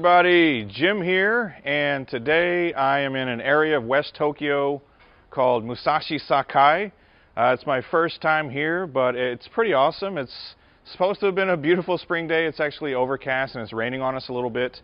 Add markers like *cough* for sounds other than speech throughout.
Everybody, Jim here, and today I am in an area of West Tokyo called Musashi Sakai. Uh, it's my first time here, but it's pretty awesome. It's supposed to have been a beautiful spring day. It's actually overcast and it's raining on us a little bit.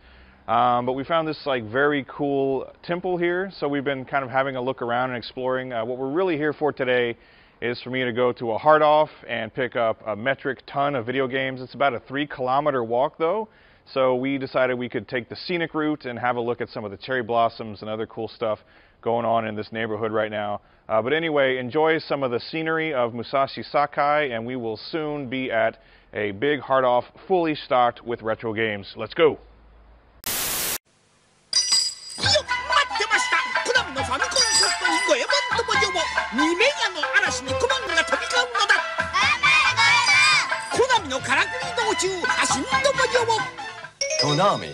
Um, but we found this like very cool temple here, so we've been kind of having a look around and exploring. Uh, what we're really here for today is for me to go to a hard off and pick up a metric ton of video games. It's about a three kilometer walk though. So we decided we could take the scenic route and have a look at some of the cherry blossoms and other cool stuff going on in this neighborhood right now. Uh, but anyway, enjoy some of the scenery of Musashi Sakai, and we will soon be at a big hard off, fully stocked with retro games. Let's go. いよ待ってましたコナミのファミコンソフトに五右衛門ともよも二名屋の嵐にコマンが飛 Konami.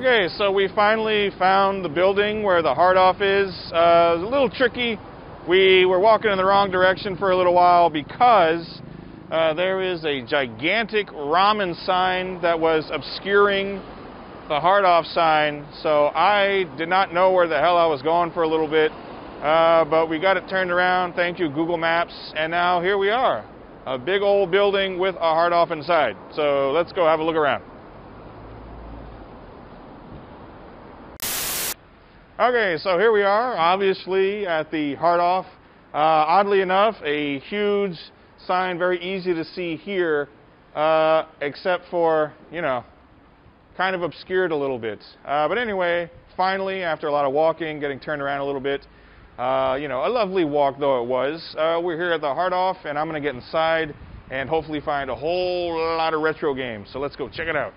Okay, so we finally found the building where the hard off is. Uh, it was a little tricky. We were walking in the wrong direction for a little while because uh, there is a gigantic ramen sign that was obscuring the hard off sign. So I did not know where the hell I was going for a little bit. Uh, but we got it turned around. Thank you, Google Maps. And now here we are. A big old building with a hard off inside. So let's go have a look around. Okay, so here we are, obviously at the Hard Off. Uh, oddly enough, a huge sign, very easy to see here, uh, except for, you know, kind of obscured a little bit. Uh, but anyway, finally, after a lot of walking, getting turned around a little bit, uh, you know, a lovely walk though it was, uh, we're here at the Hard Off, and I'm going to get inside and hopefully find a whole lot of retro games. So let's go check it out.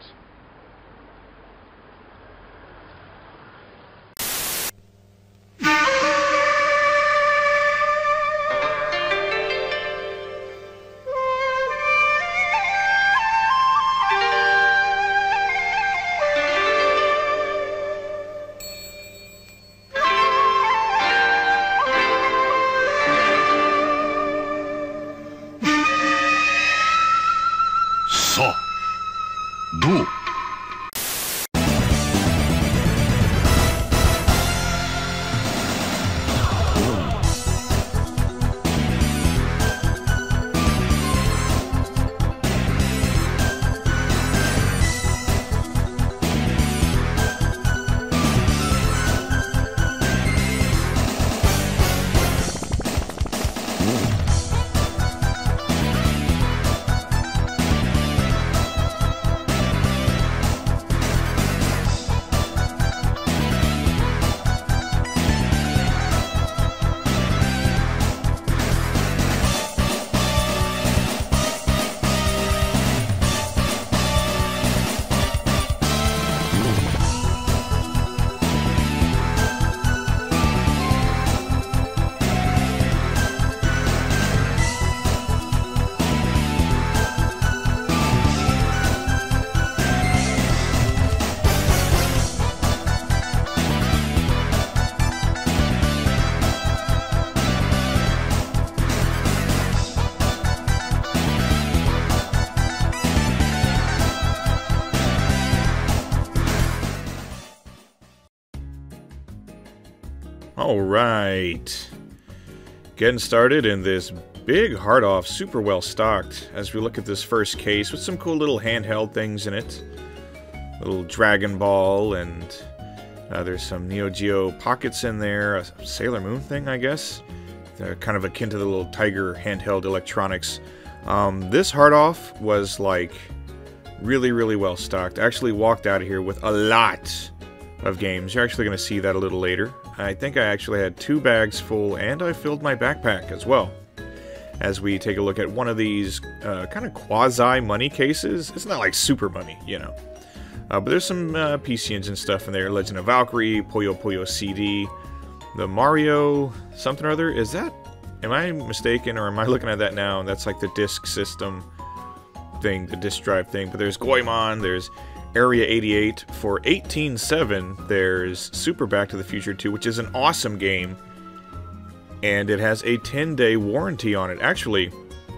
Right. Getting started in this big hard off, super well stocked as we look at this first case with some cool little handheld things in it. Little Dragon Ball, and uh, there's some Neo Geo pockets in there, a Sailor Moon thing, I guess. They're kind of akin to the little Tiger handheld electronics. Um, this hard off was like really, really well stocked. I actually walked out of here with a lot of games. You're actually going to see that a little later. I think I actually had two bags full, and I filled my backpack as well. As we take a look at one of these uh, kind of quasi money cases. It's not like super money, you know. Uh, but there's some uh, PC Engine stuff in there. Legend of Valkyrie, Puyo Puyo CD, the Mario something or other. Is that? Am I mistaken, or am I looking at that now? And that's like the disk system thing, the disk drive thing. But there's Goemon, there's Area 88. For 18.7, there's Super Back to the Future 2, which is an awesome game. And it has a 10-day warranty on it. Actually,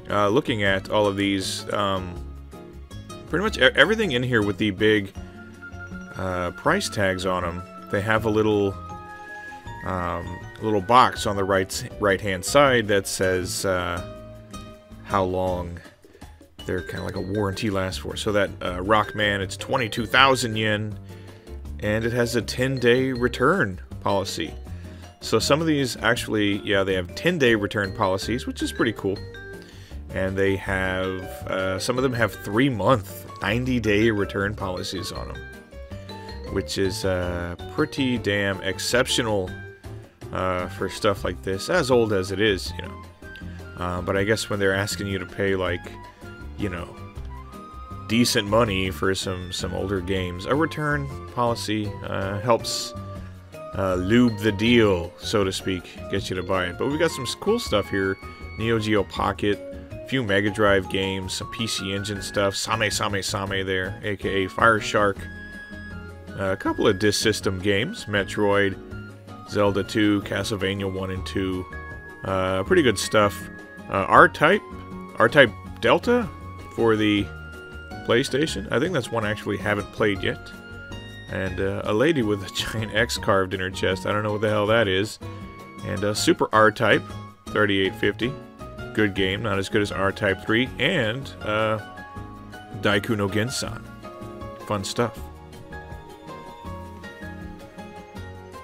uh, looking at all of these, um, pretty much everything in here with the big uh, price tags on them, they have a little um, little box on the right right hand side that says uh, how long they're kind of like a warranty lasts for. So that uh, Rockman, it's 22,000 yen, and it has a 10-day return policy. So some of these actually, yeah, they have 10-day return policies, which is pretty cool. And they have, uh, some of them have three-month, 90-day return policies on them, which is uh, pretty damn exceptional uh, for stuff like this, as old as it is, you know. Uh, but I guess when they're asking you to pay like you know, decent money for some some older games. A return policy uh, helps uh, lube the deal, so to speak, get you to buy it. But we've got some cool stuff here: Neo Geo Pocket, a few Mega Drive games, some PC Engine stuff, Same Same Same there, aka Fire Shark. A couple of disc system games: Metroid, Zelda 2, Castlevania 1 and 2. Uh, pretty good stuff. Uh, R-Type, R-Type Delta, for the PlayStation. I think that's one I actually haven't played yet. And uh, a lady with a *laughs* giant X carved in her chest. I don't know what the hell that is. And a Super R-Type, 3850. Good game, not as good as R-Type 3. And uh, Daiku no Gensan. Fun stuff.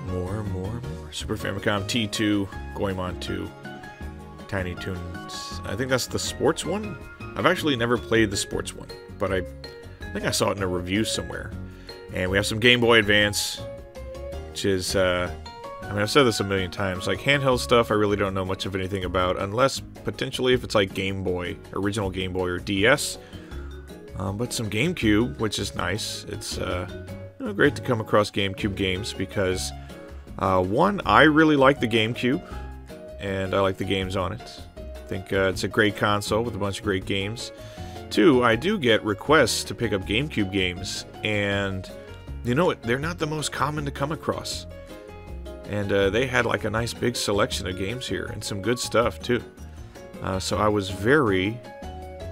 More, more, more. Super Famicom T2, Goemon 2, Tiny Toons. I think that's the sports one. I've actually never played the sports one, but I, think I saw it in a review somewhere. And we have some Game Boy Advance, which is, uh, I mean, I've said this a million times. Like handheld stuff, I really don't know much of anything about, unless potentially if it's like Game Boy, original Game Boy or DS. Um, but some GameCube, which is nice. It's uh, you know, great to come across GameCube games because, uh, one, I really like the GameCube, and I like the games on it think uh, it's a great console with a bunch of great games. Two, I do get requests to pick up GameCube games, and you know what? They're not the most common to come across. And uh, they had like a nice big selection of games here, and some good stuff too. Uh, so I was very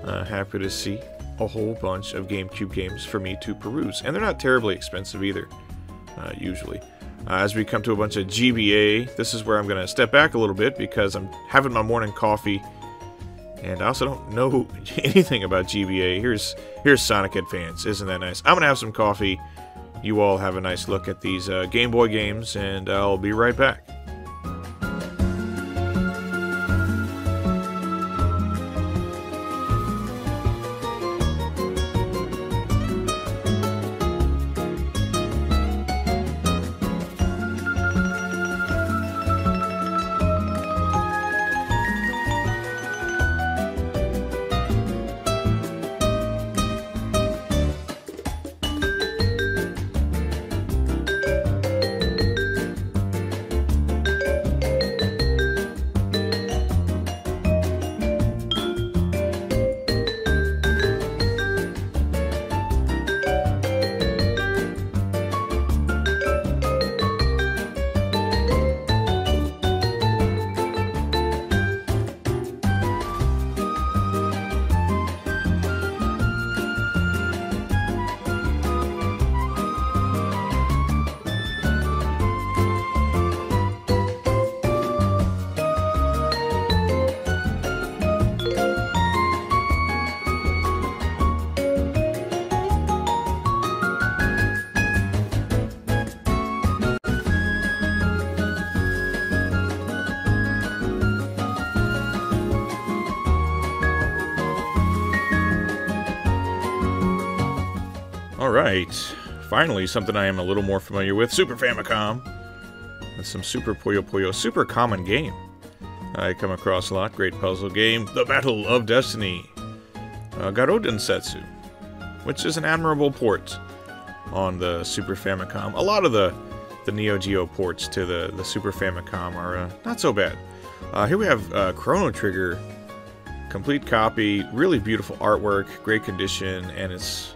uh, happy to see a whole bunch of GameCube games for me to peruse. And they're not terribly expensive either, uh, usually. Uh, as we come to a bunch of GBA, this is where I'm going to step back a little bit because I'm having my morning coffee, and I also don't know *laughs* anything about GBA. Here's here's Sonic Advance, isn't that nice? I'm going to have some coffee. You all have a nice look at these uh, Game Boy games, and I'll be right back. Finally something I am a little more familiar with, Super Famicom. That's some Super Puyo Puyo, super common game. I come across a lot, great puzzle game, The Battle of Destiny. Uh, Garo Densetsu, which is an admirable port on the Super Famicom. A lot of the, the Neo Geo ports to the, the Super Famicom are uh, not so bad. Uh, here we have uh, Chrono Trigger, complete copy, really beautiful artwork, great condition, and it's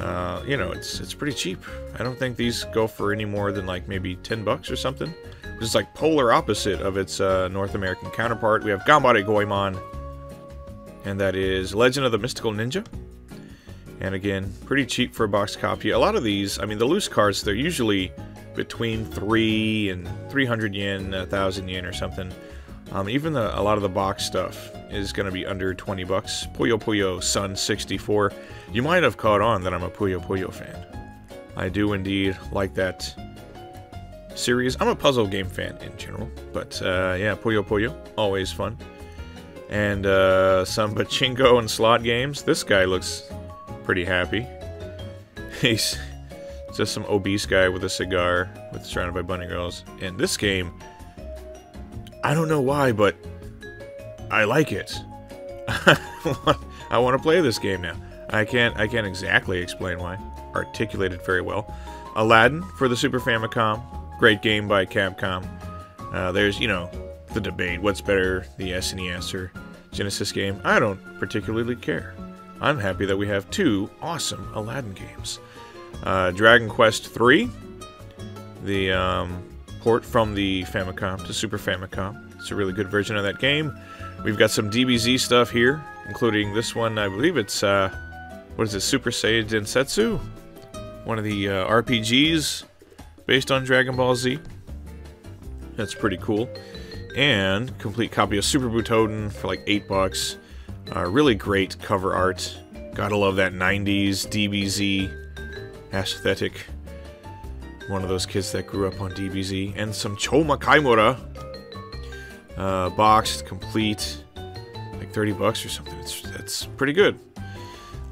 uh, you know, it's it's pretty cheap. I don't think these go for any more than like maybe 10 bucks or something. It's like polar opposite of its uh, North American counterpart. We have Ganbare Goemon, and that is Legend of the Mystical Ninja. And again, pretty cheap for a box copy. A lot of these, I mean, the loose cards, they're usually between 3 and 300 yen, 1,000 yen or something. Um, even the, a lot of the box stuff is going to be under 20 bucks. Puyo Puyo Sun 64. You might have caught on that I'm a Puyo Puyo fan. I do indeed like that series. I'm a puzzle game fan in general, but uh, yeah, Puyo Puyo, always fun. And uh, some pachinko and slot games. This guy looks pretty happy. *laughs* He's just some obese guy with a cigar, with surrounded by bunny girls. And this game, I don't know why, but I like it. *laughs* I want to play this game now. I can't I can't exactly explain why. Articulated very well. Aladdin for the Super Famicom. Great game by Capcom. Uh, there's, you know, the debate. What's better, the SNES or Genesis game? I don't particularly care. I'm happy that we have two awesome Aladdin games. Uh, Dragon Quest III, the um, port from the Famicom to Super Famicom. It's a really good version of that game. We've got some DBZ stuff here, including this one. I believe it's, uh, what is it, Super Saiyan Densetsu? One of the uh, RPGs based on Dragon Ball Z. That's pretty cool. And complete copy of Super Butoden for like 8 bucks. Uh, really great cover art. Gotta love that 90s DBZ aesthetic. One of those kids that grew up on DBZ. And some Chou Makaimura uh, boxed, complete, like 30 bucks or something. It's that's pretty good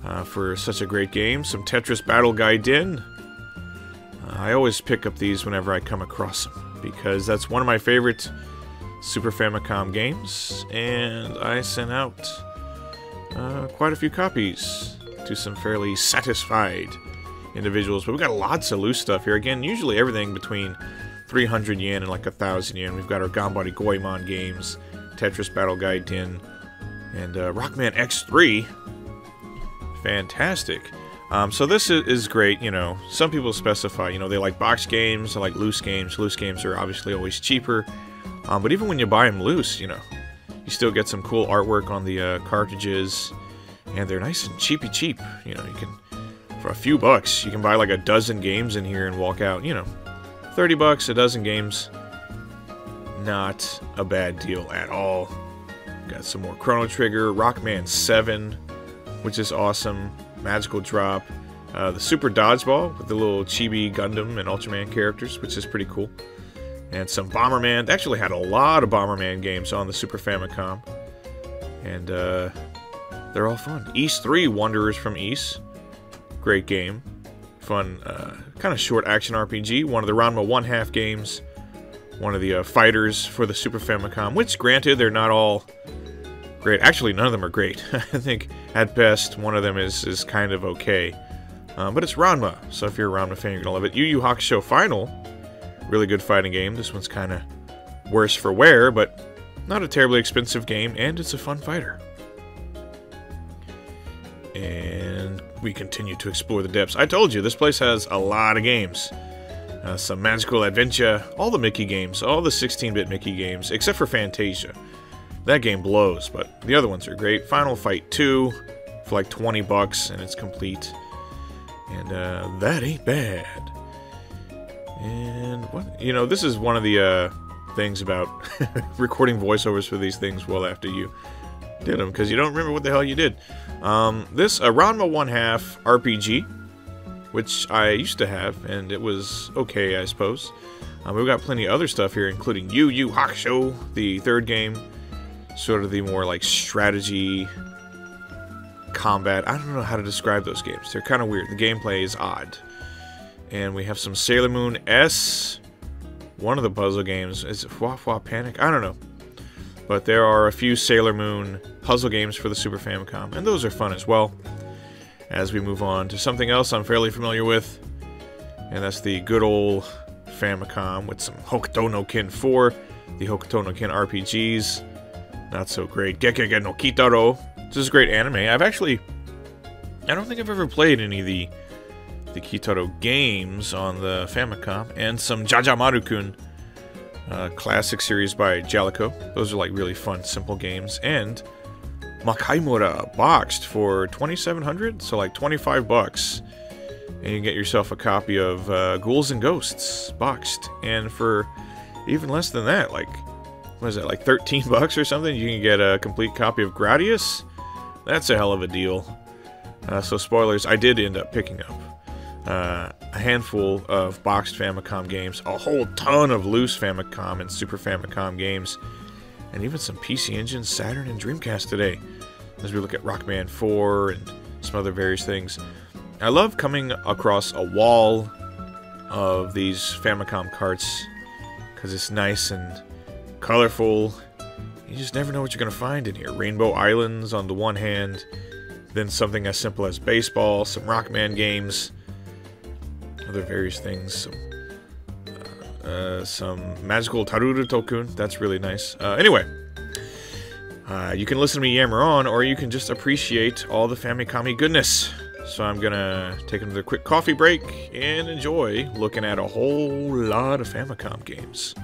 uh, for such a great game. Some Tetris Battle Gaiden. Uh, I always pick up these whenever I come across them because that's one of my favorite Super Famicom games, and I sent out uh, quite a few copies to some fairly satisfied individuals. But we've got lots of loose stuff here. Again, usually everything between 300 yen and like a thousand yen. We've got our Ganbare Goemon games, Tetris Battle Gaiden, and uh, Rockman X3. Fantastic. Um, so this is, is, great, you know, some people specify, you know, they like box games, they like loose games. Loose games are obviously always cheaper. Um, but even when you buy them loose, you know, you still get some cool artwork on the uh, cartridges. And they're nice and cheapy cheap. You know, you can, for a few bucks, you can buy like a dozen games in here and walk out, you know, 30 bucks, a dozen games. Not a bad deal at all. Got some more Chrono Trigger, Rockman 7, which is awesome. Magical Drop. Uh, the Super Dodgeball with the little chibi Gundam and Ultraman characters, which is pretty cool. And some Bomberman. They actually had a lot of Bomberman games on the Super Famicom. And uh, they're all fun. Ys 3 Wanderers from Ys. Great game fun, uh, kind of short action RPG. One of the Ranma one half games. One of the uh, fighters for the Super Famicom, which, granted, they're not all great. Actually, none of them are great. *laughs* I think, at best, one of them is, is kind of okay. Uh, but it's Ranma, so if you're a Ranma fan, you're going to love it. Yu Yu Hakusho Final, really good fighting game. This one's kind of worse for wear, but not a terribly expensive game, and it's a fun fighter. And we continue to explore the depths. I told you, this place has a lot of games. Uh, some Magical Adventure, all the Mickey games, all the 16-bit Mickey games, except for Fantasia. That game blows, but the other ones are great. Final Fight 2 for like 20 bucks, and it's complete. And uh, that ain't bad. And what you know, this is one of the uh, things about *laughs* recording voiceovers for these things well after you did them, because you don't remember what the hell you did. Um, this a Ranma one half RPG, which I used to have, and it was okay, I suppose. Um, we've got plenty of other stuff here, including Yu Yu Hakusho, the third game, sort of the more like strategy combat. I don't know how to describe those games. They're kind of weird. The gameplay is odd. And we have some Sailor Moon S. One of the puzzle games. Is it Fwa Panic? I don't know. But there are a few Sailor Moon puzzle games for the Super Famicom, and those are fun as well. As we move on to something else I'm fairly familiar with, and that's the good old Famicom with some Hokuto no Ken 4, the Hokuto no Ken RPGs. Not so great. GeGeGe no Kitaro. This is a great anime. I've actually... I don't think I've ever played any of the the Kitaro games on the Famicom, and some Jajamaru-kun uh, classic series by Jaleco. Those are like really fun, simple games. And Makaimura boxed for 2700 so like 25 bucks. And you can get yourself a copy of uh, Ghouls and Ghosts boxed. And for even less than that, like, what is it, like 13 *laughs* bucks or something, you can get a complete copy of Gradius. That's a hell of a deal. Uh, so, spoilers, I did end up picking up uh, a handful of boxed Famicom games, a whole ton of loose Famicom and Super Famicom games, and even some PC Engine, Saturn, and Dreamcast today, as we look at Rockman 4 and some other various things. I love coming across a wall of these Famicom carts because it's nice and colorful. You just never know what you're going to find in here. Rainbow Islands on the one hand, then something as simple as baseball, some Rockman games, other various things. Some, uh, some magical Taruruto-kun. That's really nice. Uh, anyway, uh, you can listen to me yammer on, or you can just appreciate all the Famicom goodness. So I'm gonna take another quick coffee break and enjoy looking at a whole lot of Famicom games.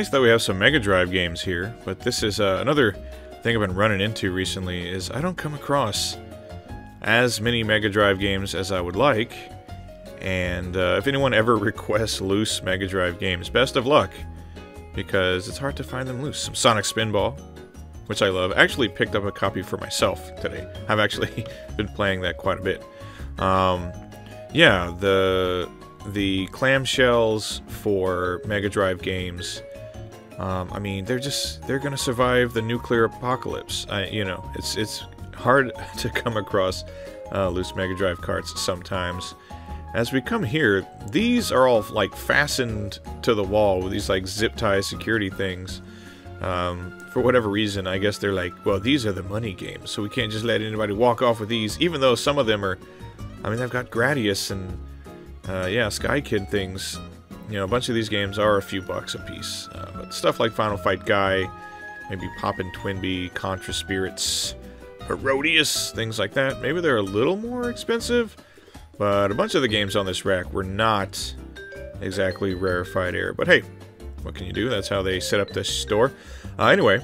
Nice that we have some Mega Drive games here, but this is uh, another thing I've been running into recently is I don't come across as many Mega Drive games as I would like. And uh, if anyone ever *laughs* requests loose Mega Drive games, best of luck, because it's hard to find them loose. Some Sonic Spinball, which I love. I actually picked up a copy for myself today. *laughs* I've actually *laughs* been playing that quite a bit. Um, yeah, the the clamshells for Mega Drive games. Um, I mean, they're just they're gonna survive the nuclear apocalypse. I, you know, it's it's hard *laughs* to come across uh, loose Mega Drive carts sometimes. As we come here, these are all like fastened to the wall with these like zip tie security things. Um, for whatever reason, I guess they're like, well, these are the money games, so we can't just let anybody walk off with these, even though some of them are. I mean, they've got Gradius and uh, yeah, Sky Kid things. You know, a bunch of these games are a few bucks a piece. Uh, but stuff like Final Fight Guy, maybe Poppin' Twinbee, Contra Spirits, Parodius, things like that. Maybe they're a little more expensive, but a bunch of the games on this rack were not exactly rarefied air. But hey, what can you do? That's how they set up this store. Uh, anyway,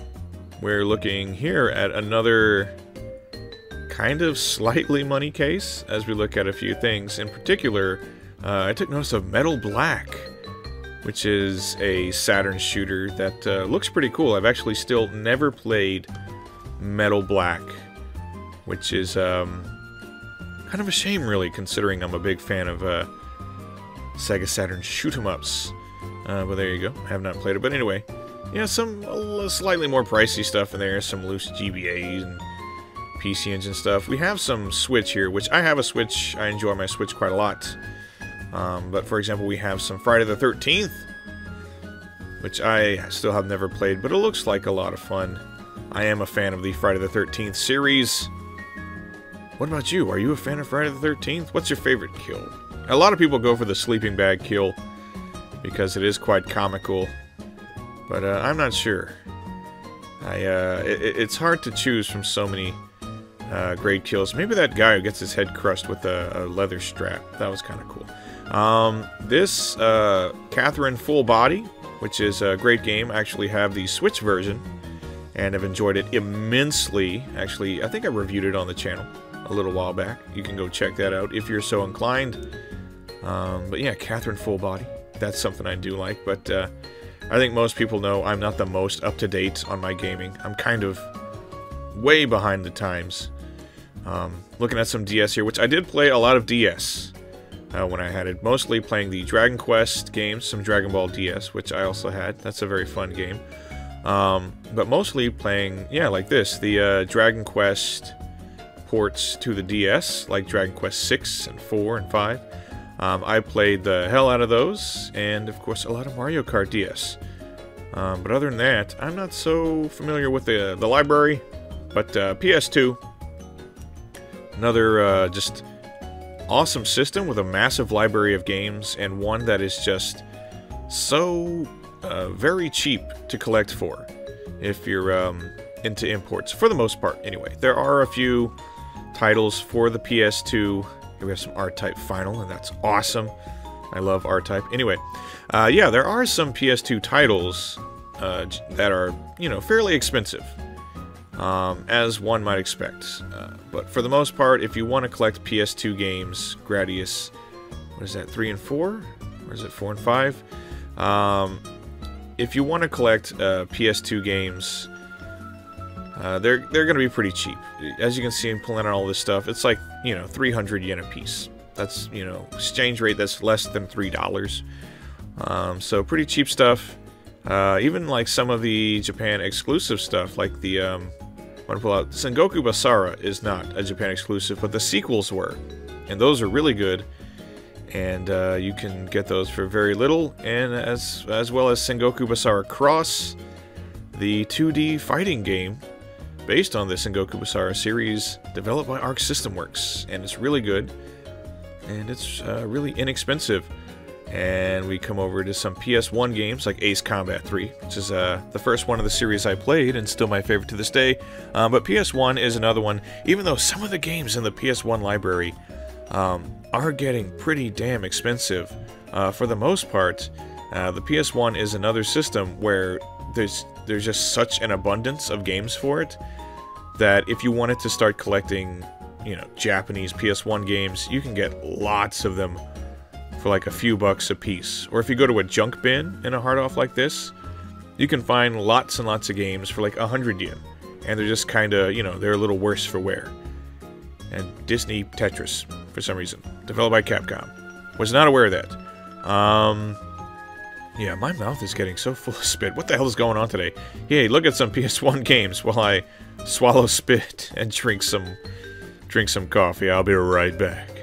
we're looking here at another kind of slightly money case as we look at a few things. In particular, uh, I took notice of Metal Black, which is a Saturn shooter that uh, looks pretty cool. I've actually still never played Metal Black, which is um, Kind of a shame, really, considering I'm a big fan of uh, Sega Saturn shoot 'em ups. Uh, but there you go. I have not played it. But anyway, yeah, some slightly more pricey stuff in there. Some loose GBAs and PC Engine stuff. We have some Switch here, which I have a Switch. I enjoy my Switch quite a lot. Um, but for example, we have some Friday the 13th, which I still have never played, but it looks like a lot of fun. I am a fan of the Friday the 13th series. What about you? Are you a fan of Friday the 13th? What's your favorite kill? A lot of people go for the sleeping bag kill because it is quite comical, but uh, I'm not sure. I uh, it, it's hard to choose from so many uh, great kills. Maybe that guy who gets his head crushed with a, a leather strap. That was kind of cool. Um, this uh, Catherine Full Body, which is a great game, I actually have the Switch version and have enjoyed it immensely. Actually, I think I reviewed it on the channel a little while back. You can go check that out if you're so inclined. Um, but yeah, Catherine Full Body. That's something I do like. But uh, I think most people know I'm not the most up to date on my gaming. I'm kind of way behind the times. Um, looking at some DS here, which I did play a lot of DS uh, when I had it. Mostly playing the Dragon Quest games, some Dragon Ball DS, which I also had. That's a very fun game. Um, but mostly playing, yeah, like this, the uh, Dragon Quest ports to the DS, like Dragon Quest 6 and 4 and 5. Um, I played the hell out of those, and of course a lot of Mario Kart DS. Um, but other than that, I'm not so familiar with the, the library. But uh, PS2, another uh, just awesome system with a massive library of games and one that is just so uh, very cheap to collect for if you're um, into imports, for the most part, anyway. There are a few titles for the PS2. Here we have some R-Type Final, and that's awesome. I love R-Type. Anyway, uh, yeah, there are some PS2 titles uh, that are, you know, fairly expensive um, as one might expect. Uh, but for the most part, if you want to collect PS2 games, Gradius, what is that, 3 and 4? Or is it 4 and 5? Um, if you want to collect uh, PS2 games, uh, they're they're going to be pretty cheap. As you can see I'm pulling out all this stuff, it's like, you know, 300 yen a piece. That's, you know, exchange rate that's less than $3. Um, so pretty cheap stuff. Uh, even like some of the Japan exclusive stuff, like the um, want to pull out Sengoku Basara is not a Japan exclusive, but the sequels were, and those are really good. And uh, you can get those for very little, and as as well as Sengoku Basara Cross, the 2D fighting game based on the Sengoku Basara series, developed by Arc System Works, and it's really good, and it's uh, really inexpensive and we come over to some PS1 games like Ace Combat 3, which is uh, the first one of the series I played and still my favorite to this day. Um, but PS1 is another one, even though some of the games in the PS1 library um, are getting pretty damn expensive. Uh, for the most part, uh, the PS1 is another system where there's there's just such an abundance of games for it that if you wanted to start collecting, you know, Japanese PS1 games, you can get lots of them for like a few bucks a piece. Or if you go to a junk bin in a hard off like this, you can find lots and lots of games for like a hundred yen. And they're just kind of, you know, they're a little worse for wear. And Disney Tetris, for some reason, developed by Capcom. Was not aware of that. Um, yeah, my mouth is getting so *laughs* full of spit. What the hell is going on today? Hey, look at some *laughs* PS1 games while I swallow spit and drink some drink some coffee. I'll be right back.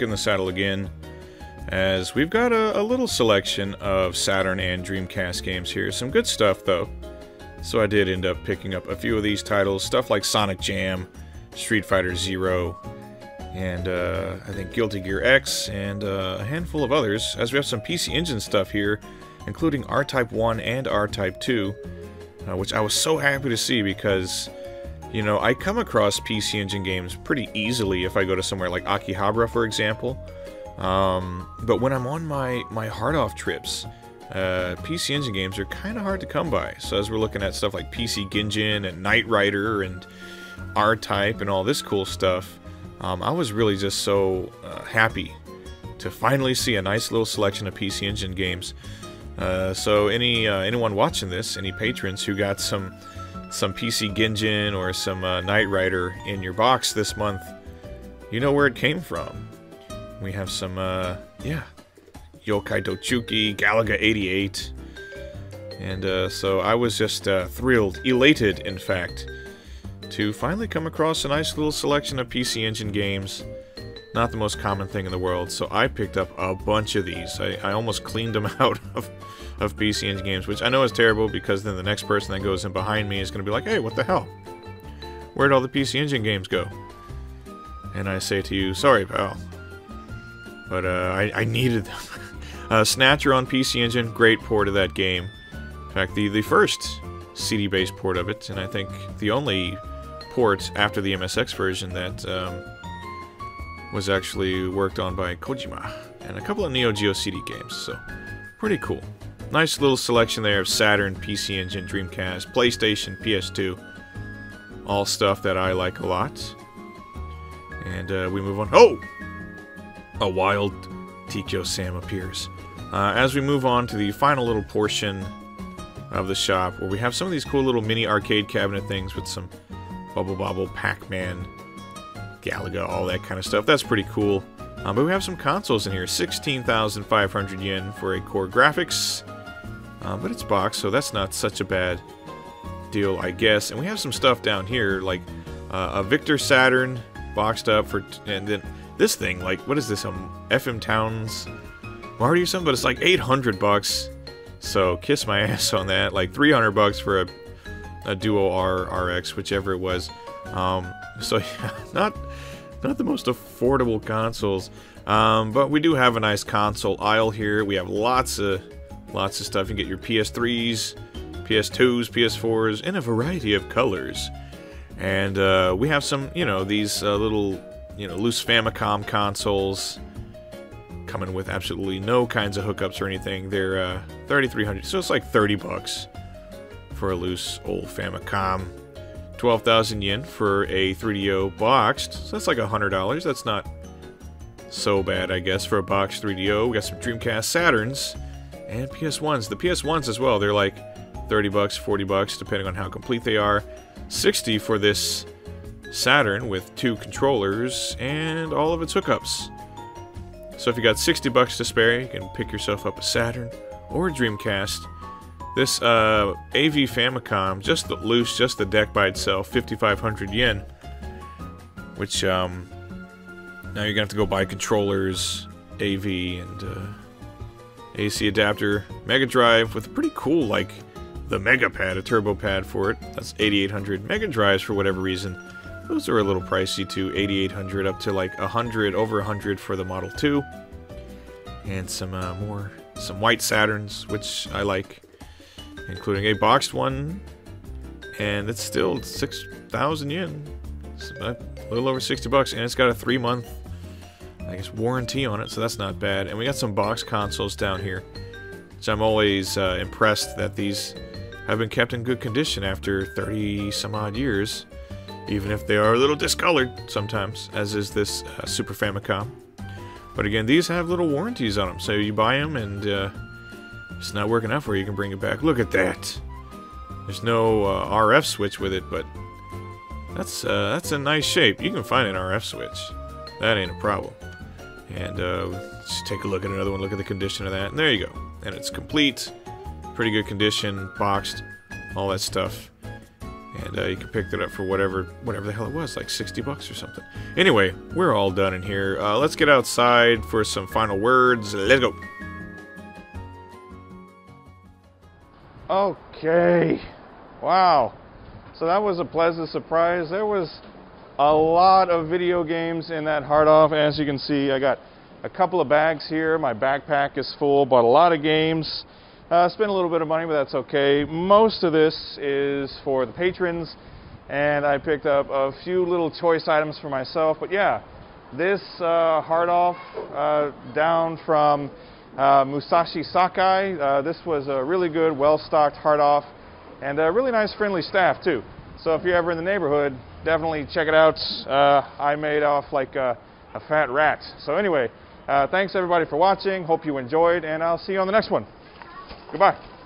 Back in the saddle again, as we've got a, a, little selection of Saturn and Dreamcast games here. Some good stuff, though. So I did end up picking up a few of these titles, stuff like Sonic Jam, Street Fighter Zero, and uh, I think Guilty Gear X, and uh, a handful of others, as we have some PC Engine stuff here, including R-Type 1 and R-Type 2, uh, which I was so happy to see because, you know, I come across PC Engine games pretty easily if I go to somewhere like Akihabara, for example. Um, but when I'm on my, my hard-off trips, uh, PC Engine games are kind of hard to come by. So as we're looking at stuff like PC Genjin and Knight Rider and R-Type and all this cool stuff, um, I was really just so uh, happy to finally see a nice little selection of PC Engine games. Uh, so any uh, anyone watching this, any patrons who got some some PC Genjin or some uh, Knight Rider in your box this month, you know where it came from. We have some, uh, yeah, Yokai Dochuki, Galaga 88. And uh, so I was just uh, thrilled, elated, in fact, to finally come across a nice little selection of PC Engine games. Not the most common thing in the world, so I picked up a bunch of these. I, I almost cleaned them *laughs* out of, of PC Engine games, which I know is terrible because then the next person that goes in behind me is going to be like, hey, what the hell? Where'd all the PC Engine games go? And I say to you, sorry, pal. But uh, I, I needed them. *laughs* uh, Snatcher on PC Engine, great port of that game. In fact, the, the first CD-based port of it, and I think the only port after the MSX version that um, was actually worked on by Kojima, and a couple of Neo Geo CD games, so pretty cool. Nice little selection there of Saturn, PC Engine, Dreamcast, PlayStation, PS2, all stuff that I like a lot. And uh, we move on. Oh! A wild Tikyo Sam appears. Uh, as we move on to the final little portion of the shop, where we have some of these cool little mini arcade cabinet things with some Bubble Bobble, Pac-Man, Galaga, all that kind of stuff. That's pretty cool. Um, but we have some consoles in here. 16,500 yen for a CoreGrafx. Um, but it's boxed, so that's not such a bad deal, I guess. And we have some stuff down here, like uh, a Victor Saturn boxed up for... and then this thing, like, what is this? Um, FM Towns Marty or something? But it's like 800 bucks. So kiss my *laughs* ass on that. Like 300 bucks for a a Duo R RX, whichever it was. Um, so *laughs* yeah, not not the most affordable consoles, um, but we do have a nice console aisle here. We have lots of lots of stuff. You can get your PS3s, PS2s, PS4s, in a variety of colors. And uh, we have some, you know, these uh, little, you know, loose Famicom consoles coming with absolutely no kinds of hookups or anything. They're uh, 3,300, so it's like 30 bucks for a loose old Famicom. 12,000 yen for a 3DO boxed. So that's like $100. That's not so bad, I guess, for a boxed 3DO. We got some Dreamcast Saturns and PS1s. The PS1s as well, they're like 30 bucks, 40 bucks, depending on how complete they are. 60 for this Saturn with two controllers and all of its hookups. So if you got 60 bucks to spare, you can pick yourself up a Saturn or a Dreamcast this uh, AV Famicom, just the loose, just the deck by itself, 5,500 yen. Which, um, now you're gonna have to go buy controllers, AV, and uh, AC adapter, Mega Drive with a pretty cool, like, the Mega Pad, a turbo pad for it. That's 8,800. Mega Drives, for whatever reason, those are a little pricey too. 8,800 up to like 100, over 100 for the Model 2. And some uh, more, some white Saturns, which I like including a boxed one, and it's still 6,000 yen. It's a little over 60 bucks, and it's got a three month, I guess, warranty on it, so that's not bad. And we got some box consoles down here, which I'm always uh, impressed that these have been kept in good condition after 30 some odd years, even if they are a little discolored sometimes, as is this uh, Super Famicom. But again, these have little warranties on them, so you buy them and uh, it's not working out for you, you can bring it back. Look at that. There's no uh, RF switch with it, but that's uh, that's a nice shape. You can find an RF switch. That ain't a problem. And uh, let's take a look at another one. Look at the condition of that. And there you go. And it's complete. Pretty good condition. Boxed. All that stuff. and uh, you can pick that up for whatever whatever the hell it was, like 60 bucks or something. Anyway, we're all done in here. Uh, let's get outside for some final words. Let's go. Okay. Wow. So that was a pleasant surprise. There was a lot of video games in that hard off. As you can see, I got a couple of bags here. My backpack is full, bought a lot of games. Uh, spent a little bit of money, but that's okay. Most of this is for the patrons, and I picked up a few little choice items for myself. But yeah, this uh, hard off uh, down from uh, Musashi Sakai. Uh, this was a really good, well-stocked hard off and a really nice, friendly staff too. So if you're ever in the neighborhood, definitely check it out. Uh, I made off like a, a fat rat. So anyway, uh, thanks everybody for watching. Hope you enjoyed, and I'll see you on the next one. Goodbye.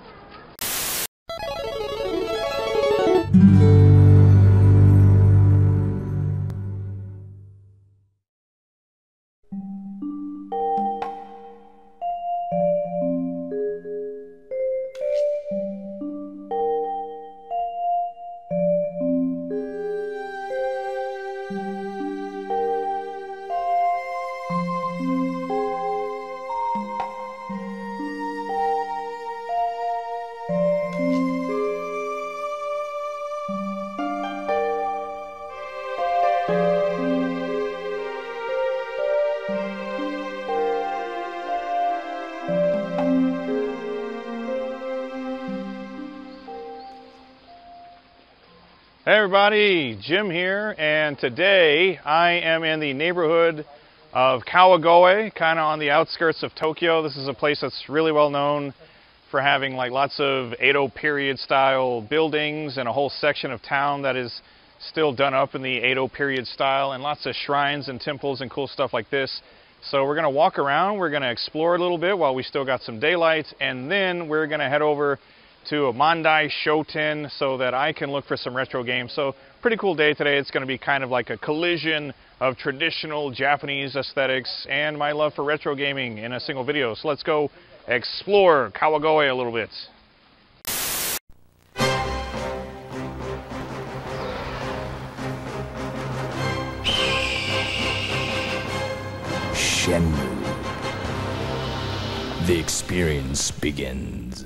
Jim here, and today I am in the neighborhood of Kawagoe, kind of on the outskirts of Tokyo. This is a place that's really well known for having like lots of Edo period style buildings and a whole section of town that is still done up in the Edo period style and lots of shrines and temples and cool stuff like this. So we're going to walk around, we're going to explore a little bit while we still got some daylight, and then we're going to head over to a Mandai Shoten so that I can look for some retro games. So pretty cool day today. It's going to be kind of like a collision of traditional Japanese aesthetics and my love for retro gaming in a single video. So let's go explore Kawagoe a little bit. Shenmue. The experience begins.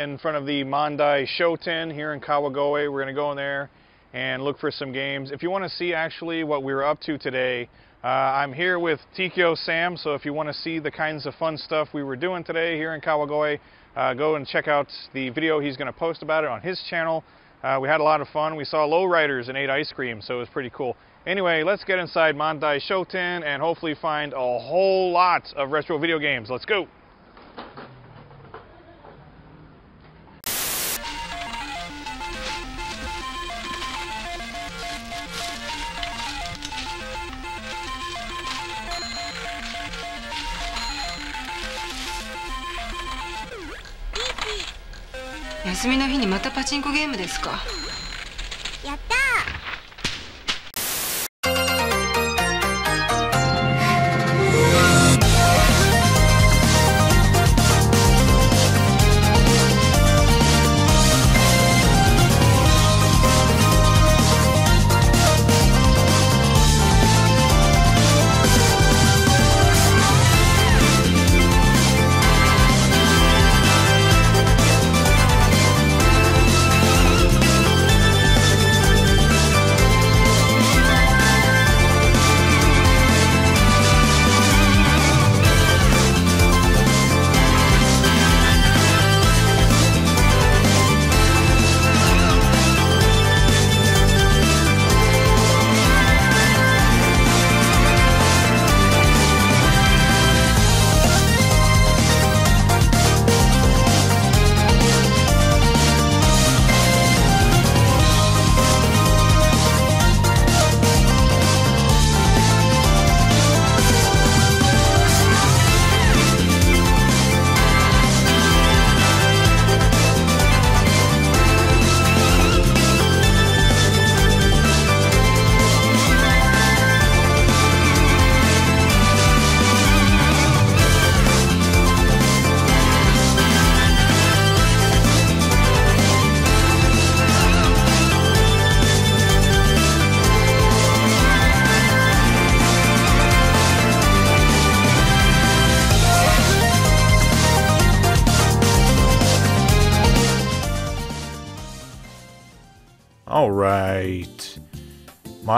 In front of the Mandai Shoten here in Kawagoe. We're going to go in there and look for some games. If you want to see actually what we were up to today, uh, I'm here with Tkyo Sam, so if you want to see the kinds of fun stuff we were doing today here in Kawagoe, uh, go and check out the video he's going to post about it on his channel. Uh, we had a lot of fun. We saw lowriders and ate ice cream, so it was pretty cool. Anyway, let's get inside Mandai Shoten and hopefully find a whole lot of retro video games. Let's go! 休みの日にまたパチンコゲームですか？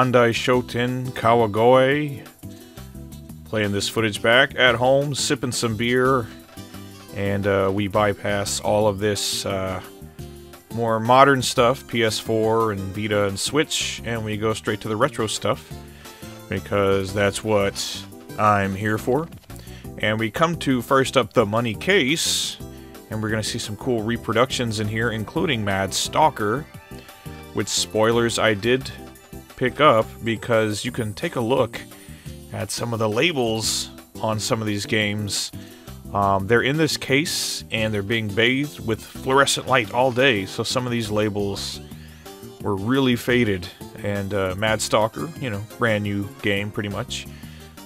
Mandai Shoten Kawagoe. Playing this footage back at home, sipping some beer. And uh, we bypass all of this uh, more modern stuff PS4 and Vita and Switch. And we go straight to the retro stuff. Because that's what I'm here for. And we come to first up the money case. And we're going to see some cool reproductions in here, including Mad Stalker which spoilers I did pick up because you can take a look at some of the labels on some of these games. Um, they're in this case and they're being bathed with fluorescent light all day, so some of these labels were really faded. And uh, Mad Stalker, you know, brand new game pretty much.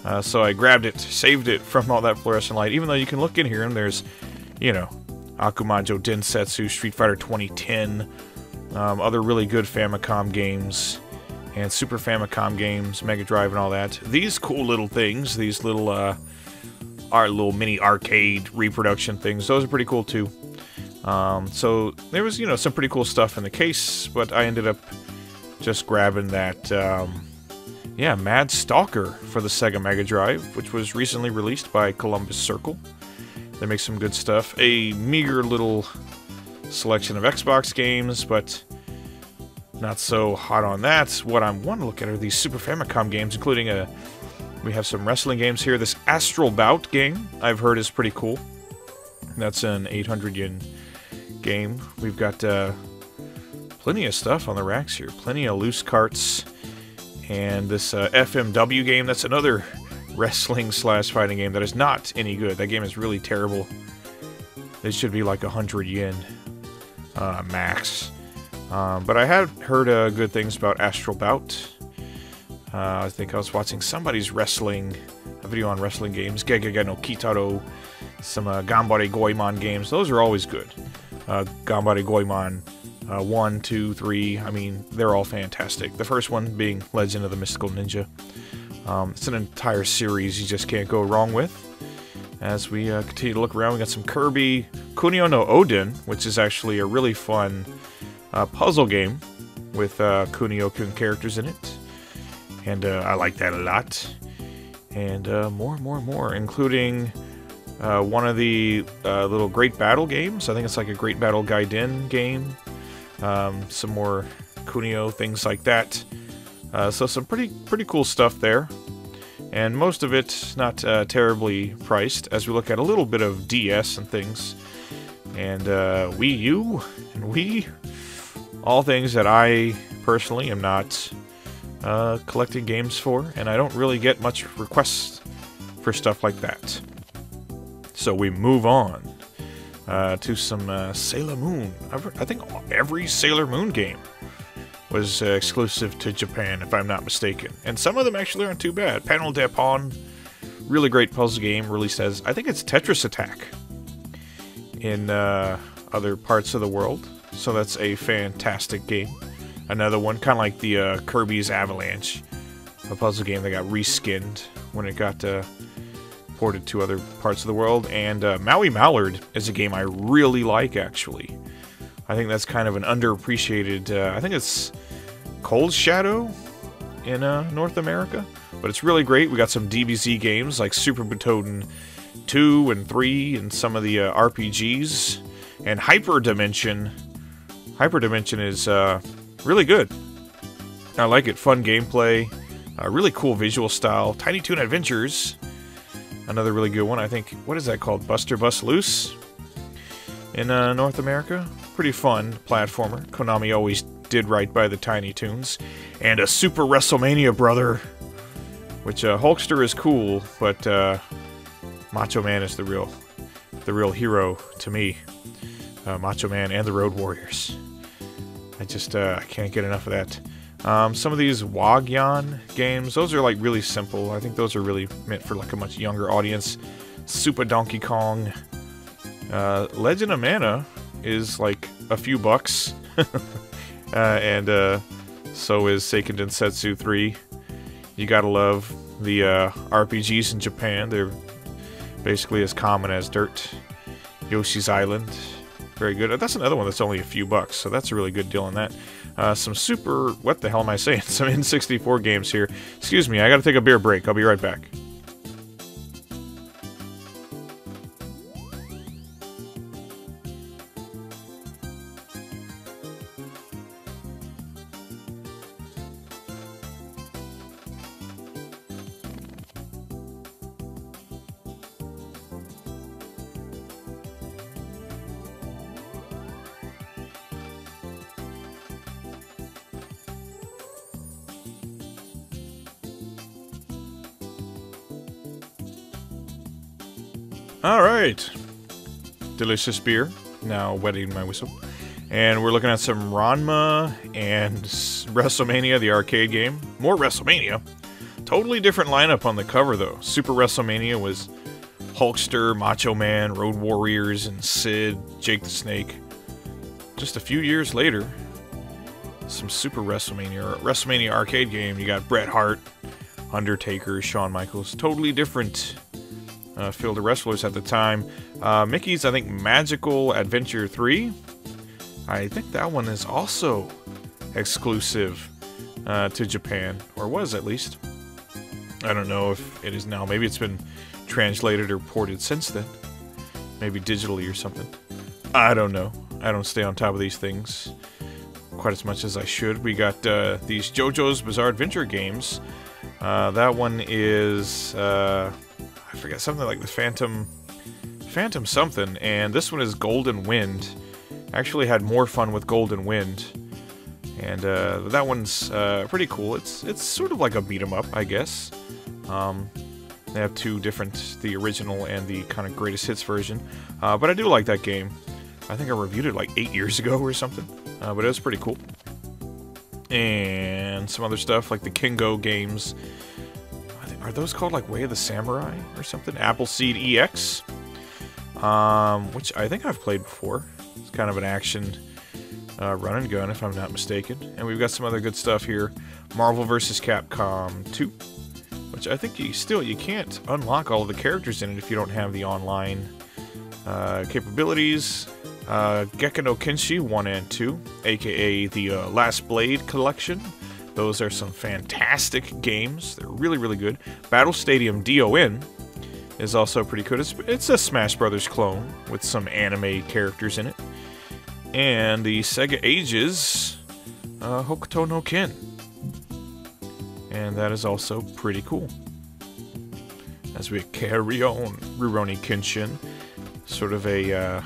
Uh, so I grabbed it, saved it from all that fluorescent light, even though you can look in here and there's, you know, Akumajo Densetsu, Street Fighter 2010, um, other really good Famicom games and Super Famicom games, Mega Drive, and all that. These cool little things, these little uh, our little mini arcade reproduction things, those are pretty cool too. Um, so there was, you know, some pretty cool stuff in the case, but I ended up just grabbing that, um, yeah, Mad Stalker for the Sega Mega Drive, which was recently released by Columbus Circle. They make some good stuff. A meager little selection of Xbox games, but not so hot on that. What I want to look at are these Super Famicom games, including a. We have some wrestling games here. This Astral Bout game I've heard is pretty cool. That's an 800 yen game. We've got uh, plenty of stuff on the racks here. Plenty of loose carts, and this uh, FMW game. That's another *laughs* wrestling slash fighting game that is not any good. That game is really terrible. This should be like 100 yen uh, max. Um, but I had heard uh, good things about Astral Bout. Uh, I think I was watching somebody's wrestling, a video on wrestling games, Gegege no Kitaro, some uh, Gambare Goemon games. Those are always good. Uh, Gambare Goemon uh, 1, 2, 3, I mean, they're all fantastic. The first one being Legend of the Mystical Ninja. Um, it's an entire series you just can't go wrong with. As we uh, continue to look around, we got some Kirby Kunio no Oden, which is actually a really fun uh, puzzle game with uh, Kunio-kun characters in it. And uh, I like that a lot. And uh, more, more, more, including uh, one of the uh, little Great Battle games. I think it's like a Great Battle Gaiden game. Um, some more Kunio, things like that. Uh, so some pretty pretty cool stuff there. And most of it not terribly priced as we look at a little bit of DS and things. And Wii U and Wii. All things that I personally am not uh, collecting games for. And I don't really get much requests for stuff like that. So we move on uh, to some uh, Sailor Moon. I think every Sailor Moon game was uh, exclusive to Japan, if I'm not mistaken. And some of them actually aren't too bad. Panel de Pon, really great puzzle game, released as, I think it's Tetris Attack in uh, other parts of the world. So that's a fantastic game. Another one, kind of like the uh, Kirby's Avalanche, a puzzle game that got reskinned when it got uh, ported to other parts of the world. And uh, Maui Mallard is a game I really like, actually. I think that's kind of an underappreciated. Uh, I think it's Cold Shadow in uh, North America, but it's really great. We got some DBZ games like Super Butoden 2 and 3 and some of the uh, RPGs. And Hyper Dimension. Hyper Dimension is uh, really good. I like it. Fun gameplay. Uh, really cool visual style. Tiny Toon Adventures. Another really good one. I think, what is that called? Buster Bust Loose? In uh, North America pretty fun platformer. Konami always did right by the Tiny Toons. And a Super WrestleMania brother, which uh, Hulkster is cool, but uh, Macho Man is the real, the real hero to me. Uh, Macho Man and the Road Warriors. I just uh, can't get enough of that. Um, some of these Wagyan games, those are like really simple. I think those are really meant for like a much younger audience. Super Donkey Kong, uh, Legend of Mana is like a few bucks, *laughs* uh, and uh, so is Seiken Densetsu 3. You gotta love the uh, RPGs in Japan. They're basically as common as dirt. Yoshi's Island, very good. That's another one that's only a few bucks, so that's a really good deal on that. Uh, some super, what the hell am I saying? *laughs* Some N64 games here. Excuse me, I gotta take a beer break. I'll be right back. All right. Delicious beer. Now wetting my whistle. And we're looking at some Ranma and *laughs* WrestleMania, the arcade game. More WrestleMania. Totally different lineup on the cover, though. Super WrestleMania was Hulkster, Macho Man, Road Warriors, and Sid, Jake the Snake. Just a few years later, some Super WrestleMania, or WrestleMania arcade game. You got Bret Hart, Undertaker, Shawn Michaels. Totally different uh, field of wrestlers at the time. Uh, Mickey's, I think, Magical Adventure 3. I think that one is also exclusive uh, to Japan, or was at least. I don't know if it is now. Maybe it's been translated or ported since then. Maybe digitally or something. I don't know. I don't stay on top of these things quite as much as I should. We got uh, these JoJo's Bizarre Adventure games. Uh, that one is uh, forget something like the Phantom, Phantom something, and this one is Golden Wind. Actually, had more fun with Golden Wind, and uh, that one's uh, pretty cool. It's it's sort of like a beat 'em up, I guess. Um, they have two different, the original and the kind of greatest hits version. Uh, but I do like that game. I think I reviewed it like eight years ago or something. Uh, but it was pretty cool. And some other stuff like the Kingo games are those called like Way of the Samurai or something? Appleseed EX, um, which I think I've played before. It's kind of an action uh, run and gun, if I'm not mistaken. And we've got some other good stuff here. Marvel vs. Capcom 2, which I think you still you can't unlock all of the characters in it if you don't have the online uh, capabilities. Uh, Gekka no Kenshi 1 and 2, aka the uh, Last Blade collection. Those are some fantastic games. They're really, really good. Battle Stadium DON is also pretty good. It's, it's a Smash Brothers clone with some anime characters in it. And the Sega Ages uh, Hokuto no Ken. And that is also pretty cool. As we carry on, Rurouni Kenshin, sort of a uh,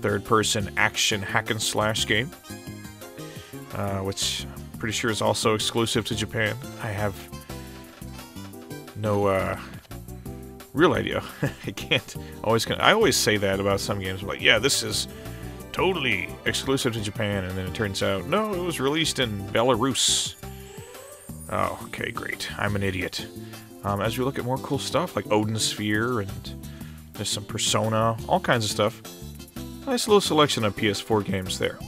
third-person action hack and slash game, uh, which pretty sure is also exclusive to Japan. I have no uh, real idea. *laughs* I can't always. I always say that about some games. I'm like, yeah, this is totally exclusive to Japan, and then it turns out no, it was released in Belarus. Oh, okay, great. I'm an idiot. Um, as we look at more cool stuff like Odin Sphere and there's some Persona, all kinds of stuff. Nice little selection of PS4 games there.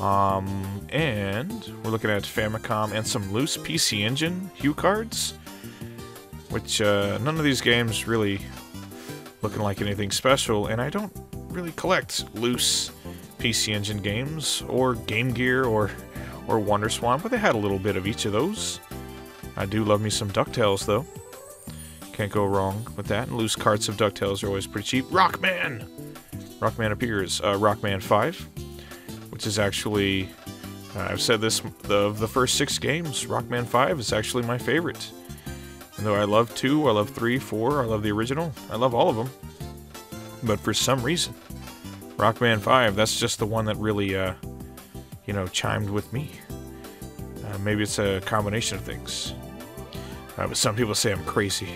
Um, and we're looking at Famicom and some loose PC Engine HuCards, which uh, none of these games really looking like anything special, and I don't really collect loose PC Engine games or Game Gear or or Wonder Swan, but they had a little bit of each of those. I do love me some DuckTales, though. Can't go wrong with that. And loose carts of DuckTales are always pretty cheap. Rockman! Rockman appears. Uh, Rockman 5, which is actually, uh, I've said this, the, of the first six games, Rockman 5 is actually my favorite. And though I love 2, I love 3, 4, I love the original, I love all of them. But for some reason, Rockman 5, that's just the one that really, uh, you know, chimed with me. Uh, maybe it's a combination of things. Uh, but some people say I'm crazy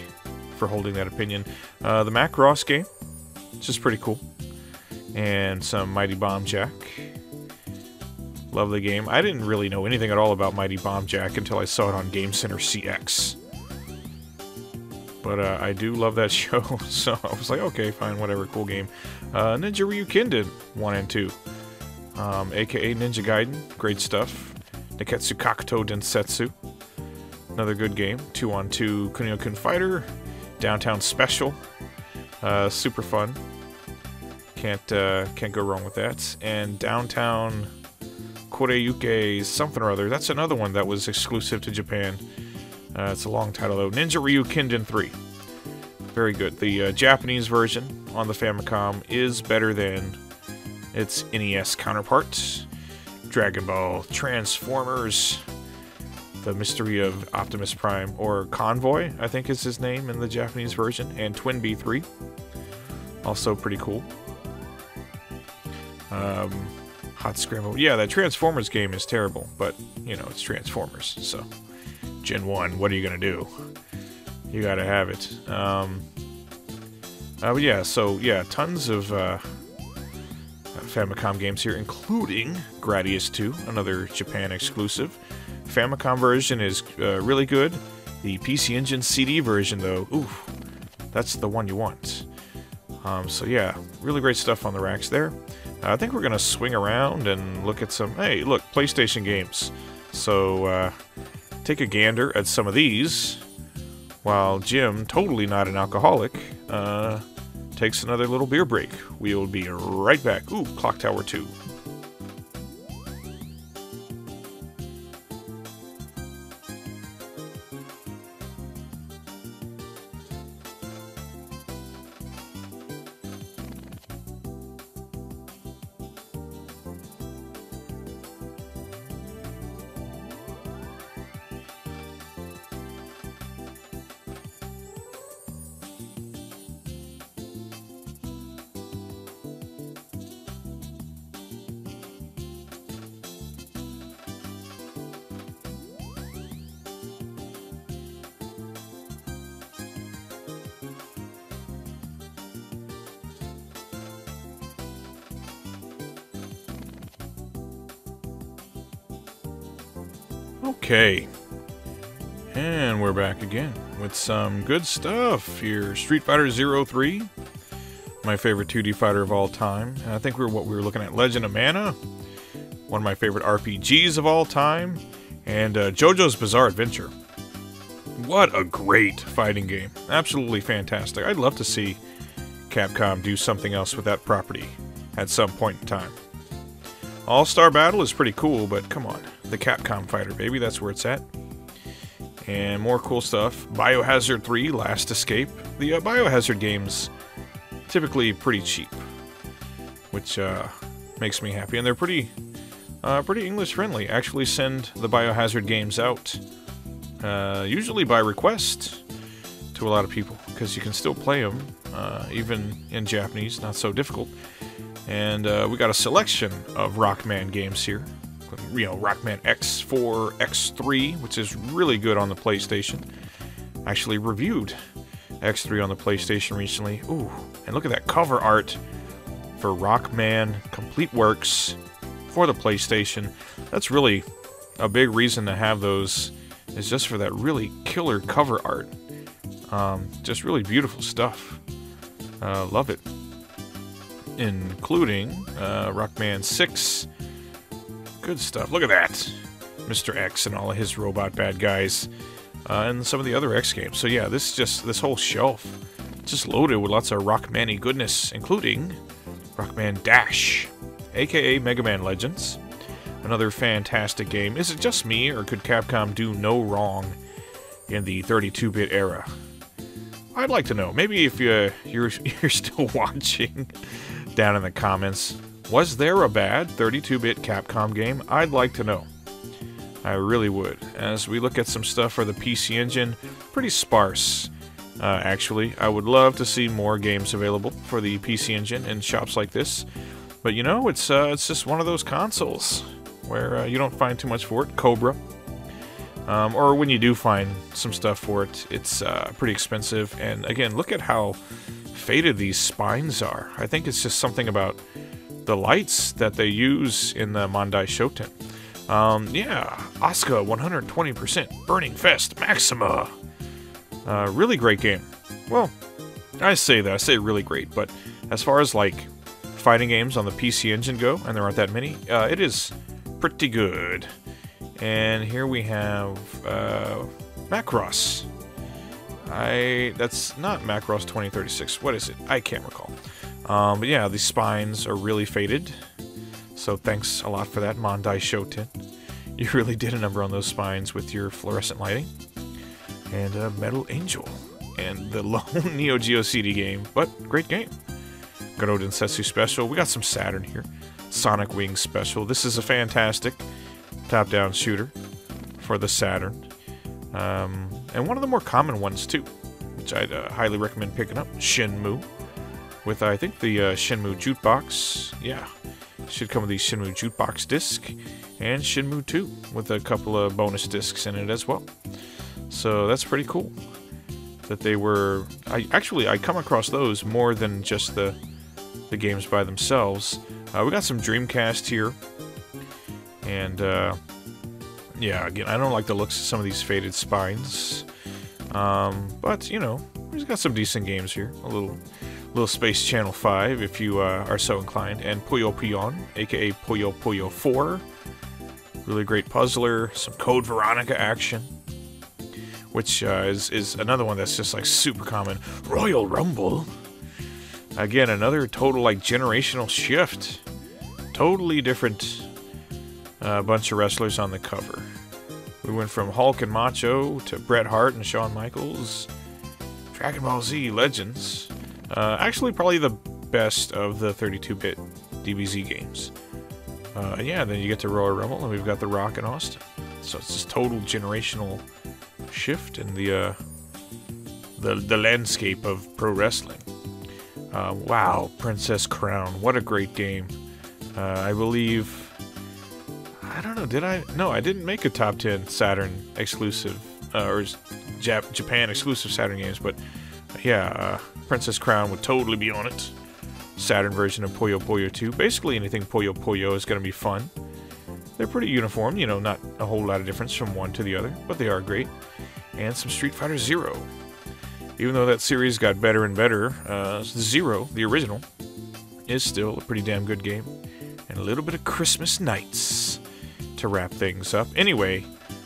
for holding that opinion. Uh, the Macross game, which is pretty cool. And some Mighty Bomb Jack. Love the game. I didn't really know anything at all about Mighty Bomb Jack until I saw it on Game Center CX. But uh, I do love that *laughs* show, so I was like, okay, fine, whatever, cool game. Uh, Ninja Ryu Kenden 1 and 2 um, aka Ninja Gaiden. Great stuff. Nekketsu Kakuto Densetsu. Another good game. 2 on 2 Kunio-kun Fighter. Downtown Special. Uh, super fun. Can't uh, can't go wrong with that. And Downtown Koreyuke something or other. That's another one that was exclusive to Japan. Uh, it's a long title though. Ninja Ryu Kenden 3. Very good. The uh, Japanese version on the Famicom is better than its NES counterpart, Dragon Ball Transformers, The Mystery of Optimus Prime, or Convoy, I think is his name in the Japanese version, and TwinBee 3. Also pretty cool. Um, Hot Scramble. Yeah, that Transformers game is terrible, but, you know, it's Transformers, so. Gen 1, what are you to do? You gotta have it. Um, uh, yeah, so, yeah, tons of, uh, Famicom games here, including Gradius 2, another Japan exclusive. Famicom version is uh, really good. The PC Engine CD version, though, ooh, that's the one you want. Um, so yeah, really great stuff on the racks there. I think we're going to swing around and look at some, hey, look, PlayStation games. So uh, take a gander at some of these, while Jim, totally not an alcoholic, uh, takes another little beer break. We'll be right back. Ooh, Clock Tower 2. Okay. And we're back again with some good stuff here. Street Fighter 03, my favorite 2D fighter of all time. And I think we are what we were looking at Legend of Mana, one of my favorite RPGs of all time, and uh, JoJo's Bizarre Adventure. What a great fighting game. Absolutely fantastic. I'd love to see Capcom do something else with that property at some point in time. All Star Battle is pretty cool, but come on. The Capcom fighter, baby, that's where it's at. And more cool stuff. Biohazard 3, Last Escape. The uh, Biohazard games typically pretty cheap, which uh, makes me happy. And they're pretty, uh, pretty English friendly. Actually, send the Biohazard games out, uh, usually by request, to a lot of people because you can still play them, uh, even in Japanese. Not so difficult. And uh, we got a selection of Rockman games here. You know, Rockman X4, X3, which is really good on the PlayStation. Actually reviewed X3 on the PlayStation recently. Ooh, and look at that cover art for Rockman Complete Works for the PlayStation. That's really a big reason to have those, is just for that really killer cover art. Um, just really beautiful stuff. Uh, love it including uh, Rockman 6. Good stuff. Look at that. Mr. X and all of his robot bad guys. Uh, and some of the other X games. So yeah, this just this whole shelf just loaded with lots of Rockman goodness, including Rockman Dash, aka Mega Man Legends. Another fantastic game. Is it just me, or could Capcom do no wrong in the 32-bit era? I'd like to know. Maybe if you, you're *laughs* you're still *laughs* watching, down in the comments. Was there a bad 32-bit Capcom game? I'd like to know. I really would. As we look at some stuff for the PC Engine, pretty sparse, uh, actually. I would love to see more games available for the PC Engine in shops like this. But you know, it's uh, it's just one of those consoles where uh, you don't find too much for it. Cobra. Um, or when you do find some stuff for it, it's uh, pretty expensive. And again, look at how faded these spines are. I think it's just something about the lights that they use in the Mandai Shoten. Um, yeah, Asuka 120%, Burning Fest, Maxima. Uh, really great game. Well, I say that, I say really great, but as far as like fighting games on the PC Engine go, and there aren't that many, uh, it is pretty good. And here we have uh, Macross. I that's not Macross 2036. What is it? I can't recall. Um, but yeah, the spines are really faded. So thanks a lot for that, Mandai Shoten. *laughs* You really did a number on those spines with your fluorescent lighting. And uh, Metal Angel. And the *laughs* lone Neo Geo CD game, but great game. Garou Densetsu Special. We got some Saturn here. Sonic Wings Special. This is a fantastic top-down shooter for the Saturn. Um, and one of the more common ones too, which I'd uh, highly recommend picking up, Shenmue, with I think the uh, jukebox. Yeah, should come with the Shenmue jukebox disc, and Shenmue 2 with a couple of bonus discs in it as well. So that's pretty cool. That they were. I actually I come across those more than just the the games by themselves. Uh, we got some Dreamcast here, and uh, yeah, again, I don't like the looks of some of these faded spines. Um, but, you know, we've got some decent games here. A little little Space Channel 5, if you uh, are so inclined. And Puyo Puyon, aka Puyo Puyo 4. Really great puzzler. Some Code Veronica action. Which uh, is, is another one that's just like super common. Royal Rumble. Again, another total like generational shift. Totally different a bunch of wrestlers on the cover. We went from Hulk and Macho to Bret Hart and Shawn Michaels. Dragon Ball Z Legends. Uh, actually, probably the best of the 32-bit DBZ games. Uh, yeah, then you get to Royal Rumble, and we've got The Rock and Austin. So it's this total generational shift in the uh, the the landscape of pro wrestling. Uh, wow, Princess Crown! What a great game! Uh, I believe I don't know. Did I? No, I didn't make a top 10 Saturn exclusive uh, or Jap- Japan exclusive Saturn games, but yeah, uh, Princess Crown would totally be on it. Saturn version of Puyo Puyo 2. Basically, anything Puyo Puyo is going to be fun. They're pretty uniform, you know, not a whole lot of difference from one to the other, but they are great. And some Street Fighter Zero. Even though that series got better and better, uh, Zero, the original, is still a pretty damn good game. And a little bit of Christmas Nights to wrap things up. Anyway,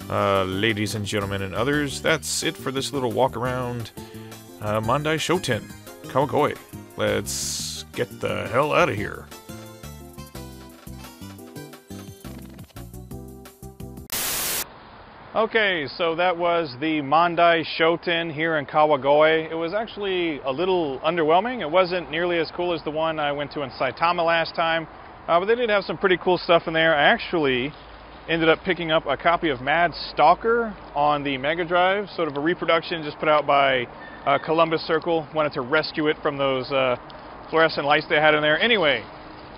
Uh, ladies and gentlemen and others, that's it for this little walk around uh, Mandai Shoten, Kawagoe. Let's get the hell out of here. Okay, so that was the Mandai Shoten here in Kawagoe. It was actually a little underwhelming. It wasn't nearly as cool as the one I went to in Saitama last time, uh, but they did have some pretty cool stuff in there. I actually ended up picking up a copy of Mad Stalker on the Mega Drive, sort of a reproduction just put out by uh, Columbus Circle. Wanted to rescue it from those uh, fluorescent lights they had in there. Anyway,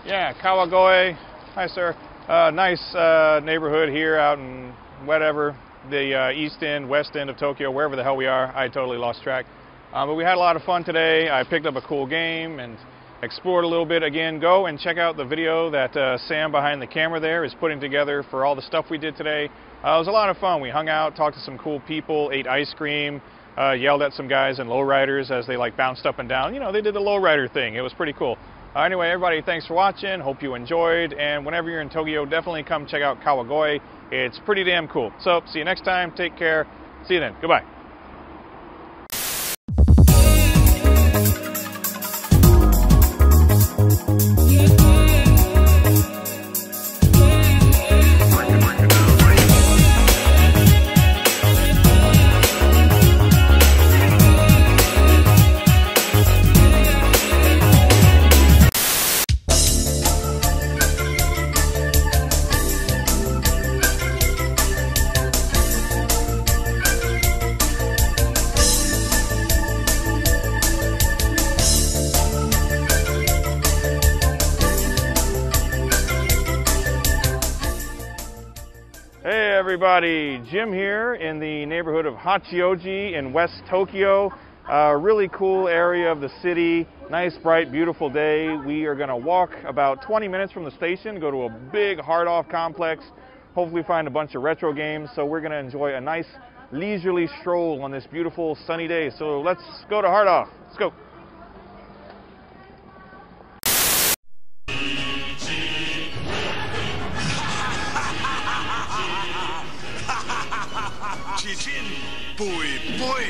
yeah, Kawagoe. Hi, sir. Uh, nice uh, neighborhood here out in whatever the uh, east end, west end of Tokyo, wherever the hell we are. I totally lost track. Uh, but we had a lot of fun today. I picked up a cool game and explored a little bit. Again, go and check out the video that Sam behind the camera there is putting together for all the stuff we did today. It was a lot of fun. We hung out, talked to some cool people, ate ice cream, uh, yelled at some guys in lowriders as they like bounced up and down. You know, they did the lowrider thing. It was pretty cool. Uh, anyway, everybody, thanks for watching. Hope you enjoyed. And whenever you're in Tokyo, definitely come check out Kawagoe. It's pretty damn cool. So, see you next time. Take care. See you then. Goodbye. Everybody, Jim here in the neighborhood of Hachioji in West Tokyo. A really cool area of the city. Nice, bright, beautiful day. We are going to walk about 20 minutes from the station, go to a big hard off complex, hopefully find a bunch of retro games. So we're going to enjoy a nice leisurely stroll on this beautiful sunny day. So let's go to hard off. Let's go. Boy, boy.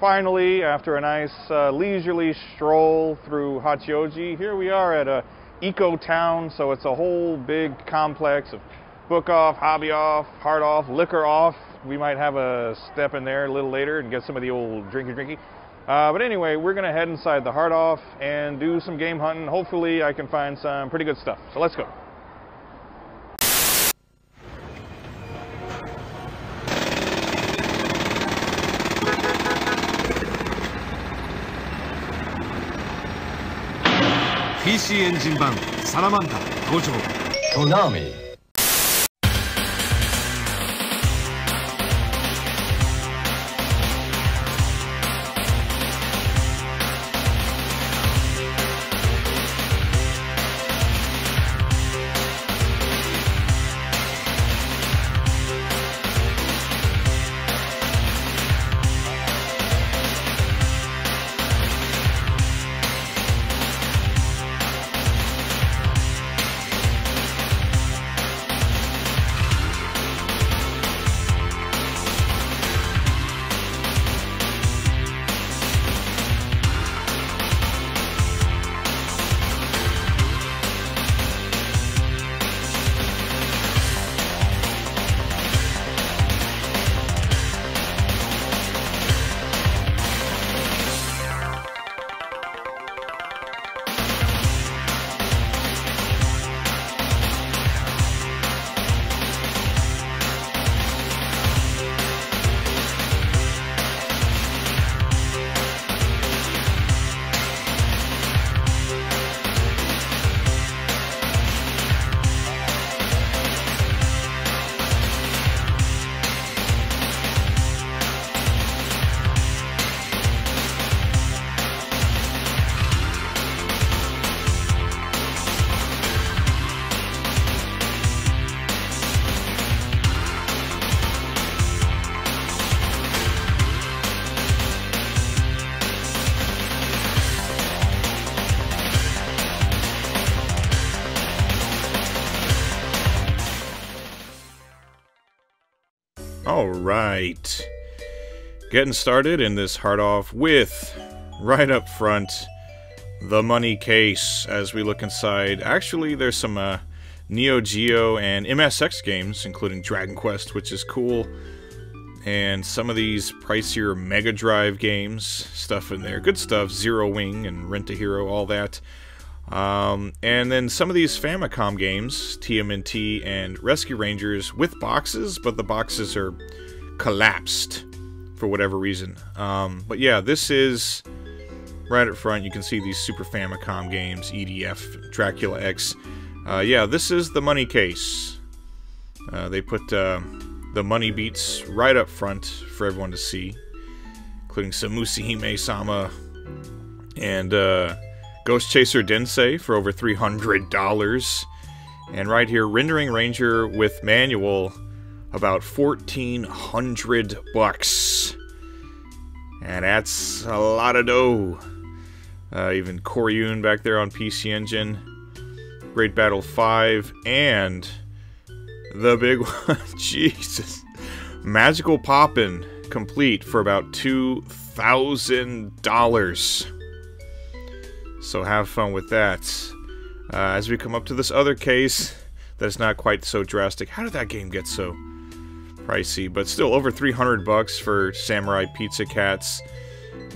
Finally, after a nice uh, leisurely stroll through Hachioji, here we are at a eco town. So it's a whole big complex of book off, hobby off, Hard Off, liquor off. We might have a step in there a little later and get some of the old drinky drinky. Uh, but anyway, we're gonna head inside the Hard Off and do some game hunting. Hopefully, I can find some pretty good stuff. So let's go. PC エンジン版サラマンダ登場。トナミ「Getting started in this hard off with, right up front, the money case as we look inside. Actually, there's some uh, Neo Geo and MSX games, including Dragon Quest, which is cool. And some of these pricier Mega Drive games, stuff in there. Good stuff, Zero Wing and Rent a Hero, all that. Um, and then some of these Famicom games, TMNT and Rescue Rangers, with boxes, but the boxes are collapsed for whatever reason. Um, but yeah, this is right up front. You can see these Super Famicom games, EDF, Dracula X. Uh, yeah, this is the money case. Uh, they put uh, the money beats right up front for everyone to see, including some Mushihimesama and uh, Ghost Chaser Densei for over $300. And right here, Rendering Ranger with manual, about 1400 bucks. And that's a lot of dough. Uh, even Koryun back there on PC Engine. Great Battle 5, and the big *laughs* one, Jesus. Magical Pop'n complete for about $2,000. So have fun with that. Uh, as we come up to this other case that's not quite so drastic. How did that game get so pricey? But still over 300 bucks for Samurai Pizza Cats.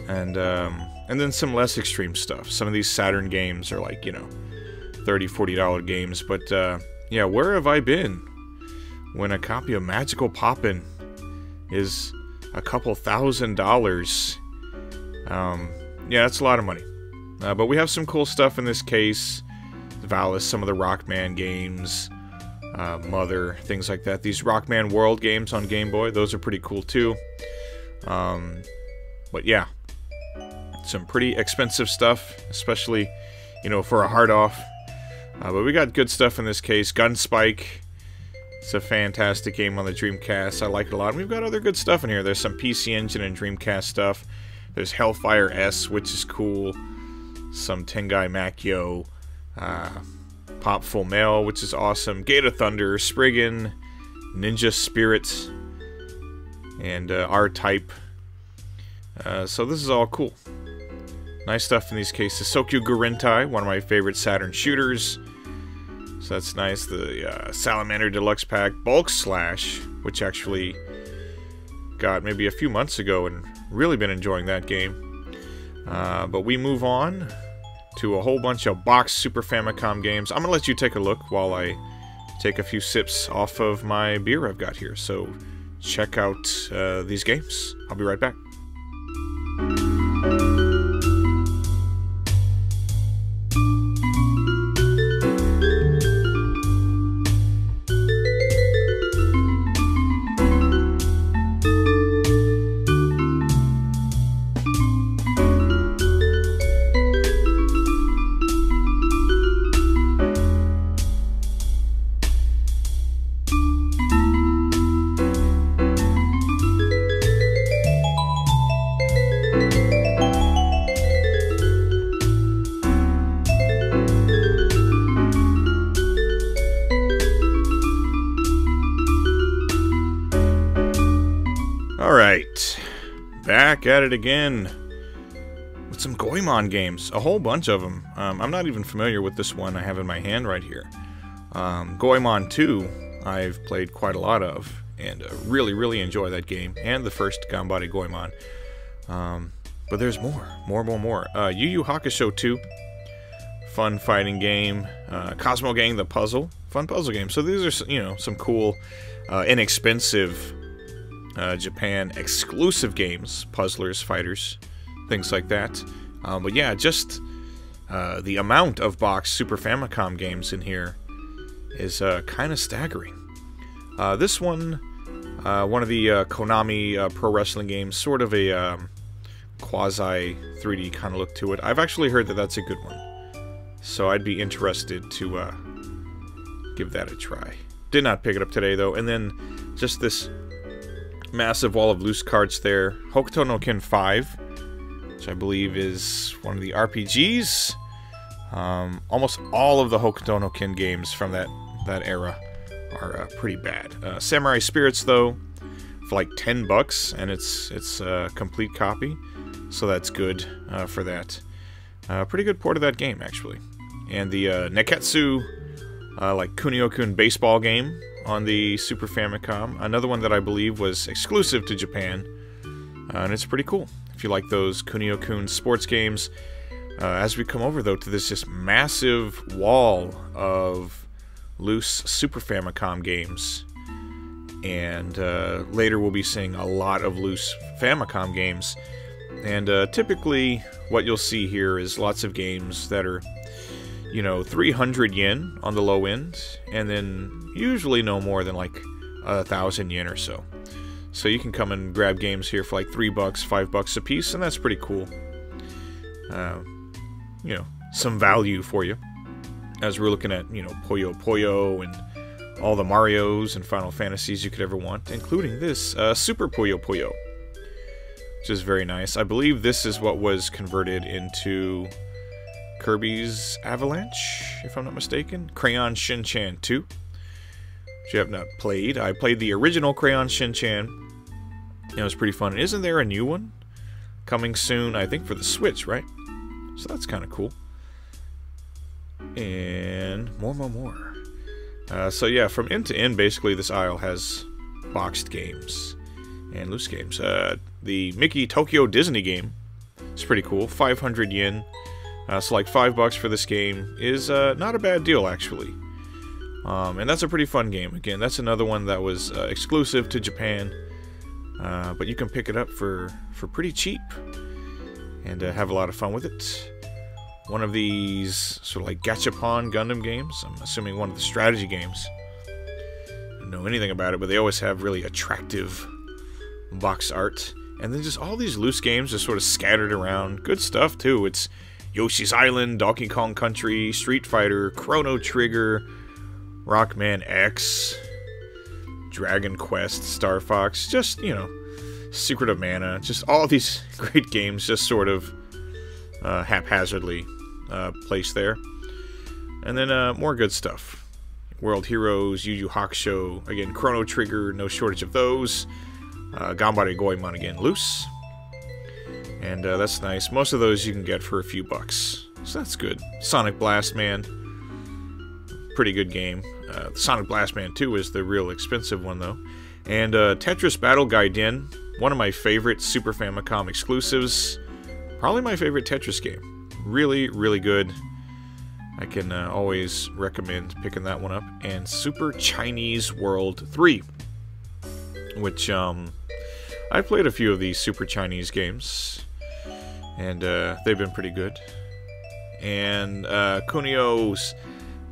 And, um, and then some less extreme stuff. Some of these Saturn games are like, you know, 30 $40 games. But, uh, yeah, where have I been when a copy of Magical Pop'n is a couple thousand dollars? Um, yeah, that's a lot of money. Uh, but we have some cool stuff in this case. Valis, some of the Rockman games, uh, Mother, things like that. These Rockman World games on Game Boy, those are pretty cool too. Um, but yeah, some pretty expensive stuff, especially, you know, for a hard off. Uh, but we got good stuff in this case. Gunspike. It's a fantastic game on the Dreamcast. I like it a lot. And we've got other good stuff in here. There's some PC Engine and Dreamcast stuff. There's Hellfire S, which is cool some Tengai Makyo, uh, Popful Mail, which is awesome, Gate of Thunder, Spriggan, Ninja Spirit, and uh, R-Type. Uh, so this is all cool. Nice stuff in these cases. Sokyu Gurentai, one of my favorite Saturn shooters. So that's nice. The uh, Salamander Deluxe Pack Bulk Slash, which actually got maybe a few months ago and really been enjoying that game. Uh, but we move on to a whole bunch of box Super Famicom games. I'm going to let you take a look while I take a few sips off of my beer I've got here. So check out uh, these games. I'll be right back. It again with some Goemon games. A whole bunch of them. Um, I'm not even familiar with this one I have in my hand right here. Um, Goemon 2, I've played quite a lot of, and uh, really, really enjoy that game, and the first Ganbare Goemon. Um, but there's more, more, more, more. Uh, Yu Yu Hakusho 2, fun fighting game. Uh, Cosmo Gang the Puzzle, fun puzzle game. So these are, you know, some cool, uh, inexpensive uh, Japan exclusive games, puzzlers, fighters, things like that. Um, but yeah, just uh, the amount of box Super Famicom games in here is uh, kind of staggering. Uh, this one, uh, one of the Konami Pro Wrestling games, sort of a um, quasi 3D kind of look to it. I've actually heard that that's a good one. So I'd be interested to give that a try. Did not pick it up today though. And then just this massive wall of loose cards there. Hokuto no Ken 5, which I believe is one of the RPGs. Um, almost all of the Hokuto no Ken games from that, that era are uh, pretty bad. Uh, Samurai Spirits, though, for like 10 bucks, and it's it's a complete copy, so that's good uh, for that. Uh, pretty good port of that game, actually. And the uh, Nekketsu, uh, like Kunio-kun baseball game on the Super Famicom, another one that I believe was exclusive to Japan, uh, and it's pretty cool. If you like those Kunio-kun sports games, uh, as we come over though to this just massive wall of loose Super Famicom games, and uh, later we'll be seeing a lot of loose Famicom games. And uh, typically, what you'll see here is lots of games that are, you know, 300 yen on the low end, and then usually no more than like a thousand yen or so. So you can come and grab games here for like three bucks, five bucks a piece, and that's pretty cool. Uh, you know, some value for you. As we're looking at, you know, Puyo Puyo and all the Marios and Final Fantasies you could ever want, including this uh, Super Puyo Puyo, which is very nice. I believe this is what was converted into Kirby's Avalanche, if I'm not mistaken. Crayon Shin-Chan 2, which I have not played. I played the original Crayon Shin-Chan. It was pretty fun. Isn't there a new one coming soon? I think for the Switch, right? So that's kind of cool. And more, more, more. Uh, so yeah, from end to end, basically, this aisle has boxed games and loose games. Uh, the Mickey Tokyo Disney game is pretty cool. 500 yen. Uh, so like five bucks for this game is uh, not a bad deal actually. Um, and that's a pretty fun game. Again, that's another one that was uh, exclusive to Japan, uh, but you can pick it up for for pretty cheap and uh, have a lot of fun with it. One of these sort of like Gachapon Gundam games. I'm assuming one of the strategy games. I don't know anything about it, but they always have really attractive box art. And then just all these loose games just sort of scattered around. Good stuff too. It's Yoshi's Island, Donkey Kong Country, Street Fighter, Chrono Trigger, Rockman X, Dragon Quest, Star Fox, just, you know, Secret of Mana, just all *laughs* these great games just sort of uh, haphazardly uh, placed there. And then uh, more good stuff. World Heroes, Yu Yu Hakusho, again, Chrono Trigger, no shortage of those. Uh, Ganbare Goemon again, loose. And uh, that's nice. Most of those you can get for a few bucks. So that's good. Sonic Blast Man, pretty good game. Uh, Sonic Blast Man 2 is the real expensive one, though. And uh, Tetris Battle Gaiden, one of my favorite Super Famicom exclusives. Probably my favorite Tetris game. Really, really good. I can uh, always recommend picking that one up. And Super Chinese World 3, which um, I played a few of these Super Chinese games, and uh, they've been pretty good. And uh, Kunio's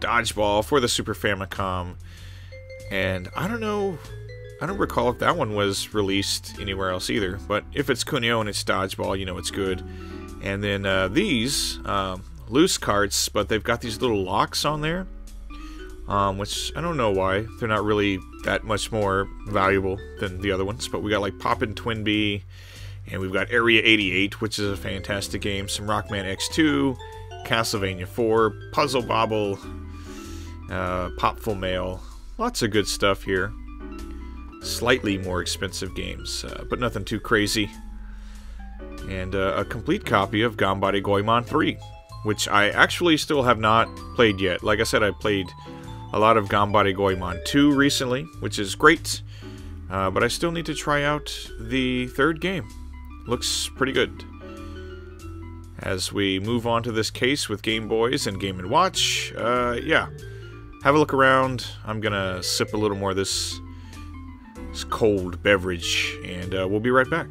Dodgeball for the Super Famicom. And I don't know, I don't recall if that one was released anywhere else either. But if it's Kunio and it's Dodgeball, you know it's good. And then uh, these, um, loose carts, but they've got these little locks on there. Um, which I don't know why. They're not really that much more valuable than the other ones. But we got like Pop'n TwinBee, and we've got Area 88, which is a fantastic game. Some Rockman X2, Castlevania 4, Puzzle Bobble, uh, Popful Mail. Lots of good stuff here. Slightly more expensive games, uh, but nothing too crazy. And uh, a complete copy of Ganbare Goemon 3, which I actually still have not played yet. Like I said, I played a lot of Ganbare Goemon 2 recently, which is great. Uh, but I still need to try out the third game. Looks pretty good. As we move on to this case with Game Boys and Game & Watch, uh, yeah, have a look around. I'm gonna sip a little more of this, this cold beverage, and uh, we'll be right back.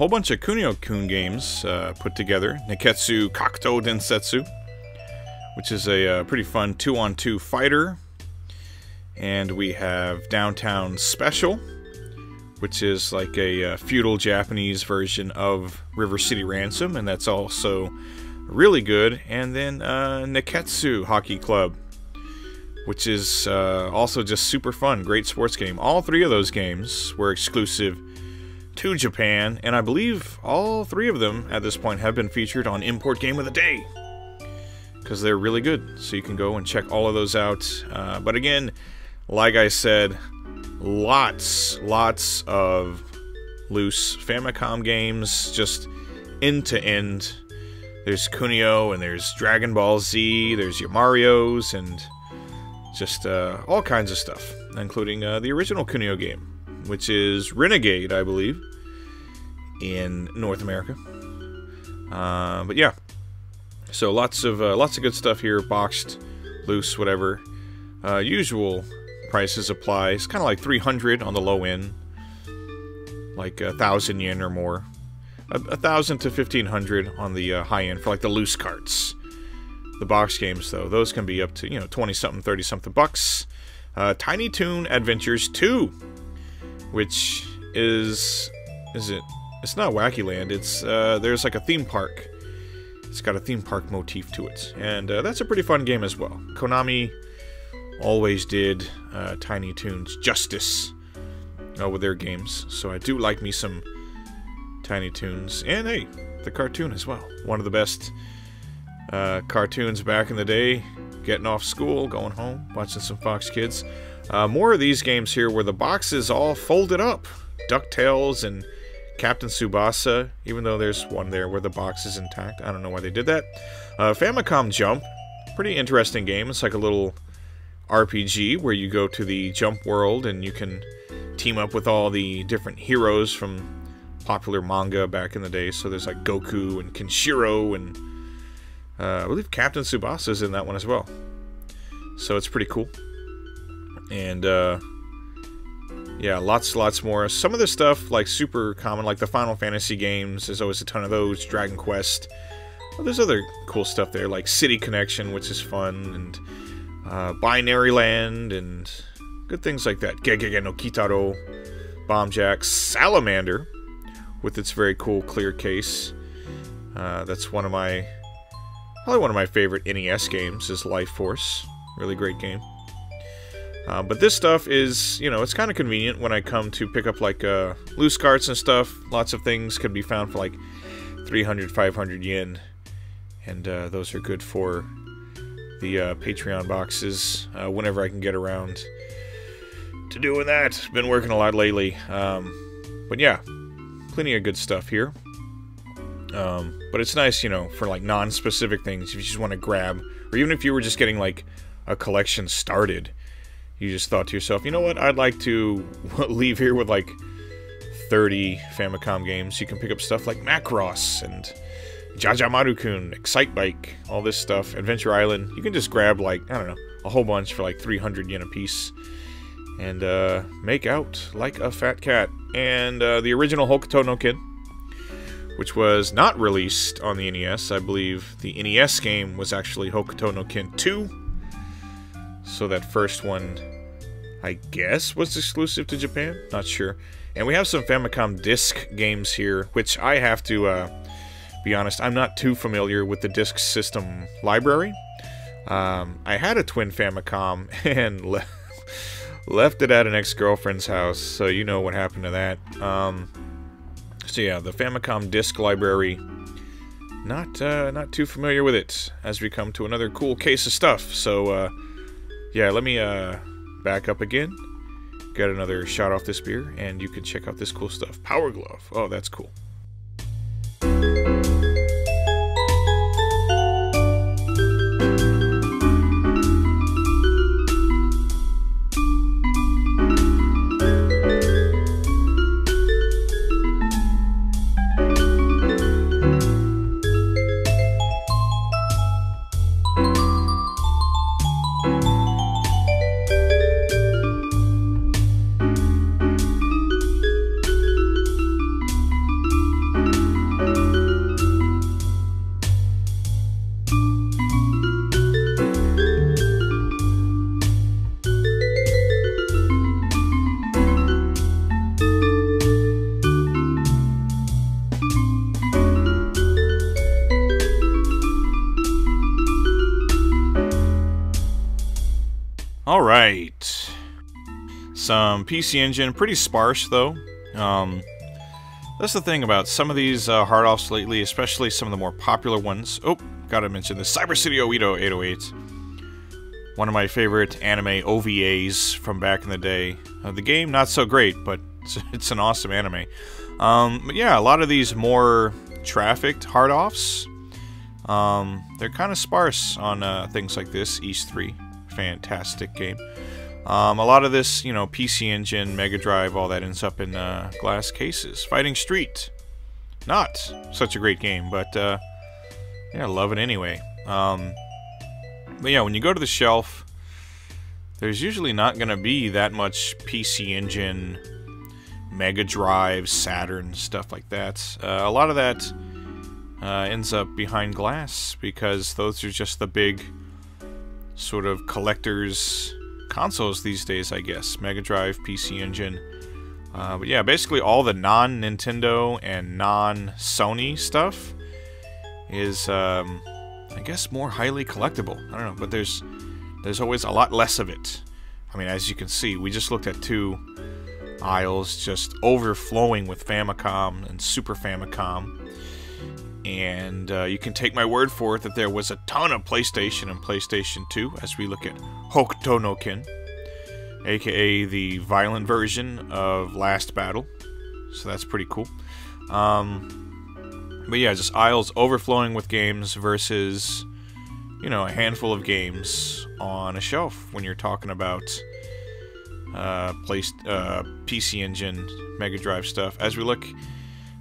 Whole bunch of Kunio Kun games uh, put together. Nekketsu Kakuto Densetsu, which is a uh, pretty fun two on two fighter. And we have Downtown Special, which is like a uh, feudal Japanese version of River City Ransom, and that's also really good. And then uh, Nekketsu Hockey Club, which is uh, also just super fun, great sports game. All three of those games were exclusive to Japan, and I believe all three of them at this point have been featured on Import Game of the Day because they're really good. So you can go and check all of those out. Uh, but again, like I said, lots, lots of loose Famicom games, just end to end. There's Kunio and there's Dragon Ball Z, there's your Marios, and just uh, all kinds of stuff, including uh, the original Kunio game, which is Renegade, I believe, in North America. Uh, but yeah, so lots of uh, lots of good stuff here, boxed, loose, whatever. Uh, usual prices apply. It's kind of like 300 on the low end, like a thousand yen or more. A, thousand to 1500 on the uh, high end for like the loose carts. The box games, though, those can be up to, you know, 20 something, 30 something bucks. Uh, Tiny Toon Adventures 2, which is. Is it? It's not Wacky Land. It's. Uh, there's like a theme park. It's got a theme park motif to it. And uh, that's a pretty fun game as well. Konami always did uh, Tiny Toons justice uh, with their games. So I do like me some Tiny Toons. And hey, the cartoon as well. One of the best uh, cartoons back in the day. Getting off school, going home, watching some Fox Kids. Uh, more of these games here where the boxes all folded up. DuckTales and Captain Tsubasa, even though there's one there where the box is intact. I don't know why they did that. Uh, Famicom Jump, pretty interesting game. It's like a little RPG where you go to the Jump world and you can team up with all the different heroes from popular manga back in the day. So there's like Goku and Kenshiro and uh, I believe Captain Tsubasa is in that one as well. So it's pretty cool. And uh, yeah, lots, lots more. Some of the stuff like super common, like the Final Fantasy games. There's always a ton of those. Dragon Quest. Well, there's other cool stuff there, like City Connection, which is fun, and uh, Binary Land, and good things like that. Gegege no Kitaro, Bomb Jack, Salamander, with its very cool clear case. Uh, that's one of my, probably one of my favorite NES games is Life Force. Really great game. Uh, but this stuff is, you know, it's kind of convenient when I come to pick up like uh, loose carts and stuff. Lots of things can be found for like 300, 500 yen. And uh, those are good for the uh, Patreon boxes uh, whenever I can get around to doing that. Been working a lot lately. Um, but yeah, plenty of good stuff here. Um, but it's nice, you know, for like non specific things if you just want to grab, or even if you were just getting like a collection started you just thought to yourself, you know what, I'd like to *laughs* leave here with like 30 Famicom games. You can pick up stuff like Macross and Jajamaru-kun, Excitebike, all this stuff, Adventure Island. You can just grab like, I don't know, a whole bunch for like 300 yen a piece and uh, make out like a fat cat. And uh, the original Hokuto no Ken, which was not released on the NES. I believe the NES game was actually Hokuto no Ken 2. So that first one I guess was exclusive to Japan. Not sure. And we have some Famicom disc games here, which I have to uh, be honest, I'm not too familiar with the disc system library. Um, I had a twin Famicom *laughs* and le- left it at an ex-girlfriend's house, so you know what happened to that. Um, so yeah, the Famicom disc library. Not uh, not too familiar with it as we come to another cool case of stuff. So uh, yeah, let me uh, back up again, get another shot off this beer, and you can check out this cool stuff. Power Glove. Oh, that's cool. Some PC Engine, pretty sparse though. Um, that's the thing about some of these uh, hard offs lately, especially some of the more popular ones. Oh, gotta mention the Cyber City Oedo 808. One of my favorite anime OVAs from back in the day. Uh, the game, not so great, but *laughs* it's, it's an awesome anime. Um, but yeah, a lot of these more trafficked hard offs, um, they're kind of sparse on uh, things like this. Ys 3, fantastic game. Um, a lot of this, you know, PC Engine, Mega Drive, all that ends up in uh, glass cases. Fighting Street, not such a great game, but uh, yeah, love it anyway. Um, but yeah, when you go to the shelf, there's usually not going to be that much PC Engine, Mega Drive, Saturn, stuff like that. Uh, a lot of that uh, ends up behind glass because those are just the big sort of collectors consoles these days, I guess. Mega Drive, PC Engine. Uh, but yeah, basically all the non-Nintendo and non-Sony stuff is, um, I guess, more highly collectible. I don't know, but there's there's always a lot less of it. I mean, as you can see, we just looked at two aisles just overflowing with Famicom and Super Famicom. And uh, you can take my word for it that there was a ton of PlayStation and PlayStation 2 as we look at Hokuto no Ken, aka the violent version of Last Battle. So that's pretty cool. Um, but yeah, just aisles overflowing with games versus, you know, a handful of games on a shelf when you're talking about uh, uh, PC Engine, Mega Drive stuff. As we look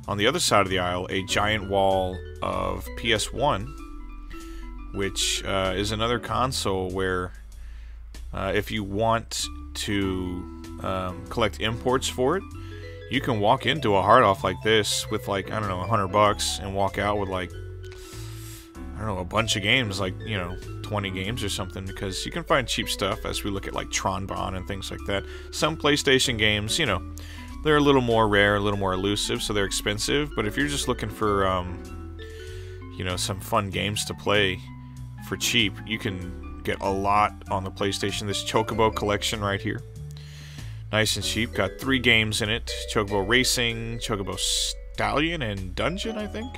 on the other side of the aisle, a giant wall of PS1, which uh, is another console where uh, if you want to um, collect imports for it, you can walk into a hard off like this with like I don't know 100 bucks and walk out with like I don't know a bunch of games like you know 20 games or something because you can find cheap stuff as we look at like Tron Bonne and things like that. Some PlayStation games, you know, they're a little more rare, a little more elusive, so they're expensive. But if you're just looking for, um, you know, some fun games to play for cheap, you can get a lot on the PlayStation. This Chocobo collection right here, nice and cheap. Got three games in it: Chocobo Racing, Chocobo Stallion, and Dungeon, I think.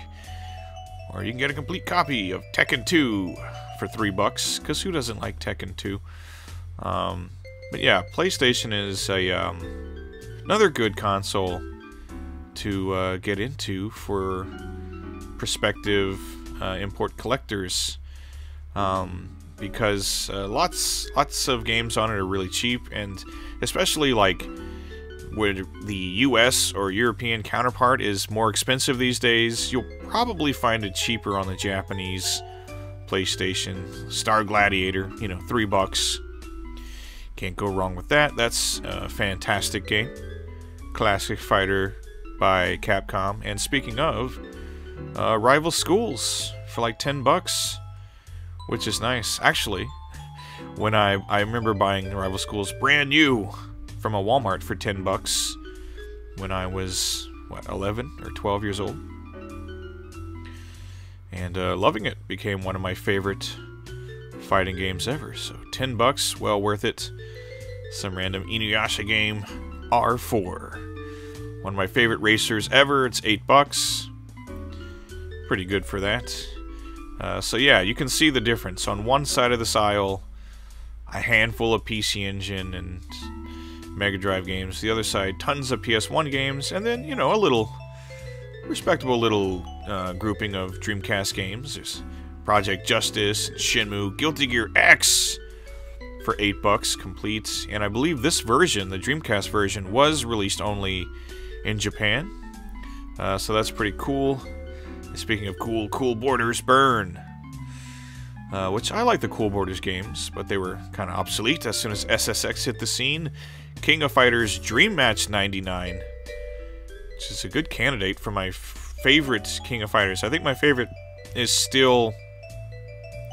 Or you can get a complete copy of Tekken 2 for three bucks. Cause who doesn't like Tekken 2? Um, but yeah, PlayStation is a um, another good console to uh, get into for prospective uh, import collectors. Um, because uh, lots lots of games on it are really cheap and especially like where the US or European counterpart is more expensive these days you'll probably find it cheaper on the Japanese PlayStation. Star Gladiator you know three bucks. Can't go wrong with that. That's a fantastic game classic fighter by Capcom. And speaking of, uh, Rival Schools for like 10 bucks, which is nice. Actually, when I, I remember buying Rival Schools brand new from a Walmart for 10 bucks when I was, what, 11 or 12 years old. And uh, loving it became one of my favorite fighting games ever. So 10 bucks, well worth it. Some random Inuyasha game R4. One of my favorite racers ever. It's eight bucks. Pretty good for that. Uh, so yeah, you can see the difference. On one side of this aisle, a handful of PC Engine and Mega Drive games. The other side, tons of PS1 games, and then you know a little respectable little uh, grouping of Dreamcast games. There's Project Justice, Shenmue, Guilty Gear X, for 8 bucks complete. And I believe this version, the Dreamcast version, was released only in Japan. Uh, so that's pretty cool. Speaking of cool, Cool Borders Burn. Uh, which I like the Cool Borders games, but they were kind of obsolete as soon as SSX hit the scene. King of Fighters Dream Match 99, which is a good candidate for my favorite King of Fighters. I think my favorite is still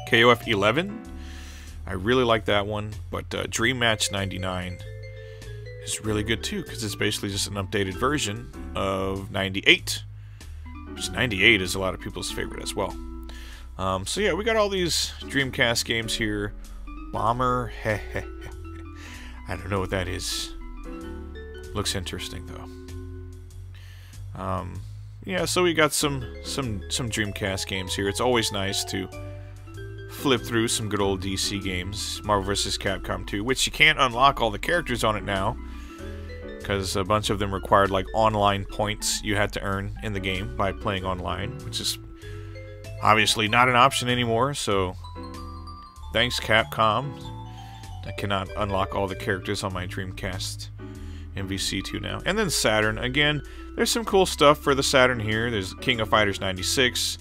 KOF 11 I really like that one, but uh, Dream Match 99 is really good too because it's basically just an updated version of 98. Which 98 is a lot of people's favorite as well. Um, so yeah, we got all these Dreamcast games here. Bomber, *laughs* I don't know what that is. Looks interesting though. Um, yeah, so we got some some some Dreamcast games here. It's always nice to flip through some good old DC games, Marvel vs. Capcom 2, which you can't unlock all the characters on it now because a bunch of them required like online points you had to earn in the game by playing online, which is obviously not an option anymore. So thanks Capcom. I cannot unlock all the characters on my Dreamcast MVC2 now. And then Saturn again. There's some cool stuff for the Saturn here. There's King of Fighters 96,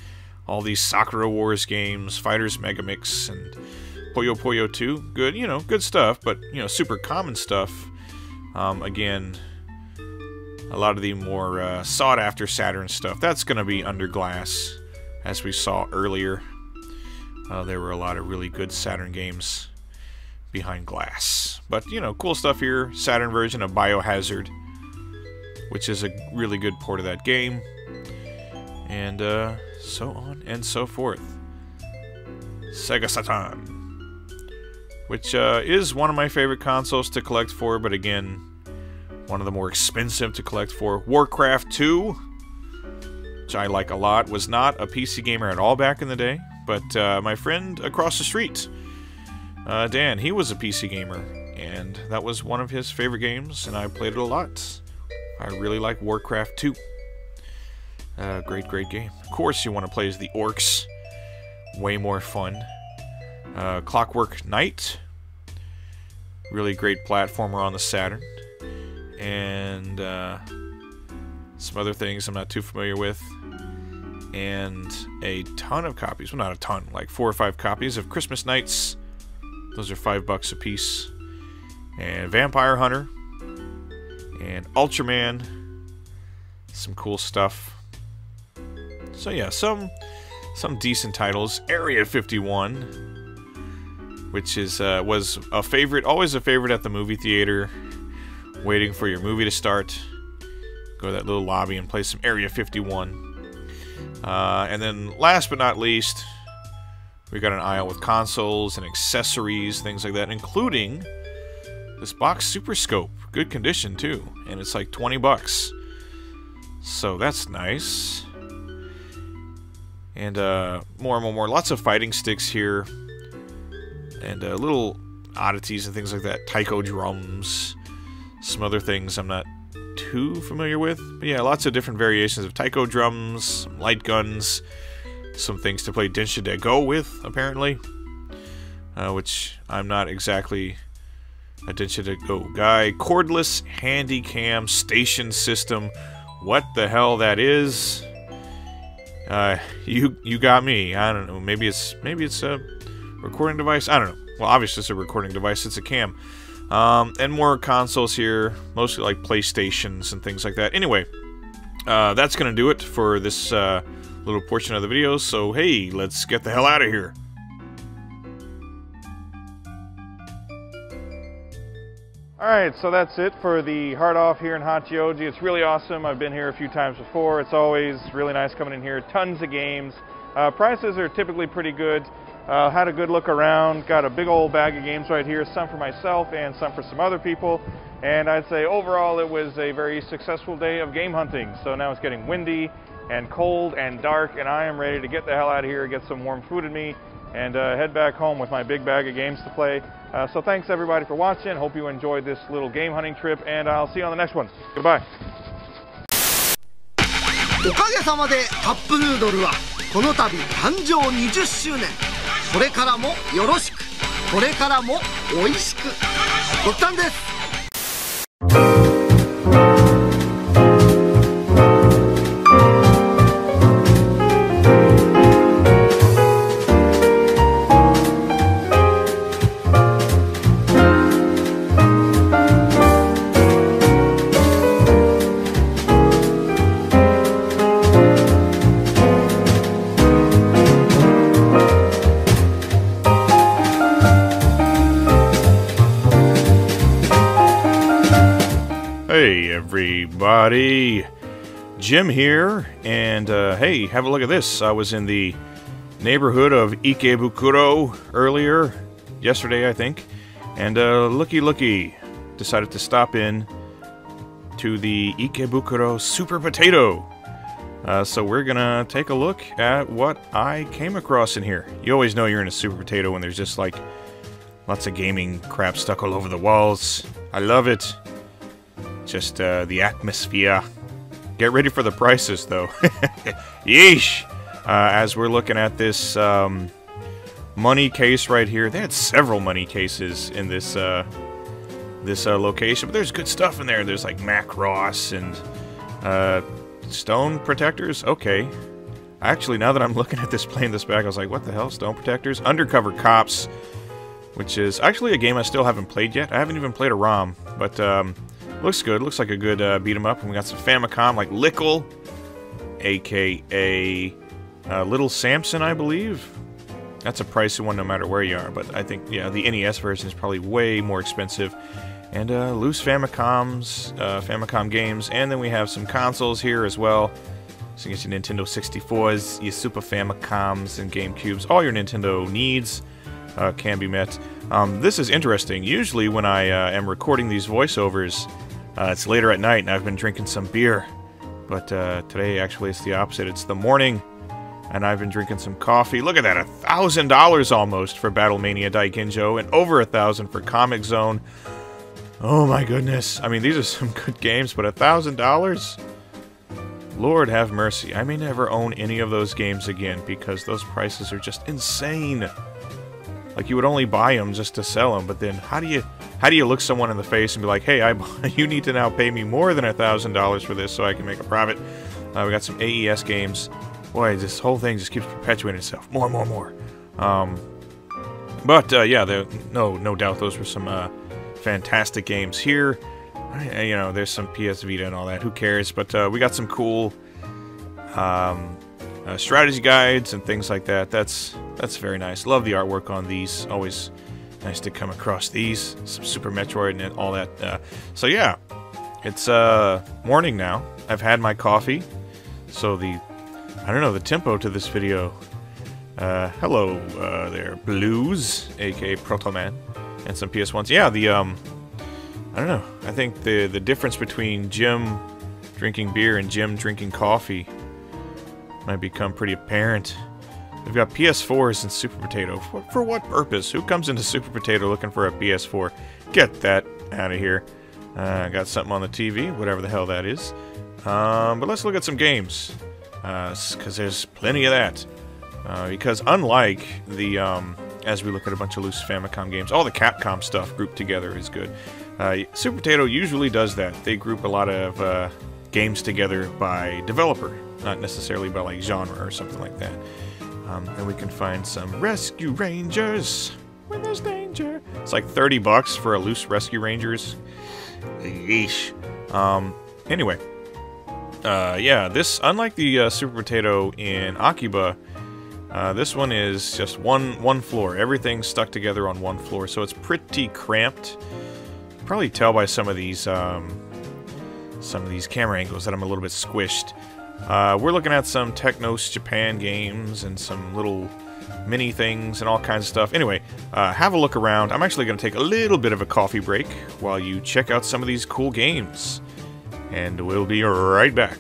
all these Sakura Wars games, Fighters Megamix, and Puyo Puyo 2. Good, you know, good stuff, but, you know, super common stuff. Um, again, a lot of the more uh, sought after Saturn stuff, that's going to be under glass, as we saw earlier. Uh, there were a lot of really good Saturn games behind glass. But, you know, cool stuff here. Saturn version of Biohazard which is a really good port of that game. And uh, so on and so forth. Sega Saturn, which uh, is one of my favorite consoles to collect for, but again, one of the more expensive to collect for. Warcraft 2, which I like a lot, was not a PC gamer at all back in the day, but uh, my friend across the street, uh, Dan, he was a PC gamer, and that was one of his favorite games, and I played it a lot. I really like Warcraft 2. Uh, great, great game. Of course, you want to play as the orcs. Way more fun. Uh, Clockwork Knight. Really great platformer on the Saturn. And uh, some other things I'm not too familiar with. And a ton of copies. Well, not a ton, like four or five copies of Christmas Nights. Those are five bucks a piece. And Vampire Hunter and Ultraman. Some cool stuff. So yeah, some some decent titles. Area 51, which is uh, was a favorite, always a favorite at the movie theater, waiting for your movie to start. Go to that little lobby and play some Area 51. Uh, and then last but not least, we got an aisle with consoles and accessories, things like that, including this box Super Scope good condition too, and it's like 20 bucks. So that's nice. And uh, more and more, more, lots of fighting sticks here, and uh, little oddities and things like that. Taiko drums, some other things I'm not too familiar with. But yeah, lots of different variations of taiko drums, light guns, some things to play Densha de Go with, apparently. Uh, which I'm not exactly Attention to go guy. Cordless handy cam station system. What the hell that is? Uh, you you got me. I don't know. Maybe it's maybe it's a recording device. I don't know. Well, obviously it's a recording device. It's a cam. Um, and more consoles here, mostly like PlayStations and things like that. Anyway, uh, that's gonna do it for this uh, little portion of the video. So hey, let's get the hell out of here. Alright, so that's it for the Hard Off here in Hachioji. It's really awesome. I've been here a few times before. It's always really nice coming in here. Tons of games. Uh, prices are typically pretty good. Uh, had a good look around. Got a big old bag of games right here. Some for myself and some for some other people. And I'd say overall it was a very successful day of game hunting. So now it's getting windy and cold and dark and I am ready to get the hell out of here, get some warm food in me, and uh, head back home with my big bag of games to play. Uh, so thanks everybody for watching. Hope you enjoyed this little game hunting trip, and I'll see you on the next one. Goodbye. おかげさまでカップヌードルはこの度誕生20周年これからもよろしくこれからも美味しくごったんです Jim here, and uh, hey, have a look at this. I was in the neighborhood of Ikebukuro earlier, yesterday I think, and uh, looky looky, decided to stop in to the Ikebukuro Super Potato. Uh, so we're gonna take a look at what I came across in here. You always know you're in a Super Potato when there's just like lots of gaming crap stuck all over the walls. I love it. Just uh, the atmosphere. Get ready for the prices, though. *laughs* Yeesh! Uh, as we're looking at this um, money case right here, they had several money cases in this uh, this uh, location, but there's good stuff in there. There's like Macross and uh, stone protectors. Okay. Actually, now that I'm *laughs* looking at this, playing this back, I was like, what the hell? Stone protectors? Undercover cops, which is actually a game I still haven't played yet. I haven't even played a ROM, but um, looks good. Looks like a good uh, beat 'em up. And we got some Famicom, like Lickle, aka uh, Little Samson, I believe. That's a pricey one no matter where you are, but I think, yeah, the NES version is probably way more expensive. And uh, loose Famicoms, uh, Famicom games, and then we have some consoles here as well. So you get your Nintendo 64s, your Super Famicoms, and GameCubes. All your Nintendo needs uh, can be met. Um, this is interesting. Usually when I uh, am recording these voiceovers, uh, it's later at night and I've been drinking some beer. But uh, today, actually, it's the opposite. It's the morning and I've been drinking some coffee. Look at that, a thousand dollars almost for Battlemania Daiginjo, and over a thousand for Comix Zone. Oh my goodness! I mean, these are *laughs* some good games, but a thousand dollars? Lord have mercy. I may never own any of those games again because those prices are just insane. Like you would only buy them just to sell them, but then how do you how do you look someone in the face and be like, "Hey, I *laughs* you need to now pay me more than a thousand dollars for this so I can make a profit"? Uh, we got some AES games boy, this whole thing just keeps perpetuating itself. More, more, more. Um, but uh, yeah, no, no doubt those were some uh, fantastic games here. You know, there's some PS Vita and all that. Who cares? But uh, we got some cool um, uh, strategy guides and things like that. That's that's very nice. Love the artwork on these. Always nice to come across these. Some Super Metroid and all that. Uh, so yeah, it's uh, morning now. I've had my coffee, so the I don't know, the tempo to this video. Uh, hello uh, there, Blues, aka Protoman, and some PS1s. Yeah, the, um, I don't know. I think the, the difference between Jim drinking beer and Jim drinking coffee might become pretty apparent. We've got PS4s and Super Potato. For, for what purpose? Who comes into Super Potato looking for a PS4? Get that out of here. Uh, got something on the TV, whatever the hell that is. Um, but let's look at some games because uh, there's plenty of that. Uh, because unlike the, um, as we look at a bunch of loose Famicom games, all the Capcom stuff grouped together is good. Uh, Super Potato usually does that. They group a lot of uh, games together by developer, not necessarily by like genre or something like that. Um, and we can find some Rescue Rangers when there's danger. It's like 30 bucks for a loose Rescue Rangers. Yeesh. Um, anyway, uh, yeah, this, unlike the uh, Super Potato in Akiba, uh, this one is just one one floor. Everything's stuck together on one floor, so it's pretty cramped. Probably tell by some of these um, some of these camera angles that I'm a little bit squished. Uh, we're looking at some Technos Japan games and some little mini things and all kinds of stuff. Anyway, uh, have a look around. I'm actually going to take a little bit of a coffee break while you check out some of these cool games and we'll be right back.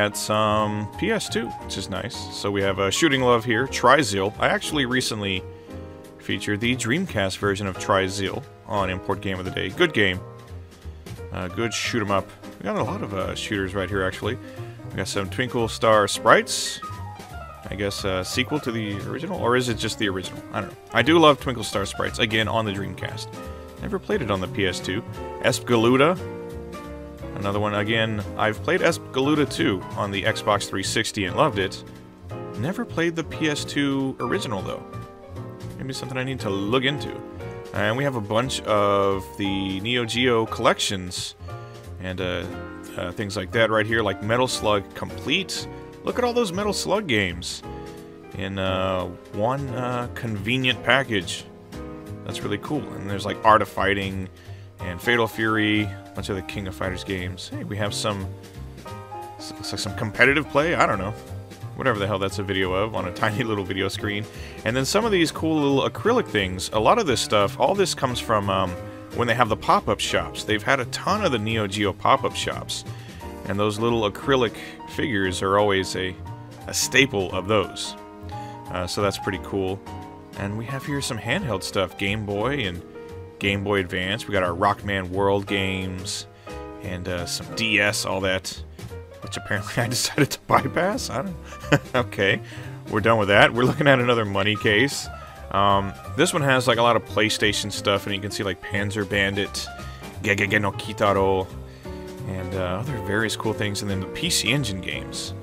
At some PS2, which is nice. So we have a Shooting Love here, Trizeal. I actually recently featured the Dreamcast version of Trizeal on Import Game of the Day. Good game. Uh, good shoot 'em up. We got a lot of uh, shooters right here, actually. We got some Twinkle Star Sprites. I guess a sequel to the original, or is it just the original? I don't know. I do love Twinkle Star Sprites, again, on the Dreamcast. Never played it on the PS2. Espgaluda. Another one, again, I've played Espgaluda 2 on the Xbox 360 and loved it. Never played the PS2 original, though. Maybe something I need to look into. And we have a bunch of the Neo Geo collections and uh, uh, things like that right here, like Metal Slug Complete. Look at all those Metal Slug games in uh, one uh, convenient package. That's really cool. And there's like Art of Fighting and Fatal Fury, a bunch of the King of Fighters games. Hey, we have some looks like some competitive play. I don't know whatever the hell that's a video of on a *laughs* tiny little video screen. And then some of these cool little acrylic things. A lot of this stuff, all this comes from um, when they have the pop-up shops. They've had a ton of the Neo Geo pop-up shops. And those little acrylic figures are always a, a staple of those. Uh, so that's pretty cool. And we have here some handheld stuff. Game Boy and Game Boy Advance. We got our Rockman World games. And uh, some DS, all that which apparently *laughs* I decided to bypass. I don't. *laughs* okay, we're done with that. We're looking at another money case. Um, this one has like a lot of PlayStation stuff, and you can see like Panzer Bandit, GeGeGe no Kitaro, and uh, other various cool things. And then the PC Engine games,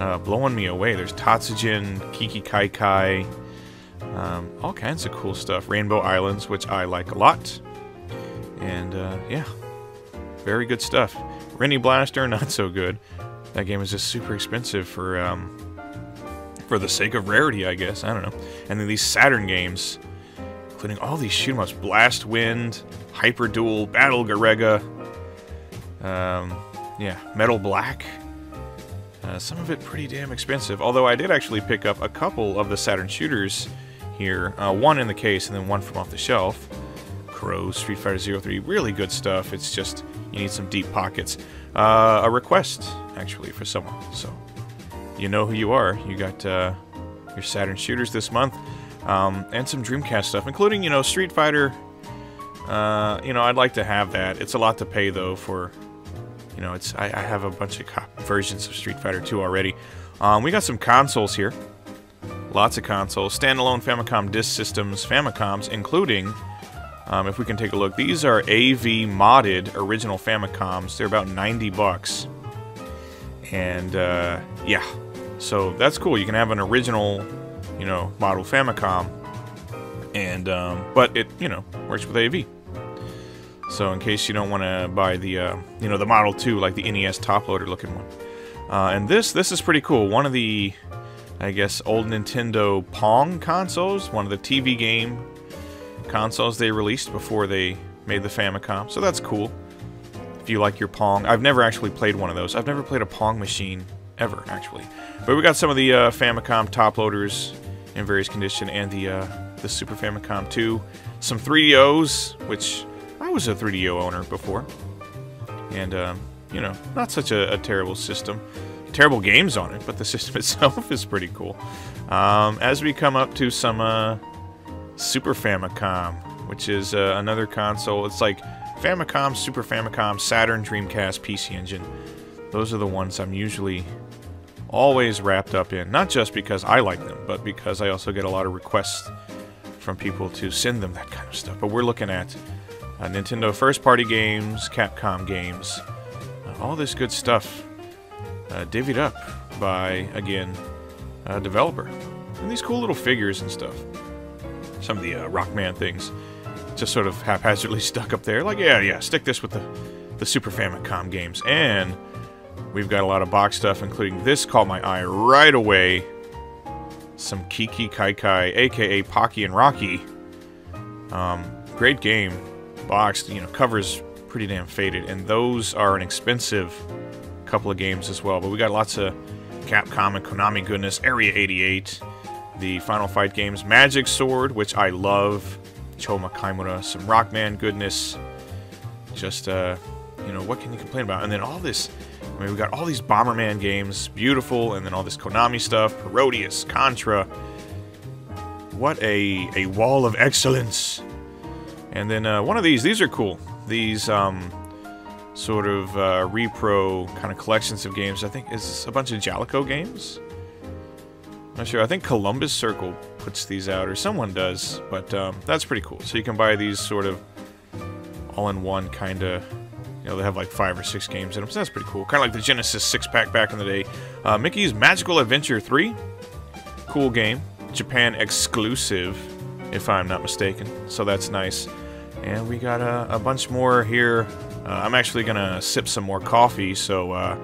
uh, blowing me away. There's Tatsujin, Kiki Kai Kai, um, all kinds of cool stuff. Rainbow Islands, which I like a lot, and uh, yeah, very good stuff. Renny Blaster, *laughs* not so good. That game is just super expensive for um, for the sake of rarity, I guess. I don't know. And then these Saturn games, including all these shoot 'em ups: Blast Wind, Hyper Duel, Battle Garegga, um, yeah, Metal Black. Uh, some of it pretty damn expensive. Although I did actually pick up a couple of the Saturn shooters here. Uh, one in the case and then one from off the shelf. Crow, Street Fighter Zero Three, really good stuff. It's just you need some deep pockets. Uh, a request, actually, for someone. So, you know who you are. You got uh, your Saturn shooters this month, um, and some Dreamcast stuff, including, you know, Street Fighter. Uh, you know, I'd like to have that. It's a lot to pay, though, for, you know, it's I, I have a bunch of cop versions of Street Fighter 2 already. Um, we got some consoles here. Lots of consoles. Standalone Famicom disk systems, Famicoms, including um, if we can take a look, these are AV modded original Famicoms. They're about 90 bucks. And uh, yeah, so that's cool. You can have an original, you know, model Famicom, and um, but it, you know, works with AV. So in case you don't want to buy the, uh, you know, the Model 2, like the NES top loader looking one. Uh, and this, this is pretty cool. One of the, I guess, old Nintendo Pong consoles, one of the TV game consoles they released before they made the Famicom, so that's cool. If you like your Pong. I've never actually played one of those. I've never played a Pong machine ever, actually. But we got some of the uh, Famicom top loaders in various condition and the, uh, the Super Famicom 2. Some 3DOs, which I was a 3DO owner before. And, um, you know, not such a, a, terrible system. Terrible games on it, but the system *laughs* itself is pretty cool. Um, as we come up to some uh, Super Famicom, which is uh, another console. It's like Famicom, Super Famicom, Saturn, Dreamcast, PC Engine. Those are the ones I'm usually always wrapped up in. Not just because I like them, but because I also get a lot of requests from people to send them that kind of stuff. But we're looking at uh, Nintendo first party games, Capcom games, uh, all this good stuff uh, divvied up by, again, a developer. And these cool little figures and stuff some of the uh, Rockman things just sort of haphazardly *laughs* stuck up there. Like, yeah, yeah, stick this with the, the Super Famicom games. And we've got a lot of box stuff, including this caught my eye right away. Some Kiki Kai Kai, aka Pocky and Rocky. Um, great game. Boxed, you know, covers pretty damn faded. And those are an expensive couple of games as well. But we got lots of Capcom and Konami goodness. Area 88 the Final Fight games, Magic Sword, which I love, Chou Makaimura, some Rockman goodness, just, uh, you know, what can you complain about? And then all this I mean, we got all these Bomberman games, beautiful, and then all this Konami stuff, Parodius, Contra. What a, a wall of excellence. And then uh, one of these, these are cool. These um, sort of uh, repro kind of collections of games. I think is a bunch of Jaleco games. Not sure. I think Columbus Circle puts these out, or someone does. But um, that's pretty cool. So you can buy these sort of all-in-one kind of you know, they have like five or six games in them, so that's pretty cool. Kind of like the Genesis six-pack back in the day. Uh, Mickey's Magical Adventure 3. Cool game. Japan exclusive, if I'm not mistaken. So that's nice. And we got a, a bunch more here. Uh, I'm actually to sip some more coffee, so uh,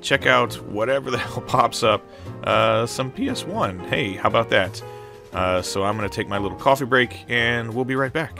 check out whatever the *laughs* hell pops up. Uh, some PS1. Hey, how about that? So I'm to take my little coffee break, and we'll be right back.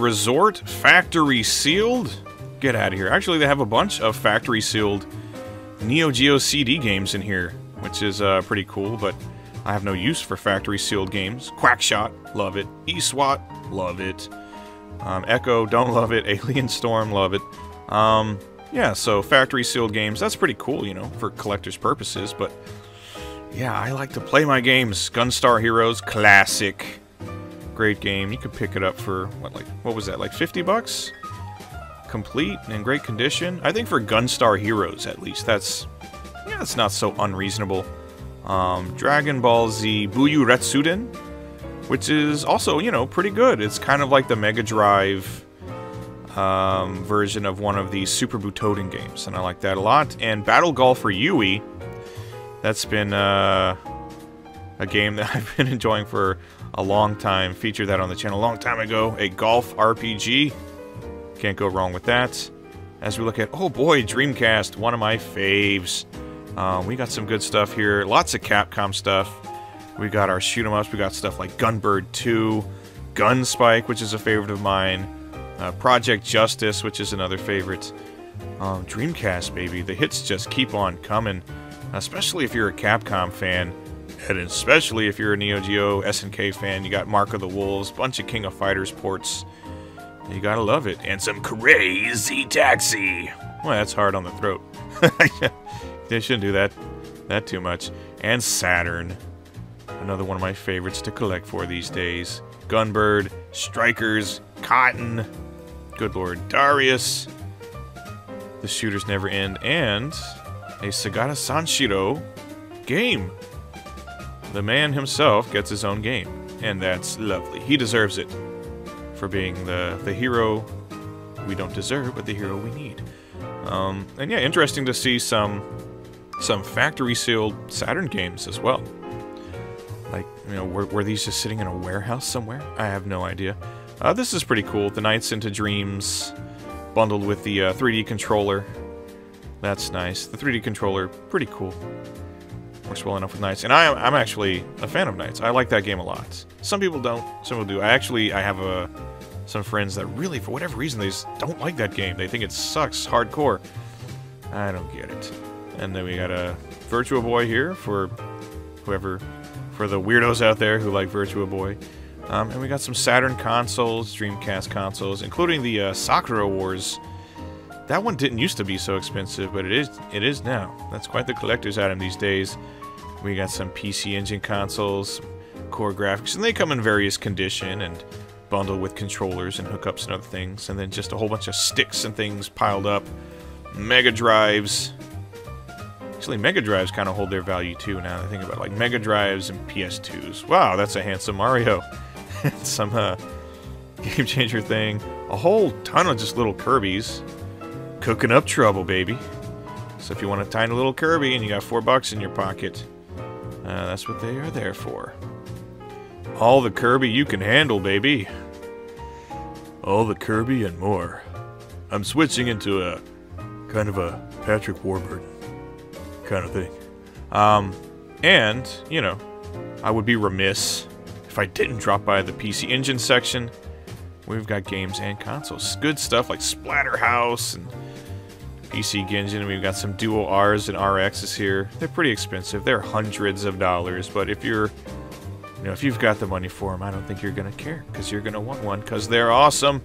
Resort Factory Sealed? Get out of here. Actually, they have a bunch of factory sealed Neo Geo CD games in here, which is uh, pretty cool, but I have no use for factory sealed games. Quackshot, love it. eSWAT, love it. Um, Echo, *laughs* don't love it. Alien Storm, love it. Um, yeah, so factory sealed games, that's pretty cool, you know, for collector's purposes, but yeah, I like to play my games. Gunstar Heroes, classic. Great game. You could pick it up for, what, like, what was that, like 50 bucks? Complete and in great condition. I think for Gunstar Heroes, at least, that's, yeah, that's not so unreasonable. Um, Dragon Ball Z Buyu Retsuden, which is also, you know, pretty good. It's kind of like the Mega Drive um, version of one of these Super Butoden games, and I like that a lot. And Battle Golfer Yui, that's been uh, a game that *laughs* I've been enjoying for a long time. Featured that on the channel a long time ago. A golf RPG. Can't go wrong with that. As we look at, oh boy, Dreamcast, one of my faves. Uh, we got some good stuff here. Lots of Capcom stuff. We got our shoot 'em ups. We got stuff like Gunbird 2, Gunspike, which is a favorite of mine, uh, Project Justice, which is another favorite. Um, Dreamcast, baby. The hits just keep on coming especially if you're a Capcom fan, and especially if you're a Neo Geo SNK fan. You got Mark of the Wolves, bunch of King of Fighters ports. You gotta love it, and some crazy taxi. Well, that's hard on the throat. *laughs* they shouldn't do that, that too much. And Saturn, another one of my favorites to collect for these days. Gunbird, Strikers, Cotton, good lord, Darius. The shooters never end, and a Segata Sanshiro game. The man himself gets his own game, and that's lovely. He deserves it for being the, the hero we don't deserve, but the hero we need. Um, and yeah, interesting to see some some factory sealed Saturn games as well. Like, you know, were, were these just sitting in a warehouse somewhere? I have no idea. Uh, this is pretty cool. The Nights into Dreams bundled with the uh, 3D controller that's nice. The 3D controller, pretty cool. Works well enough with Nights. And I am, I'm actually a fan of Nights. I like that game a lot. Some people don't. Some people do. I actually I have a some friends that really, for whatever reason, they just don't like that game. They think it sucks hardcore. I don't get it. And then we got a Virtual Boy here for whoever, for the weirdos out there who like Virtual Boy. Um, and we got some Saturn consoles, Dreamcast consoles, including the uh, Sakura Wars. That one didn't used to be so expensive, but it is it is now. That's quite the collector's item these days. We got some PC Engine consoles, CoreGrafx, and they come in various condition and bundle with controllers and hookups and other things, and then just a whole bunch of sticks and things piled up. Mega Drives. Actually, Mega Drives kind of hold their value too now I think about it. Like Mega Drives and PS2s. Wow, that's a handsome Mario. *laughs* Some uh, Game Changer thing. A whole ton of just little Kirby's. Cooking up trouble, baby. So if you want a tiny little Kirby and you got four bucks in your pocket, uh, that's what they are there for. All the Kirby you can handle, baby. All the Kirby and more. I'm switching into a kind of a Patrick Warburton kind of thing. Um, and, you know, I would be remiss if I didn't drop by the PC Engine section. We've got games and consoles. Good stuff like Splatterhouse and PC. And we've got some Duo Rs and RXs here. They're pretty expensive. They're hundreds of dollars, but if you're you know, if you've got the money for them, I don't think you're to care because you're to want one because they're awesome.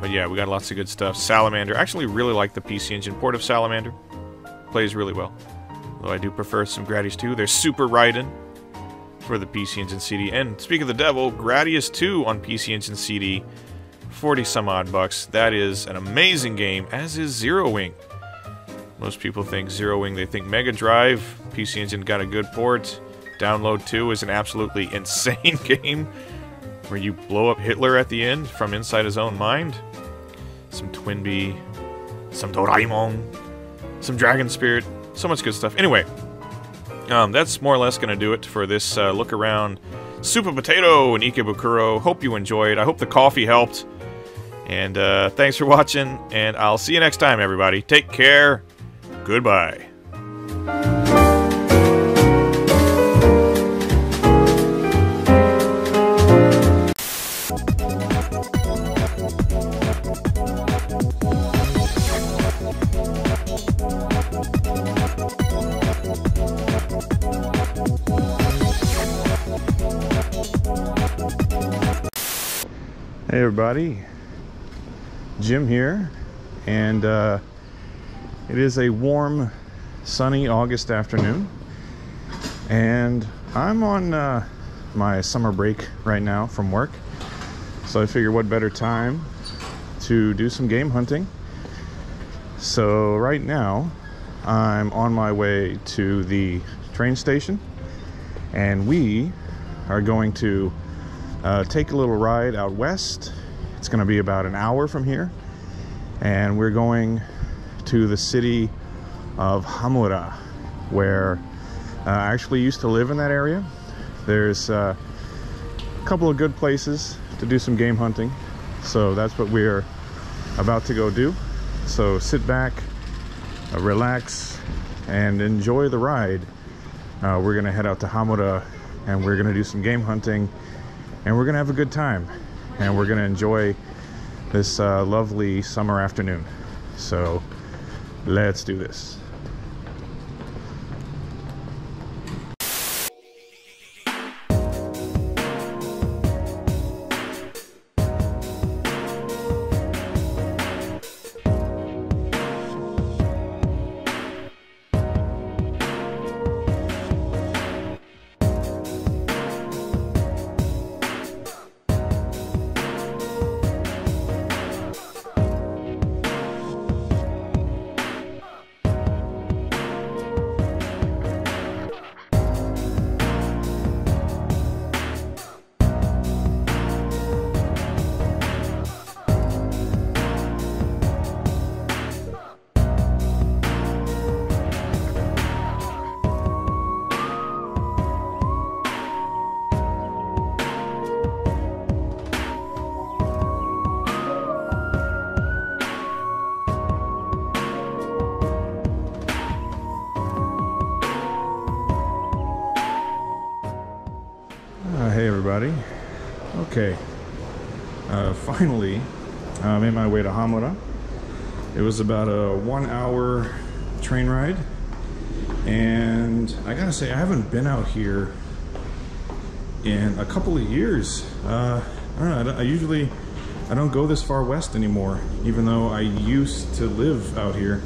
But yeah, we got lots of good stuff. Salamander. I actually really like the PC Engine port of Salamander. Plays really well. Though I do prefer some Gradius 2. There's Super Raiden for the PC Engine CD. And speaking of the devil, Gradius 2 on PC Engine CD. 40 some odd bucks. That is an amazing game, as is Zero Wing. Most people think Zero Wing, they think Mega Drive. PC Engine got a good port. Download 2 is an absolutely *laughs* insane game where you blow up Hitler at the end from inside his own mind. Some Twinbee, some Doraemon, some Dragon Spirit, so much good stuff. Anyway, um, that's more or less going to do it for this uh, look around Super Potato and Ikebukuro. Hope you enjoyed. I hope the coffee helped. And uh, thanks for watching, and I'll see you next time, everybody. Take care. Goodbye. Hey everybody, Jim here, and uh, it is a warm, sunny August afternoon, and I'm on uh, my summer break right now from work, so I figure what better time to do some game hunting. So right now, I'm on my way to the train station, and we are going to uh, take a little ride out west. It's going to be about an hour from here, and we're going to the city of Hamura, where uh, I actually used to live in that area. There's uh, a couple of good places to do some game hunting, so that's what we're about to go do. So sit back, uh, relax, and enjoy the ride. Uh, we're going to head out to Hamura and we're going to do some game hunting and we're gonna have a good time and we're gonna enjoy this uh, lovely summer afternoon. So let's do this about a one hour train ride. And I gotta say, I haven't been out here in a couple of years. Uh, I don't know, I, I usually, I don't go this far west anymore, even though I used to live out here.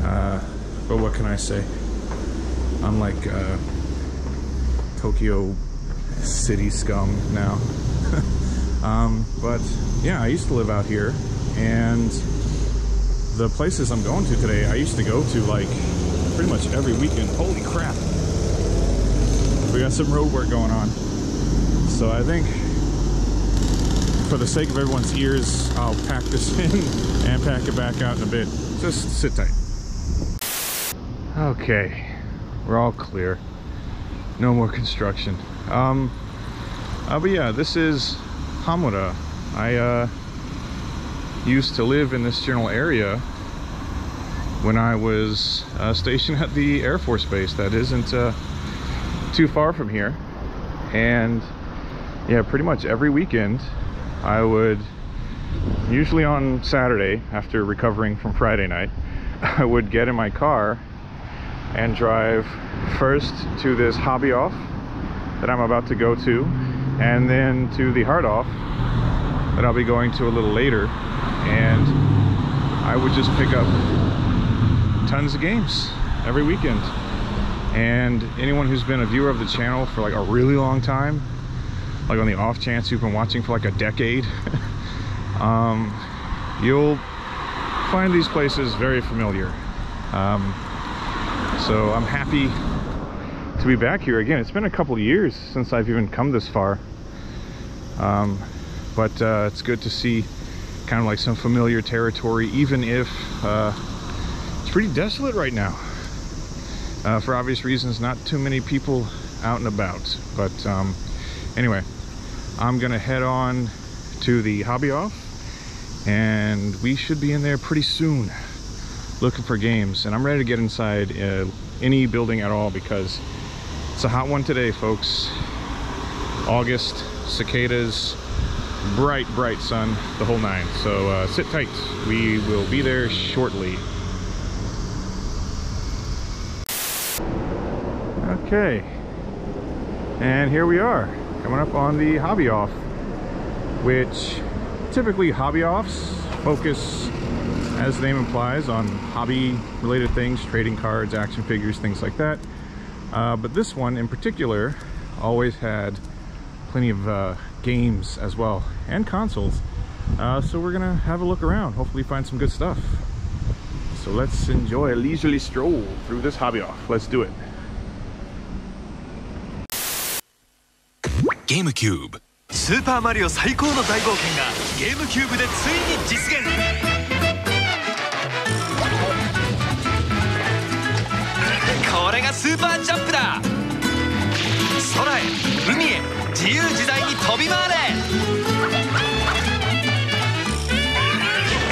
Uh, but what can I say? I'm like uh, Tokyo city scum now. *laughs* um, but yeah, I used to live out here, and the places I'm going to today, I used to go to like pretty much every weekend. Holy crap! We got some road work going on, so I think for the sake of everyone's ears, I'll pack this *laughs* in and pack it back out in a bit. Just sit tight. Okay, we're all clear. No more construction. Um, uh, but yeah, this is Hamura. I uh, used to live in this general area when I was uh, stationed at the Air Force Base that isn't uh, too far from here. And yeah, pretty much every weekend I would, usually on Saturday after recovering from Friday night, *laughs* I would get in my car and drive first to this hobby off that I'm about to go to and then to the hard off that I'll be going to a little later and I would just pick up tons of games every weekend and anyone who's been a viewer of the channel for like a really long time like on the off chance you've been watching for like a decade *laughs* um, you'll find these places very familiar um, so I'm happy to be back here again. It's been a couple years since I've even come this far. Um, but uh, it's good to see kind of like some familiar territory, even if uh, it's pretty desolate right now. Uh, for obvious reasons, not too many people out and about. But um, anyway, I'm gonna head on to the hobby off and we should be in there pretty soon looking for games and I'm ready to get inside uh, any building at all because it's a hot one today folks August cicadas bright bright sun the whole nine. So uh, sit tight. We will be there shortly. Okay. And here we are coming up on the hobby off which typically hobby offs focus as the name implies, on hobby related things, trading cards, action figures, things like that. Uh, but this one in particular always had plenty of uh, games as well, and consoles. Uh, so we're gonna have a look around, hopefully find some good stuff. So let's enjoy a leisurely stroll through this hobby off. Let's do it. ゲームキューブスーパーマリオ最高の大冒険がゲームキューブでついに実現これがスーパージャンプだ空へ海へ 自由自在に飛び回れ。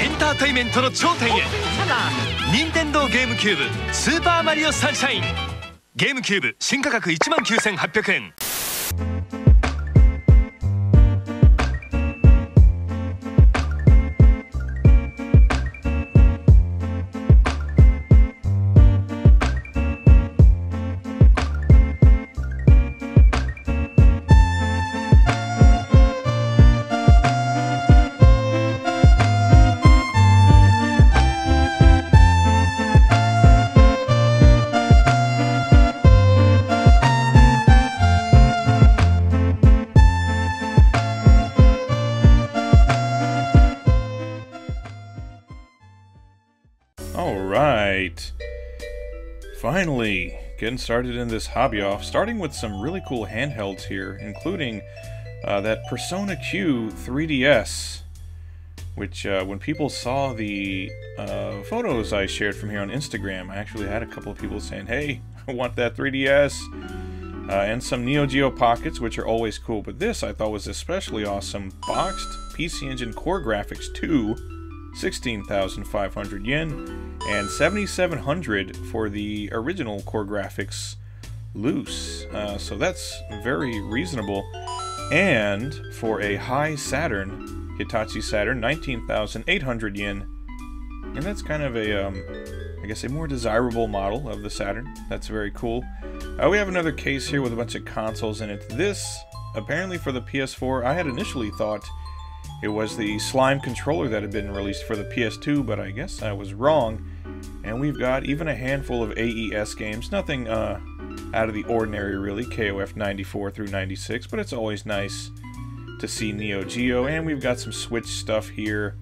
エンターテイメントの頂点へ。任天堂ゲームキューブスーパーマリオサンシャイン。ゲームキューブ新価格1万9800円。Getting started in this hobby off, starting with some really cool handhelds here, including uh, that Persona Q 3DS, which uh, when people saw the uh, photos I shared from here on Instagram, I actually had a couple of people saying, hey, *laughs* I want that 3DS, uh, and some Neo Geo Pockets, which are always cool, but this I thought was especially awesome, boxed PC Engine CoreGrafx 2, 16,500 yen, and 7,700 for the original CoreGrafx loose. Uh, so that's very reasonable. And for a high Saturn, Hitachi Saturn, 19,800 yen. And that's kind of a, um, I guess, a more desirable model of the Saturn. That's very cool. Uh, we have another case here with a bunch of consoles in it. This, apparently for the PS4, I had initially thought it was the Slime controller that had been released for the PS2, but I guess I was wrong. And we've got even a handful of AES games. Nothing uh, out of the ordinary, really. KOF 94 through 96, but it's always nice to see Neo Geo. And we've got some Switch stuff here,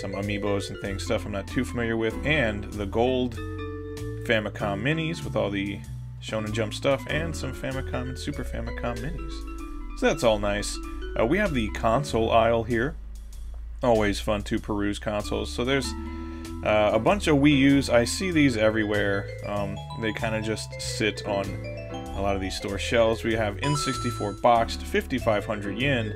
some amiibos and things, stuff I'm not too familiar with, and the gold Famicom minis with all the Shonen Jump stuff, and some Famicom and Super Famicom minis. So that's all nice. Uh, we have the console aisle here. Always fun to peruse consoles. So there's uh, a bunch of Wii U's. I see these everywhere. Um, they kind of just sit on a lot of these store shelves. We have N64 boxed, 5,500 yen.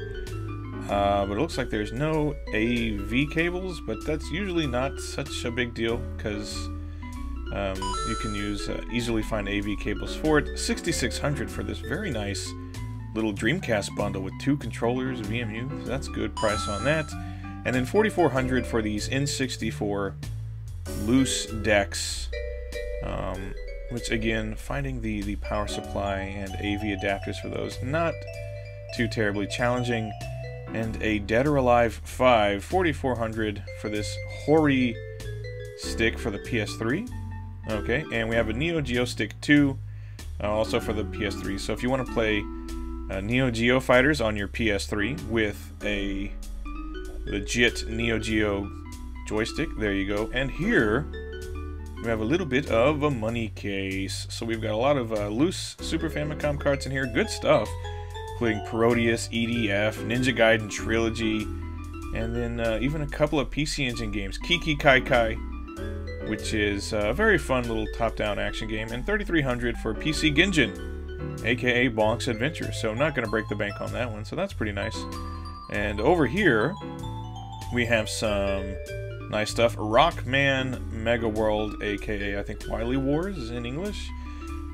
Uh, but it looks like there's no AV cables, but that's usually not such a big deal because um, you can use uh, easily find AV cables for it. 6,600 for this very nice little Dreamcast bundle with two controllers, VMU. So that's good price on that. And then 4,400 for these N64 loose decks. Um, which again, finding the, the power supply and AV adapters for those, not too terribly challenging. And a Dead or Alive 5, 4400 for this Hori stick for the PS3. Okay, and we have a Neo Geo Stick 2, uh, also for the PS3. So if you want to play uh, Neo Geo Fighters on your PS3 with a legit Neo Geo joystick. There you go. And here we have a little bit of a money case. So we've got a lot of uh, loose Super Famicom carts in here. Good stuff, including Parodius, EDF, Ninja Gaiden Trilogy, and then uh, even a couple of PC Engine games. Kiki Kai Kai, which is a very fun little top-down action game, and 3300 for PC Genjin, aka Bonk's Adventure. So I'm not going to break the bank on that one, so that's pretty nice. And over here, we have some Nice stuff. Rockman Mega World, aka I think Wily Wars in English.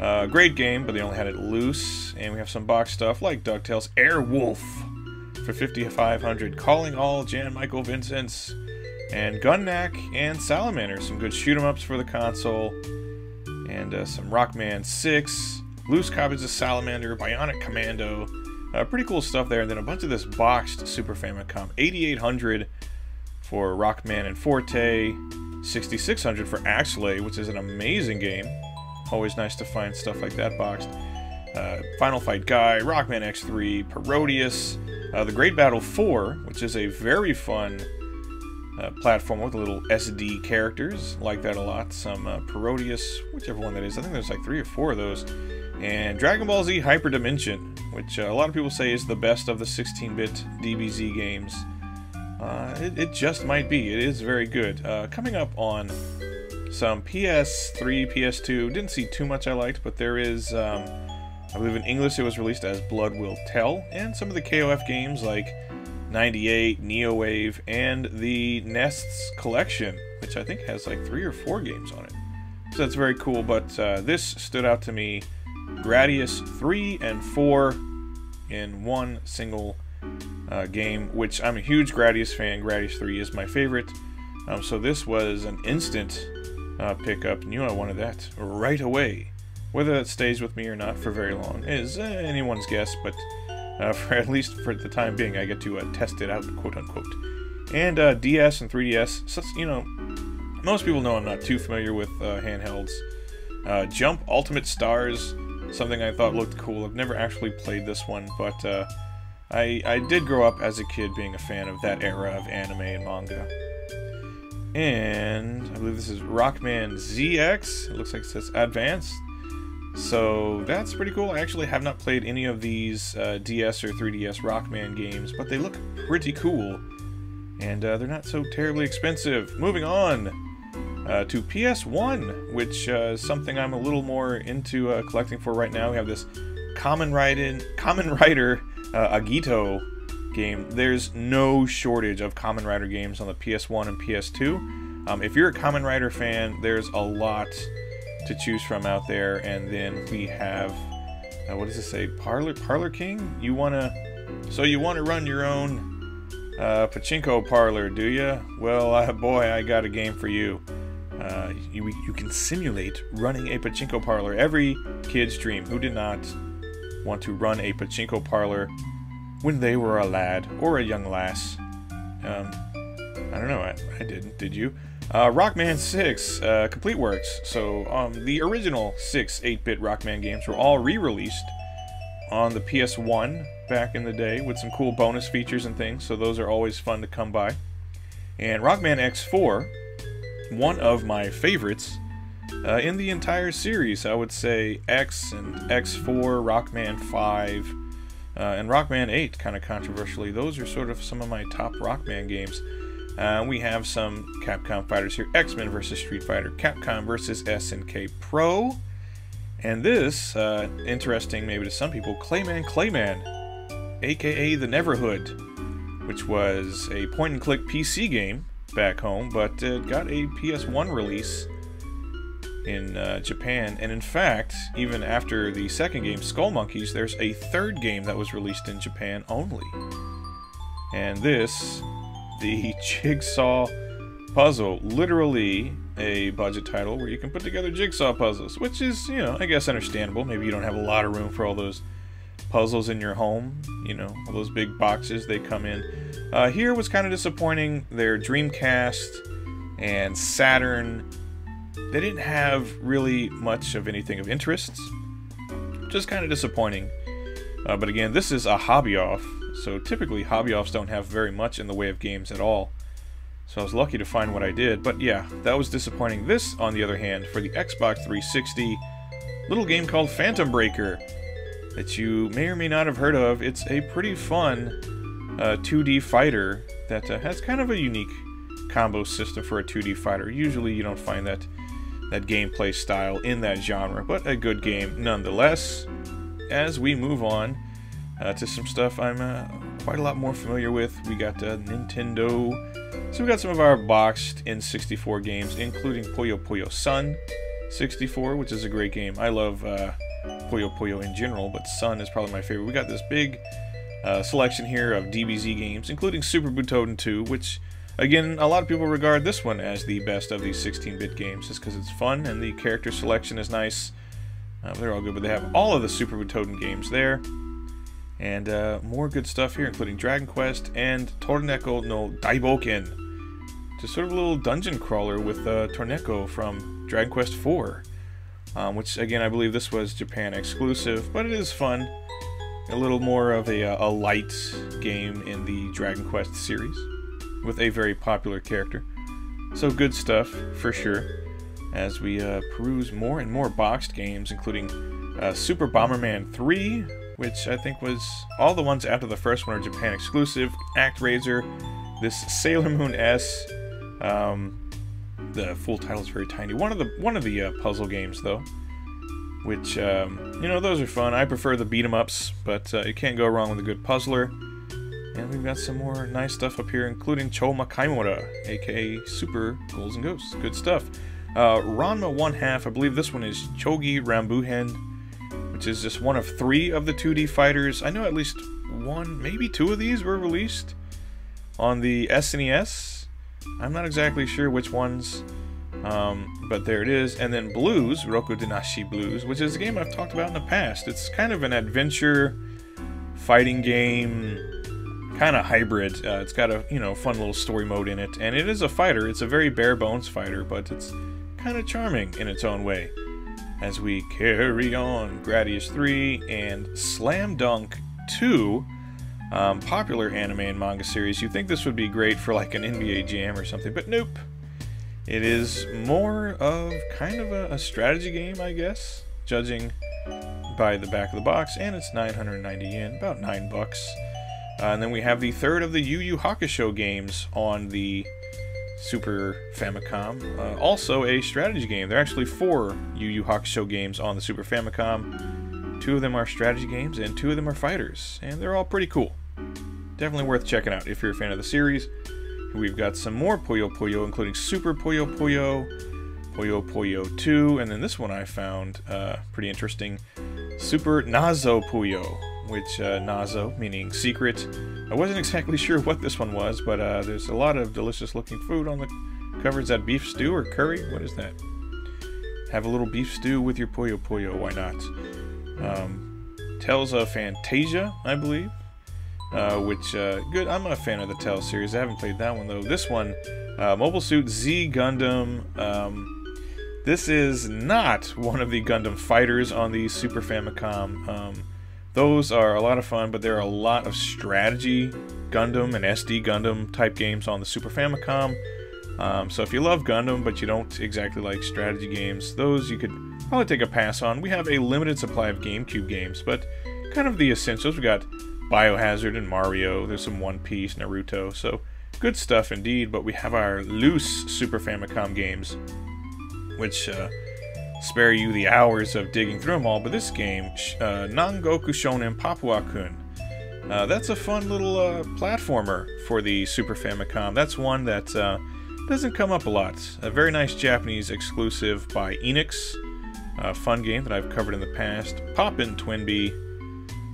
Uh, great game, but they only had it loose. And we have some box stuff like DuckTales Airwolf for 5500 Calling All Jan Michael Vincent's and Gun-Nac and Salamander. Some good shoot 'em ups for the console. And uh, some Rockman 6. Loose copies of Salamander, Bionic Commando. Uh, pretty cool stuff there. And then a bunch of this boxed Super Famicom 8800 for Rockman and Forte, 6600 for Axelay, which is an amazing game. Always nice to find stuff like that boxed. Uh, Final Fight Guy, Rockman X3, Parodius, uh, The Great Battle 4, which is a very fun uh, platform with a little SD characters. Like that a lot. Some uh, Parodius, whichever one that is. I think there's like three or four of those. And Dragon Ball Z Hyper Dimension, which uh, a lot of people say is the best of the 16-bit DBZ games. Uh, it, it, just might be. It is very good. Uh, coming up on some PS3, PS2. Didn't see too much I liked, but there is, um, I believe in English it was released as Blood Will Tell, and some of the KOF games like 98, Neowave, and the Nests Collection, which I think has like three or four games on it. So that's very cool, but uh, this stood out to me. Gradius 3 and 4 in one single uh, game, which I'm a huge Gradius fan. Gradius 3 is my favorite. Um, so this was an instant uh, pickup. Knew I wanted that right away. Whether that stays with me or not for very long is uh, anyone's guess, but uh, *laughs* for at least for the time being, I get to uh, test it out, quote unquote. And uh, DS and 3DS, so you know, most people know I'm not too familiar with handhelds. Jump Ultimate Stars, something I thought looked cool. I've never actually played this one, but I, I did grow up as a kid being a fan of that era of anime and manga. And I believe this is Rockman ZX. It looks like it says Advanced. So that's pretty cool. I actually have not played any of these uh, DS or 3DS Rockman games, but they look pretty cool. And uh, they're not so terribly expensive. Moving on uh, to PS1, which uh, is something I'm a little more into uh, collecting for right now. We have this Kamen, Rider, Kamen Rider uh, Agito game, there's no shortage of Kamen Rider games on the PS1 and PS2. Um, if you're a Kamen Rider fan, there's a lot to choose from out there. And then we have, uh, what does it say? Parlor Parlor King. You wanna So you want to run your own uh, pachinko parlor, do you? Well, boy, I got a game for you. Uh, you. You can simulate running a pachinko parlor. Every kid's dream. Who did not want to run a pachinko parlor when they were a lad or a young lass? Um, I don't know. I, I didn't. Did you? Uh, Rockman 6, uh, Complete Works. So um, the original six 8-bit Rockman games were all re-released on the PS1 back in the day with some cool bonus features and things. So those are always fun to come by. And Rockman X4, one of my favorites uh, in the entire series. I would say X and X4, Rockman 5, uh, and Rockman 8, kind of controversially. Those are sort of some of my top Rockman games. Uh, we have some Capcom fighters here. X-Men versus Street Fighter. Capcom versus SNK Pro. And this, uh, interesting maybe to some people, Klaymen Klaymen, aka the Neverhood, which was a point-and-click PC game back home, but uh, got a PS1 release in uh, Japan. And in fact, even after the second game, Skull Monkeys, there's a third game that was released in Japan only. And this the *laughs* Jigsaw Puzzle. Literally a budget title where you can put together jigsaw puzzles, which is, you know, I guess understandable. Maybe you don't have a lot of room for all those puzzles in your home, you know, all those big boxes they come in. Uh, here was kind of disappointing. Their Dreamcast and Saturn, they didn't have really much of anything of interest. Just kind of disappointing. Uh, but again, this is a hobby off, so typically hobby offs don't have very much in the way of games at all. So I was lucky to find what I did, but yeah, that was disappointing. This, on the other hand, for the Xbox 360, little game called Phantom Breaker that you may or may not have heard of. It's a pretty fun uh, 2D fighter that uh, has kind of a unique combo system for a 2D fighter. Usually you don't find that that gameplay style in that genre, but a good game nonetheless as we move on uh, to some stuff I'm uh, quite a lot more familiar with, we got uh, Nintendo. So we got some of our boxed N64 games, including Puyo Puyo Sun 64, which is a great game. I love uh, Puyo Puyo in general, but Sun is probably my favorite. We got this big uh, selection here of DBZ games, including Super Butoden 2, which Again, a lot of people regard this one as the best of these 16-bit games just because it's fun and the character selection is nice. Uh, they're all good, but they have all of the Super Butoden games there. And uh, more good stuff here, including Dragon Quest and Torneko no Daiboken. Just sort of a little dungeon crawler with uh, Torneko from Dragon Quest IV. Um, which, again, I believe this was Japan exclusive, but it is fun. A little more of a, uh, a light game in the Dragon Quest series, with a very popular character. So good stuff, for sure as we uh, peruse more and more boxed games, including uh, Super Bomberman 3, which I think was all the ones after the first one are Japan exclusive, Act ActRaiser, this Sailor Moon S. Um, the full title is very tiny. One of the one of the uh, puzzle games though, which um, you know those are fun. I prefer the beat 'em ups, but uh, you can't go wrong with a good puzzler. And we've got some more nice stuff up here, including Chou Makaimura, aka Super Ghouls and Ghosts. Good stuff. Uh, Ranma 1 half, I believe this one is Chogi Rambuhen, which is just one of three of the 2D fighters. I know at least one, maybe two of these were released on the SNES. I'm not exactly sure which ones, um, but there it is. And then Blues, Rokudenashi Blues, which is a game I've talked about in the past. It's kind of an adventure fighting game, kind of hybrid. Uh, it's got a you know fun little story mode in it, and it is a fighter. It's a very bare bones fighter, but it's kind of charming in its own way. As we carry on, Gradius 3 and Slam Dunk 2, um, popular anime and manga series. You think this would be great for like an NBA Jam or something, but nope. It is more of kind of a, a strategy game, I guess, judging by the back of the box, and it's 990 yen, about 9 bucks. Uh, and then we have the third of the Yu Yu Hakusho games on the Super Famicom. Uh, also a strategy game. There are actually four Yu Yu Hakusho games on the Super Famicom. Two of them are strategy games, and two of them are fighters, and they're all pretty cool. Definitely worth checking out if you're a fan of the series. We've got some more Puyo Puyo, including Super Puyo Puyo, Puyo Puyo 2, and then this one I found uh, pretty interesting, Super Nazo Puyo, which uh, Nazo, meaning secret. I wasn't exactly *laughs* sure what this one was, but uh, there's a lot of delicious looking food on the cover. Is that beef stew or curry? What is that? Have a little beef stew with your Puyo Puyo, why not? Um, Tales of Phantasia, I believe. Uh, which, uh, good, I'm a fan of the Tales series. I haven't played that one though. This one, uh, Mobile Suit Z Gundam. Um, this is not one of the Gundam fighters on the Super Famicom. Um, those are a lot of fun, but there are a lot of strategy Gundam and SD Gundam type games on the Super Famicom. Um, so if you love Gundam, but you don't exactly like strategy games, those you could probably take a pass on. We have a limited supply of GameCube games, but kind of the essentials. We got Biohazard and Mario. There's some One Piece, Naruto. So good stuff indeed. But we have our loose Super Famicom games, which uh, spare you the hours of digging through them all. But this game, uh, Nangoku Shonen Papuwa-kun, uh, that's a fun little uh, platformer for the Super Famicom. That's one that uh, doesn't come up a lot. A very nice Japanese exclusive by Enix. A fun game that I've covered in the past. Pop'n TwinBee.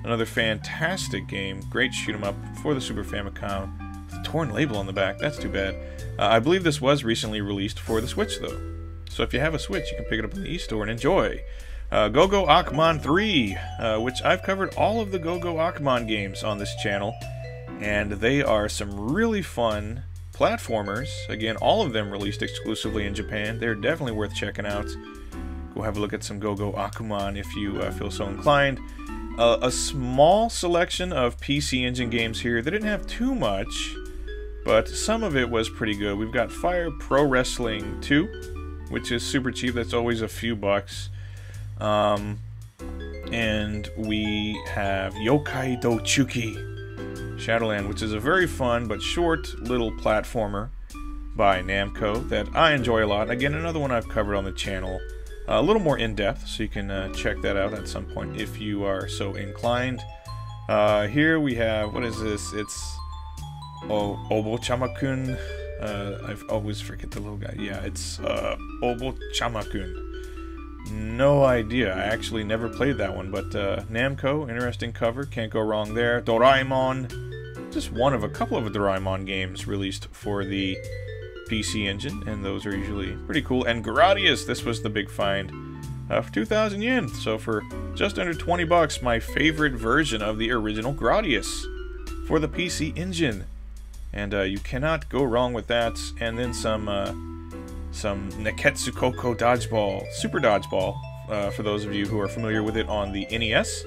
Another fantastic game. Great shoot 'em up for the Super Famicom. Torn label on the back. That's too bad. Uh, I believe this was recently released for the Switch, though. So if you have a Switch, you can pick it up in the eStore and enjoy. Uh, Go-Go Ackman 3, uh, which I've covered all of the Go-Go Ackman games on this channel, and they are some really fun platformers. Again, all of them released exclusively in Japan. They're definitely worth checking out. Go have a look at some Go-Go Ackman if you uh, feel so inclined. A small selection of PC Engine games here. They didn't have too much, but some of it was pretty good. We've got Fire Pro Wrestling 2, which is super cheap. That's always a few bucks. Um, and we have Yokai Dochuki Shadowland, which is a very fun but short little platformer by Namco that I enjoy a lot. Again, another one I've covered on the channel. A little more in-depth, so you can uh, check that out at some point if you are so inclined. Uh, here we have, what is this? It's oh, Obocchama-kun. Uh, I always forget the little guy. Yeah, it's uh, Obo Chamakun. No idea. I actually never played that one, but uh, Namco, interesting cover. Can't go wrong there. Doraemon just one of a couple of Doraemon games released for the PC Engine, and those are usually pretty cool. And Gradius, this was the big find uh, for 2,000 yen. So for just under 20 bucks, my favorite version of the original Gradius for the PC Engine. And uh, you cannot go wrong with that. And then some uh, some Nekketsu Koko Dodgeball, Super Dodgeball, uh, for those of you who are familiar with it on the NES.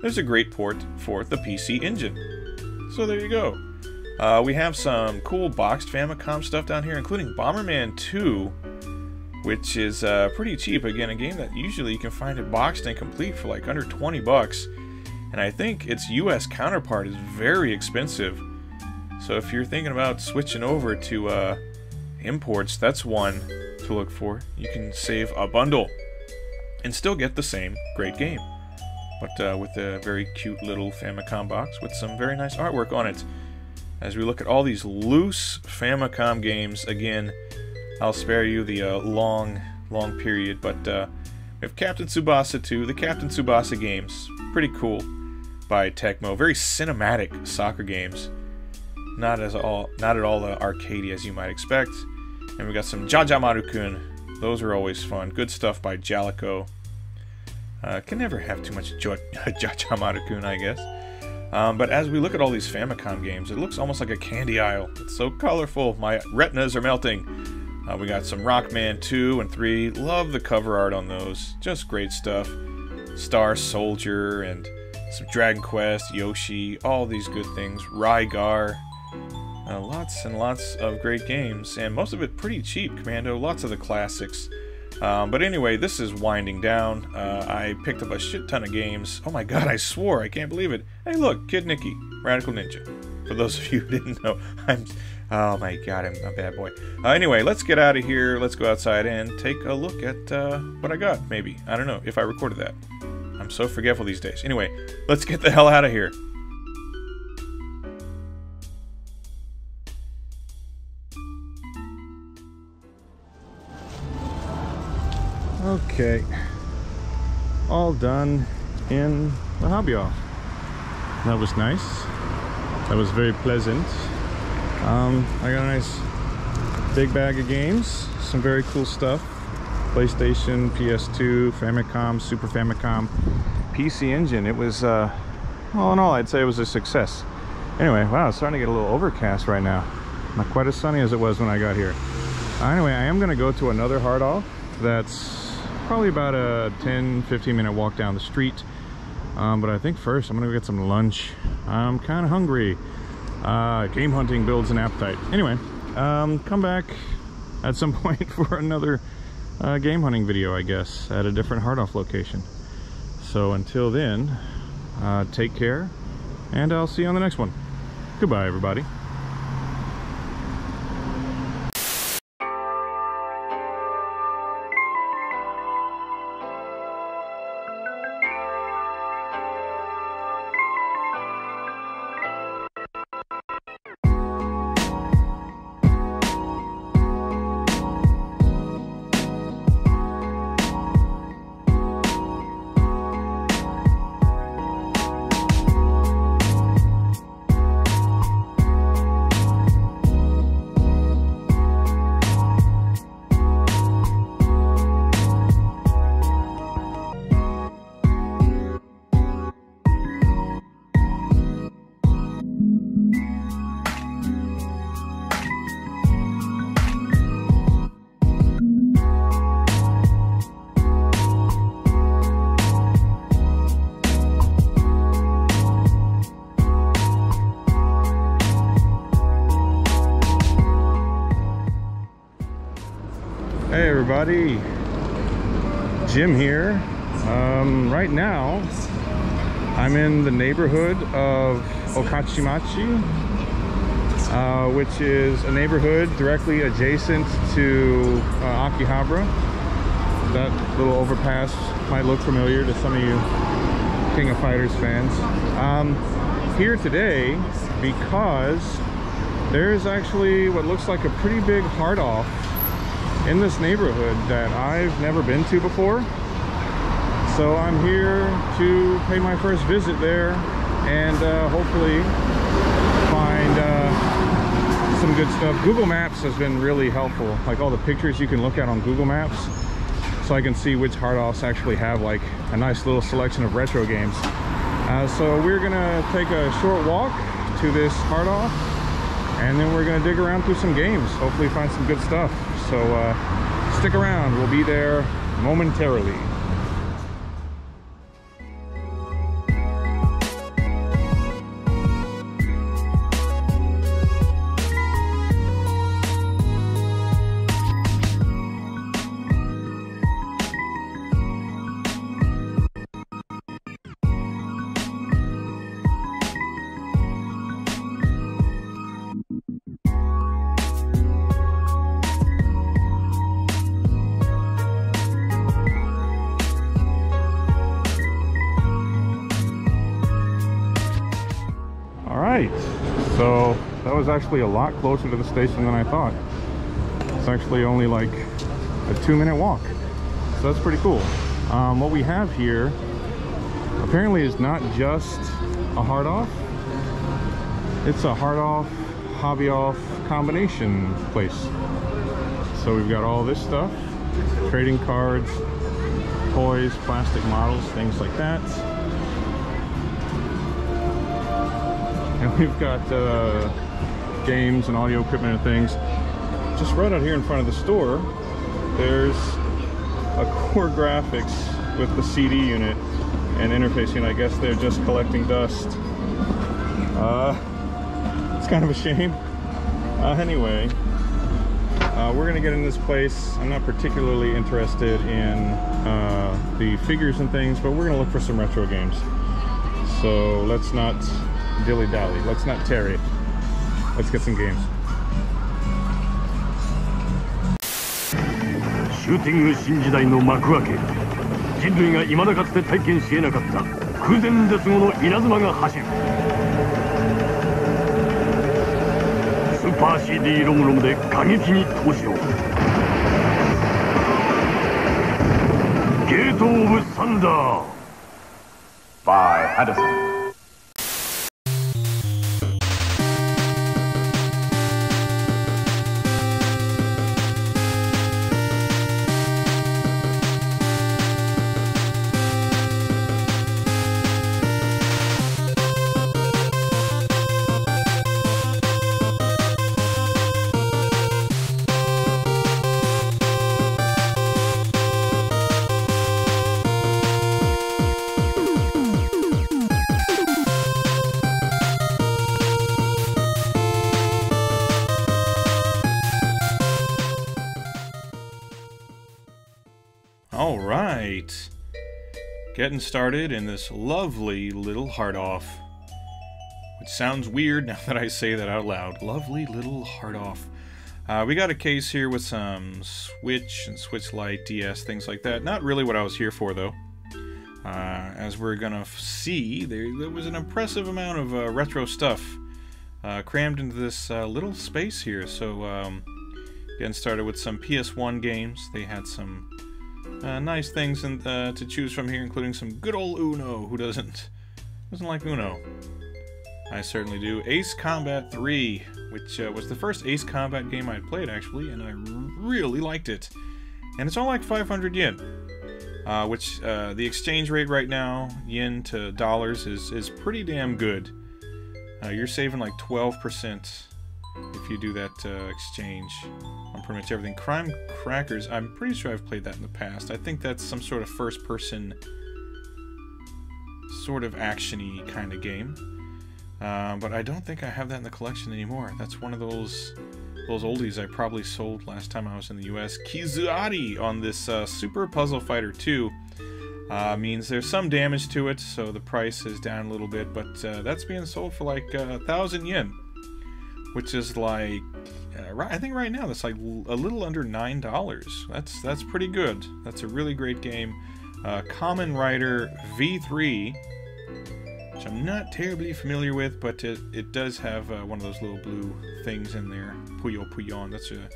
There's a great port for the PC Engine. So there you go. Uh, we have some cool boxed Famicom stuff down here, including Bomberman 2, which is uh, pretty cheap. Again, a game that usually you can find it boxed and complete for like under 20 bucks. And I think its US counterpart is very expensive. So if you're thinking about switching over to uh, imports, that's one to look for. You can save a bundle and still get the same great game but uh, with a very cute little Famicom box with some very nice artwork on it. As we look at all these loose Famicom games, again, I'll spare you the uh, long, long period, but uh, we have Captain Tsubasa 2, the Captain Tsubasa games, pretty cool by Tecmo, very cinematic soccer games, not as all, not at all the arcadey as you might expect. And we got some Jajamaru-kun, those are always fun, good stuff by Jaleco. Uh, can never have too much jo- *laughs* Jajamaru-kun, I guess. Um, but as we look at all these Famicom games, it looks almost like a candy aisle. It's so colorful. My retinas are melting. Uh, we got some Rockman 2 and 3. Love the cover art on those. Just great stuff. Star Soldier and some Dragon Quest, Yoshi, all these good things. Rygar. Uh, lots and lots of great games, and most of it pretty cheap. Commando, lots of the classics. Um, but anyway, this is winding down. Uh, I picked up a shit ton of games. Oh my god, I swore. I can't believe it. Hey, look, Kid Niki, Radical Ninja. For those of you who didn't know, *laughs* I'm. Oh my god, I'm a bad boy. Uh, anyway, let's get out of here. Let's go outside and take a look at uh, what I got, maybe. I don't know if I recorded that. I'm so forgetful these days. Anyway, let's get the hell out of here. Okay. All done in the hobby off. That was nice. That was very pleasant. Um, I got a nice big bag of games. Some very cool stuff. PlayStation, PS2, Famicom, Super Famicom, PC Engine. It was, uh, all in all, I'd say it was a success. Anyway, wow, it's starting to get a little overcast right now. Not quite as sunny as it was when I got here. Anyway, I am going to go to another hard off that's probably about a 10 15 minute walk down the street. Um, but I think first I'm gonna go get some lunch. I'm kind of hungry. Uh, game hunting builds an appetite. Anyway um, come back at some *laughs* point for another uh, game hunting video I guess at a different hard off location. So until then uh, take care and I'll see you on the next one. Goodbye everybody everybody, Jim here. Um, right now, I'm in the neighborhood of Okachimachi, uh, which is a neighborhood directly adjacent to uh, Akihabara. That little overpass might look familiar to some of you King of Fighters fans. Um, here today because there's actually what looks like a pretty big hard off in this neighborhood that I've never been to before. So I'm here to pay my first visit there and uh, hopefully find uh, some good stuff. Google Maps has been really helpful. Like all the pictures you can look at on Google Maps so I can see which hard offs actually have like a nice little selection of retro games. Uh, so we're gonna take a short walk to this hard off and then we're gonna dig around through some games hopefully find some good stuff so uh, stick around. We'll be there momentarily actually a lot closer to the station than I thought. It's actually only like a two minute walk. So that's pretty cool. Um, what we have here apparently is not just a hard off. It's a hard off hobby off combination place. So we've got all this stuff trading cards toys plastic models things like that. And we've got uh, games and audio equipment and things. Just right out here in front of the store there's a core *laughs* graphics with the CD unit and interface unit I guess they're just collecting dust. Uh, *laughs* it's kind of a shame. Uh, anyway uh, we're gonna get in this place. I'm not particularly interested in uh, the figures and things but we're gonna look for some retro games. So let's not dilly-dally. Let's not tarry. Let's get some games. シューティング新時代の幕開け。人類が未だかつて体験しえなかった。空前絶後の稲妻が走る。スーパー CD ロムロムで過激に投資をゲート・オブ・サンダー by Hadison. Getting started in this lovely little hard off. Which sounds weird *laughs* now that I say that out loud. Lovely little hard off. Uh, we got a case here with some Switch and Switch Lite, DS, things like that. Not really what I was here for, though. Uh, as we're gonna see, there, there, was an impressive amount of uh, retro stuff uh, crammed into this uh, little space here. So, um, getting started with some PS1 games. They had some uh, nice things in, uh, to choose from here, including some good old Uno. Who doesn't doesn't like Uno? I certainly do. Ace Combat 3, which uh, was the first Ace Combat game I played actually, and I really liked it. And it's all like 500 yen, uh, which uh, the exchange rate right now, yen to dollars, is is pretty damn good. Uh, you're saving like 12% if you do that uh, exchange on pretty much everything. Crime Crackers, I'm pretty sure I've played that in the past. I think that's some sort of first-person, sort of actiony kind of game. Uh, but I don't think I have that in the collection anymore. That's one of those those oldies I probably sold last time I was in the U.S. Kizuari on this uh, Super Puzzle Fighter 2 uh, means there's some damage to it, so the price is down a little bit, but uh, that's being sold for like a thousand yen which is like uh, I think right now that's like a little under nine dollars. That's that's pretty good. That's a really great game. Uh, Kamen Rider V3, which I'm not terribly familiar with, but it, it does have uh, one of those little blue things in there. Puyo Puyon. That's a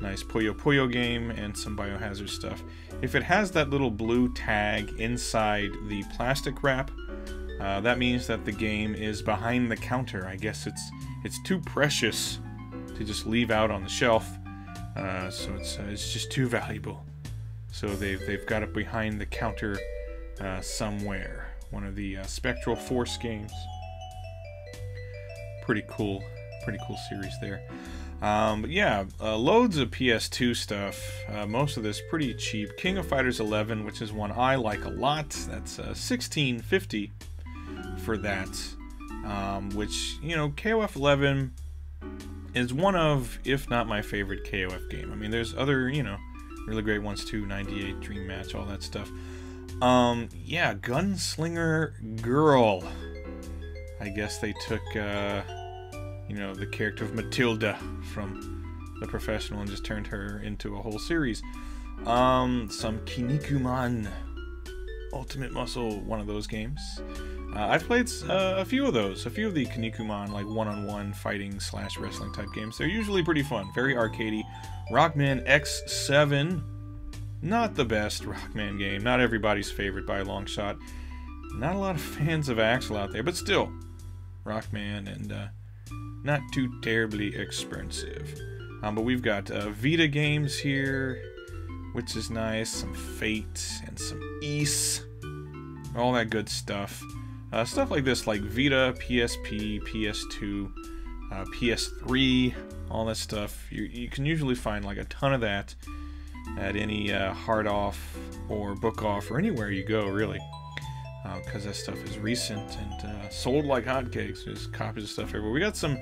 nice Puyo Puyo game and some Biohazard stuff. If it has that little blue tag inside the plastic wrap, uh, that means that the game is behind the counter. I guess it's it's too precious to just leave out on the shelf. Uh, so it's uh, it's just too valuable. So they've they've got it behind the counter uh, somewhere. One of the uh, Spectral Force games. Pretty cool, pretty cool series there. Um, but yeah, uh, loads of PS2 stuff. Uh, most of this pretty cheap. King of Fighters 11, which is one I like a lot. That's 1650 for that um, which, you know, KOF 11 is one of, if not my favorite KOF game. I mean, there's other, you know, really great ones too 98, Dream Match, all that stuff. Um, yeah, Gunslinger Girl. I guess they took, uh, you know, the character of Matilda from The Professional and just turned her into a whole series. Um, some Kinnikuman Ultimate Muscle, one of those games. Uh, I've played uh, a few of those, a few of the Kinnikuman, like one-on-one fighting slash wrestling type games. They're usually pretty fun, very arcadey. Rockman X7, not the best Rockman game, not everybody's favorite by a long shot. Not a lot of *laughs* fans of Axel out there, but still, Rockman and uh, not too terribly expensive. Um, but we've got uh, Vita games here, which is nice, some Fate and some Ys, all that good stuff. Uh, stuff like this, like Vita, PSP, PS2, uh, PS3, all that stuff. You, you can usually find like a ton of that at any uh, hard off or book off or anywhere you go, really. Because uh, that stuff is recent and uh, sold like hotcakes. There's copies of stuff everywhere. We got some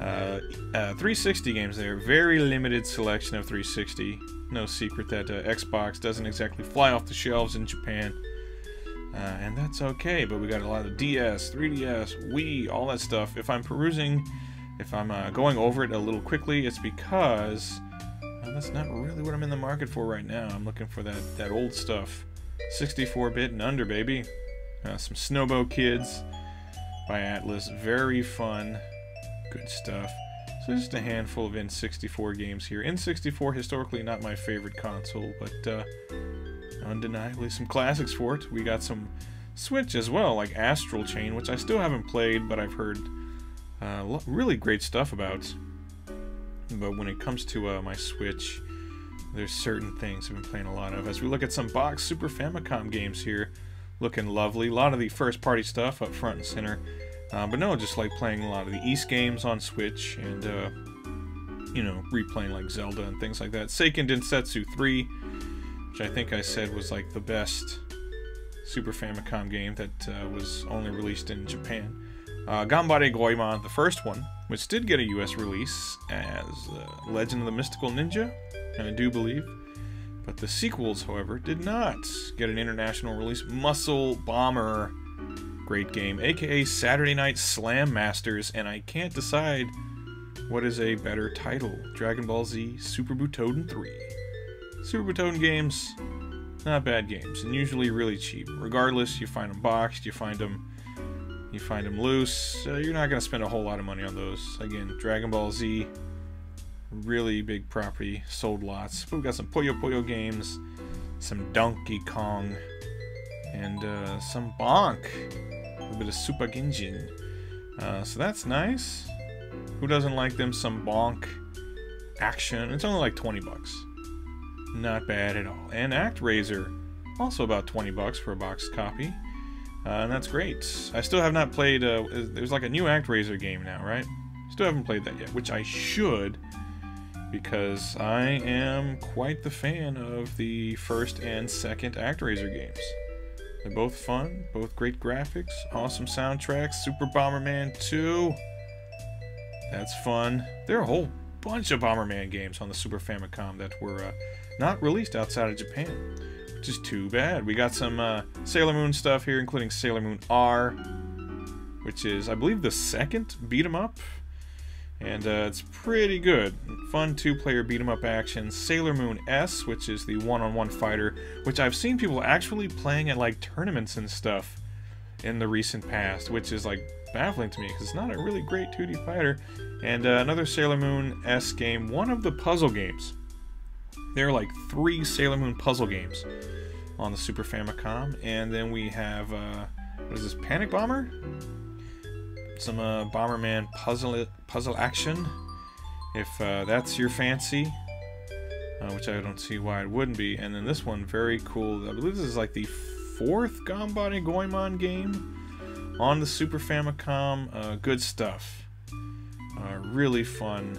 uh, 360 games there. Very limited selection of 360. No secret that Xbox doesn't exactly fly off the shelves in Japan. Uh, and that's okay, but we got a lot of DS, 3DS, Wii, all that stuff. If I'm perusing, if I'm uh, going over it a little quickly, it's because uh, that's not really what I'm in the market for right now. I'm looking for that, that old stuff. 64-bit and under, baby. Uh, some Snowbo Kids by Atlus. Very fun. Good stuff. So just a handful of N64 games here. N64, historically not my favorite console, but uh, undeniably some classics for it. We got some Switch as well, like Astral Chain, which I still haven't played, but I've heard uh, really great stuff about. But when it comes to uh, my Switch, there's certain things I've been playing a lot of. As we look at some box Super Famicom games here, looking lovely. A lot of the first party stuff up front and center. Uh, but no, just like playing a lot of the Ys games on Switch and, uh, you know, replaying like Zelda and things like that. Seiken Densetsu 3 which I think I said was like the best Super Famicom game that uh, was only released in Japan. Uh, Ganbare Goemon, the first one, which did get a US release as uh, Legend of the Mystical Ninja, and I do believe. But the sequels, however, did not get an international release. Muscle Bomber, great game, aka Saturday Night Slam Masters, and I can't decide what is a better title Dragon Ball Z Super Butoden 3. Super Butoden games, not bad games, and usually really cheap. Regardless, you find them boxed, you find them you find them loose. Uh, you're not going to spend a whole lot of money on those. Again, Dragon Ball Z, really big property, sold lots. But we've got some Puyo Puyo games, some Donkey Kong, and uh, some Bonk. A bit of Super Genjin. Uh, so that's nice. Who doesn't like them some Bonk action? It's only like 20 bucks. Not bad at all. And ActRaiser, also about 20 bucks for a boxed copy. Uh, and that's great. I still have not played, uh, there's like a new ActRaiser game now, right? Still haven't played that yet, which I should, because I am quite the fan of the first and second ActRaiser games. They're both fun, both great graphics, awesome soundtracks, Super Bomberman 2, that's fun. There are a whole bunch of Bomberman games on the Super Famicom that were uh, not released outside of Japan which is too bad. We got some uh, Sailor Moon stuff here, including Sailor Moon R, which is, I believe, the second beat 'em up, and uh, it's pretty good. Fun two-player beat 'em up action. Sailor Moon S, which is the one-on-one -on -one fighter, which I've seen people actually playing at like tournaments and stuff in the recent past, which is like baffling to me because it's not a really great 2D fighter. And uh, another Sailor Moon S game, one of the puzzle games there are like three Sailor Moon puzzle games on the Super Famicom, and then we have uh, what is this? Panic Bomber? Some uh, Bomberman puzzle puzzle action, if uh, that's your fancy. Uh, which I don't see why it wouldn't be. And then this one, very cool. I believe this is like the fourth Ganbare Goemon game on the Super Famicom. Uh, good stuff. Uh, really fun.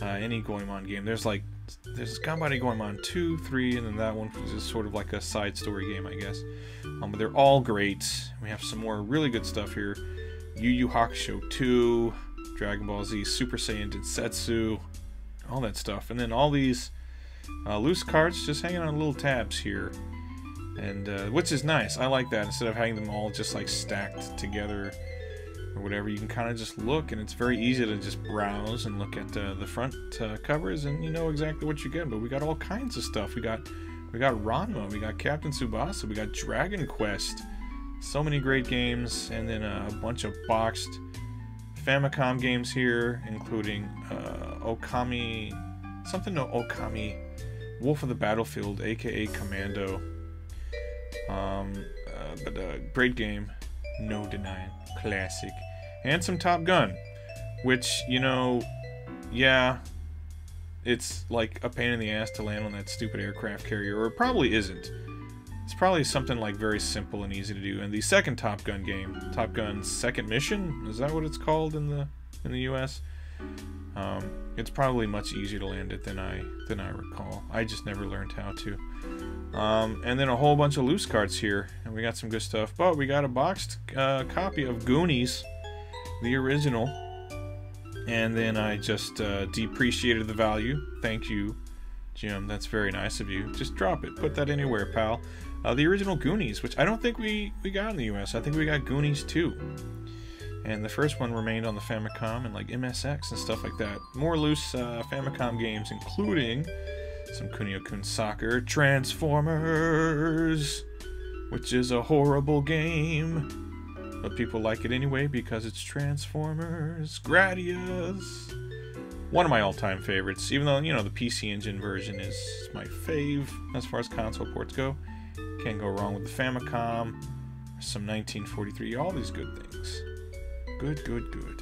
any Goemon game. There's like there's Ganbare Goemon 2, 3, and then that one is sort of like a side story game, I guess. Um, but they're all great. We have some more really good stuff here. Yu Yu Hakusho 2, Dragon Ball Z Super Saiyan Densetsu, all that stuff. And then all these uh, loose cards just hanging on little tabs here. And uh, which is nice. I like that instead of having them all just like stacked together or whatever, you can kind of just look, and it's very easy to just browse and look at uh, the front uh, covers, and you know exactly what you get. But we got all kinds of stuff. We got we got Ranma, we got Captain Tsubasa, we got Dragon Quest, so many great games, and then a bunch of boxed Famicom games here, including uh, Okami, something no Okami, Wolf of the Battlefield, aka Commando. Um, uh, but a great game, no denying, classic and some Top Gun, which, you know, yeah, it's like a pain in the ass to land on that stupid aircraft carrier, or it probably isn't. It's probably something like very simple and easy to do. And the second Top Gun game, Top Gun Second Mission, is that what it's called in the in the U.S.? Um, it's probably much easier to land it than I than I recall. I just never learned how to. Um, and then a whole bunch of loose cards here, and we got some good stuff. But we got a boxed uh, copy of Goonies the original, and then I just uh, depreciated the value. Thank you, Jim. That's very nice of you. Just drop it. Put that anywhere, pal. Uh, the original Goonies, which I don't think we, we got in the US. I think we got Goonies 2. And the first one remained on the Famicom and like MSX and stuff like that. More loose uh, Famicom games, including some Kunio-kun Soccer, Transformers, which is a horrible game. But people like it anyway because it's Transformers, Gradius. One of my all-time favorites, even though, you know, the PC Engine version is my fave as far as console ports go. Can't go wrong with the Famicom, some 1943, all these good things. Good, good, good.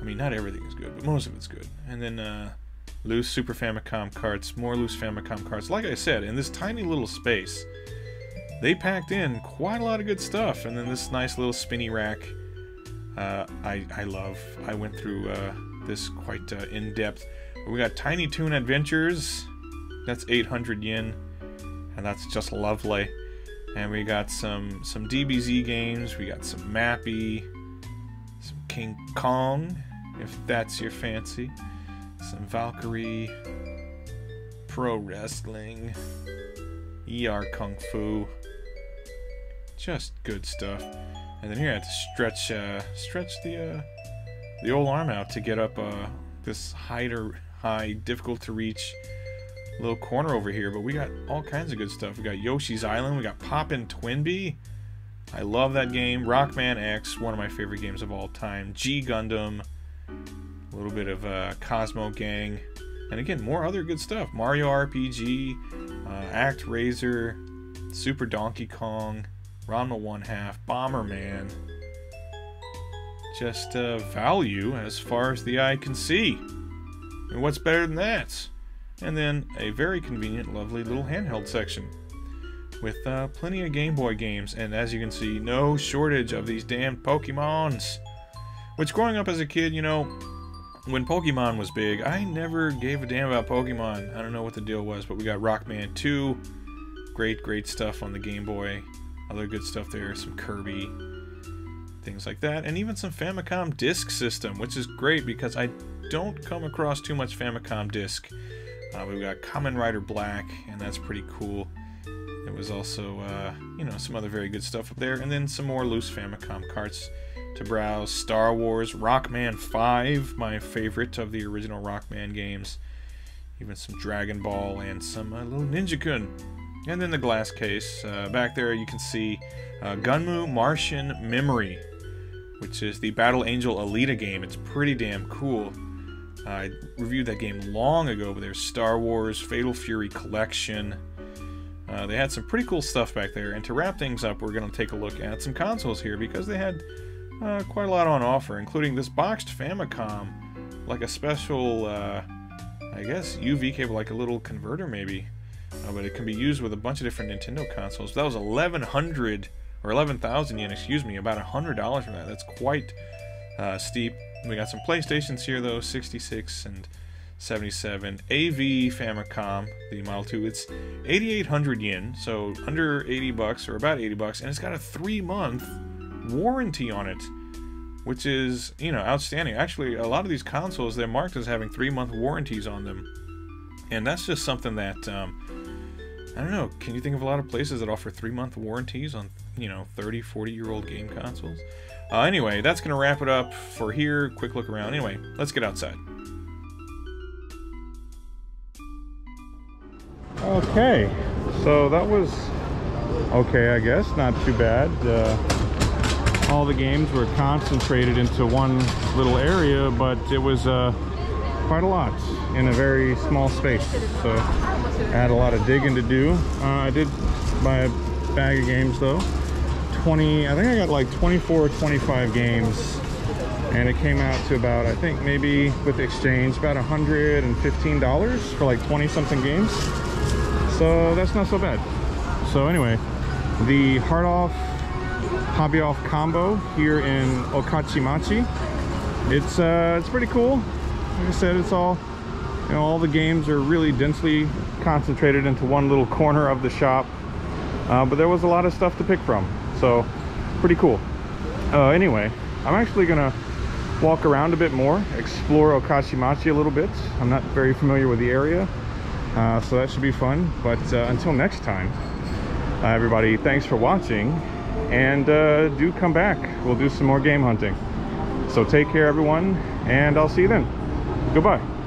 I mean, not everything is good, but most of it's good. And then, uh, loose Super Famicom carts, more loose Famicom carts. Like I said, in this tiny little space, they packed in quite a lot of good stuff. And then this nice little spinny rack uh, I, I love. I went through uh, this quite uh, in depth. We got Tiny Toon Adventures. That's 800 yen, and that's just lovely. And we got some some DBZ games. We got some Mappy, some King Kong, if that's your fancy. Some Valkyrie, Pro Wrestling, ER Kung Fu. Just good stuff. And then here I have to stretch uh, stretch the uh, the old arm out to get up uh, this high, high, difficult to reach little corner over here. But we got all kinds of good stuff. We got Yoshi's Island. We got Pop'n TwinBee. I love that game. Rockman X, one of my favorite games of all time. G Gundam. A little bit of uh, Cosmo Gang. And again, more other good stuff. Mario RPG, uh, ActRaiser, Super Donkey Kong, Ranma One Half, Bomberman. Just uh, value as far as the eye can see. And what's better than that? And then a very convenient, lovely little handheld section with uh, plenty of Game Boy games. And as you can see, no shortage of these damn Pokemons. Which, growing up as a kid, you know, when Pokemon was big, I never gave a damn about Pokemon. I don't know what the deal was, but we got Rockman 2. Great, great stuff on the Game Boy. Other good stuff there, some Kirby, things like that, and even some Famicom Disk System, which is great because I don't come across too much Famicom Disk. Uh, we've got Kamen Rider Black, and that's pretty cool. There was also, uh, you know, some other very good stuff up there, and then some more loose Famicom carts to browse. Star Wars, Rockman 5, my favorite of the original Rockman games. Even some Dragon Ball and some uh, little Ninja-kun. And then the glass case. Uh, back there you can see uh, Gunnm Martian Memory, which is the Battle Angel Alita game. It's pretty damn cool. I reviewed that game long ago, but there's Star Wars, Fatal Fury Collection. Uh, they had some pretty cool stuff back there. And to wrap things up, we're going to take a look at some consoles here because they had uh, quite a lot on offer, including this boxed Famicom, like a special, uh, I guess, UV cable, like a little converter maybe. Uh, but it can be used with a bunch of different Nintendo consoles. That was 1100 or 11,000 yen, excuse me, about $100 for that. That's quite uh, steep. We got some PlayStations here though, 66 and 77. AV Famicom, the Model 2, it's 8,800 yen, so under 80 bucks or about 80 bucks, and it's got a three month warranty on it, which is, you know, outstanding. Actually, a lot of these consoles, they're marked as having three month warranties on them. And that's just something that, um, I don't know, can you think of a lot of places that offer three month warranties on, you know, 30, 40 year old game consoles? Uh, anyway, that's going to wrap it up for here. Quick look around. Anyway, let's get outside. Okay, so that was okay, I guess. Not too bad. Uh, all the games were concentrated into one little area, but it was uh, quite a lot in a very small space. So I had a lot of digging to do. Uh, I did buy a bag of games though. 20, I think I got like 24 or 25 games and it came out to about, I think maybe with exchange, about $115 for like 20 something games. So that's not so bad. So anyway, the Hard Off Hobby Off combo here in Okachimachi. It's uh, it's pretty cool. Like I said, it's all you know. All the games are really densely concentrated into one little corner of the shop. Uh, but there was a lot of stuff to pick from, so pretty cool. Uh, anyway, I'm actually gonna walk around a bit more, explore Okachimachi a little bit. I'm not very familiar with the area, uh, so that should be fun. But uh, until next time, uh, everybody, thanks for watching, and uh, do come back. We'll do some more game hunting. So take care, everyone, and I'll see you then. Goodbye.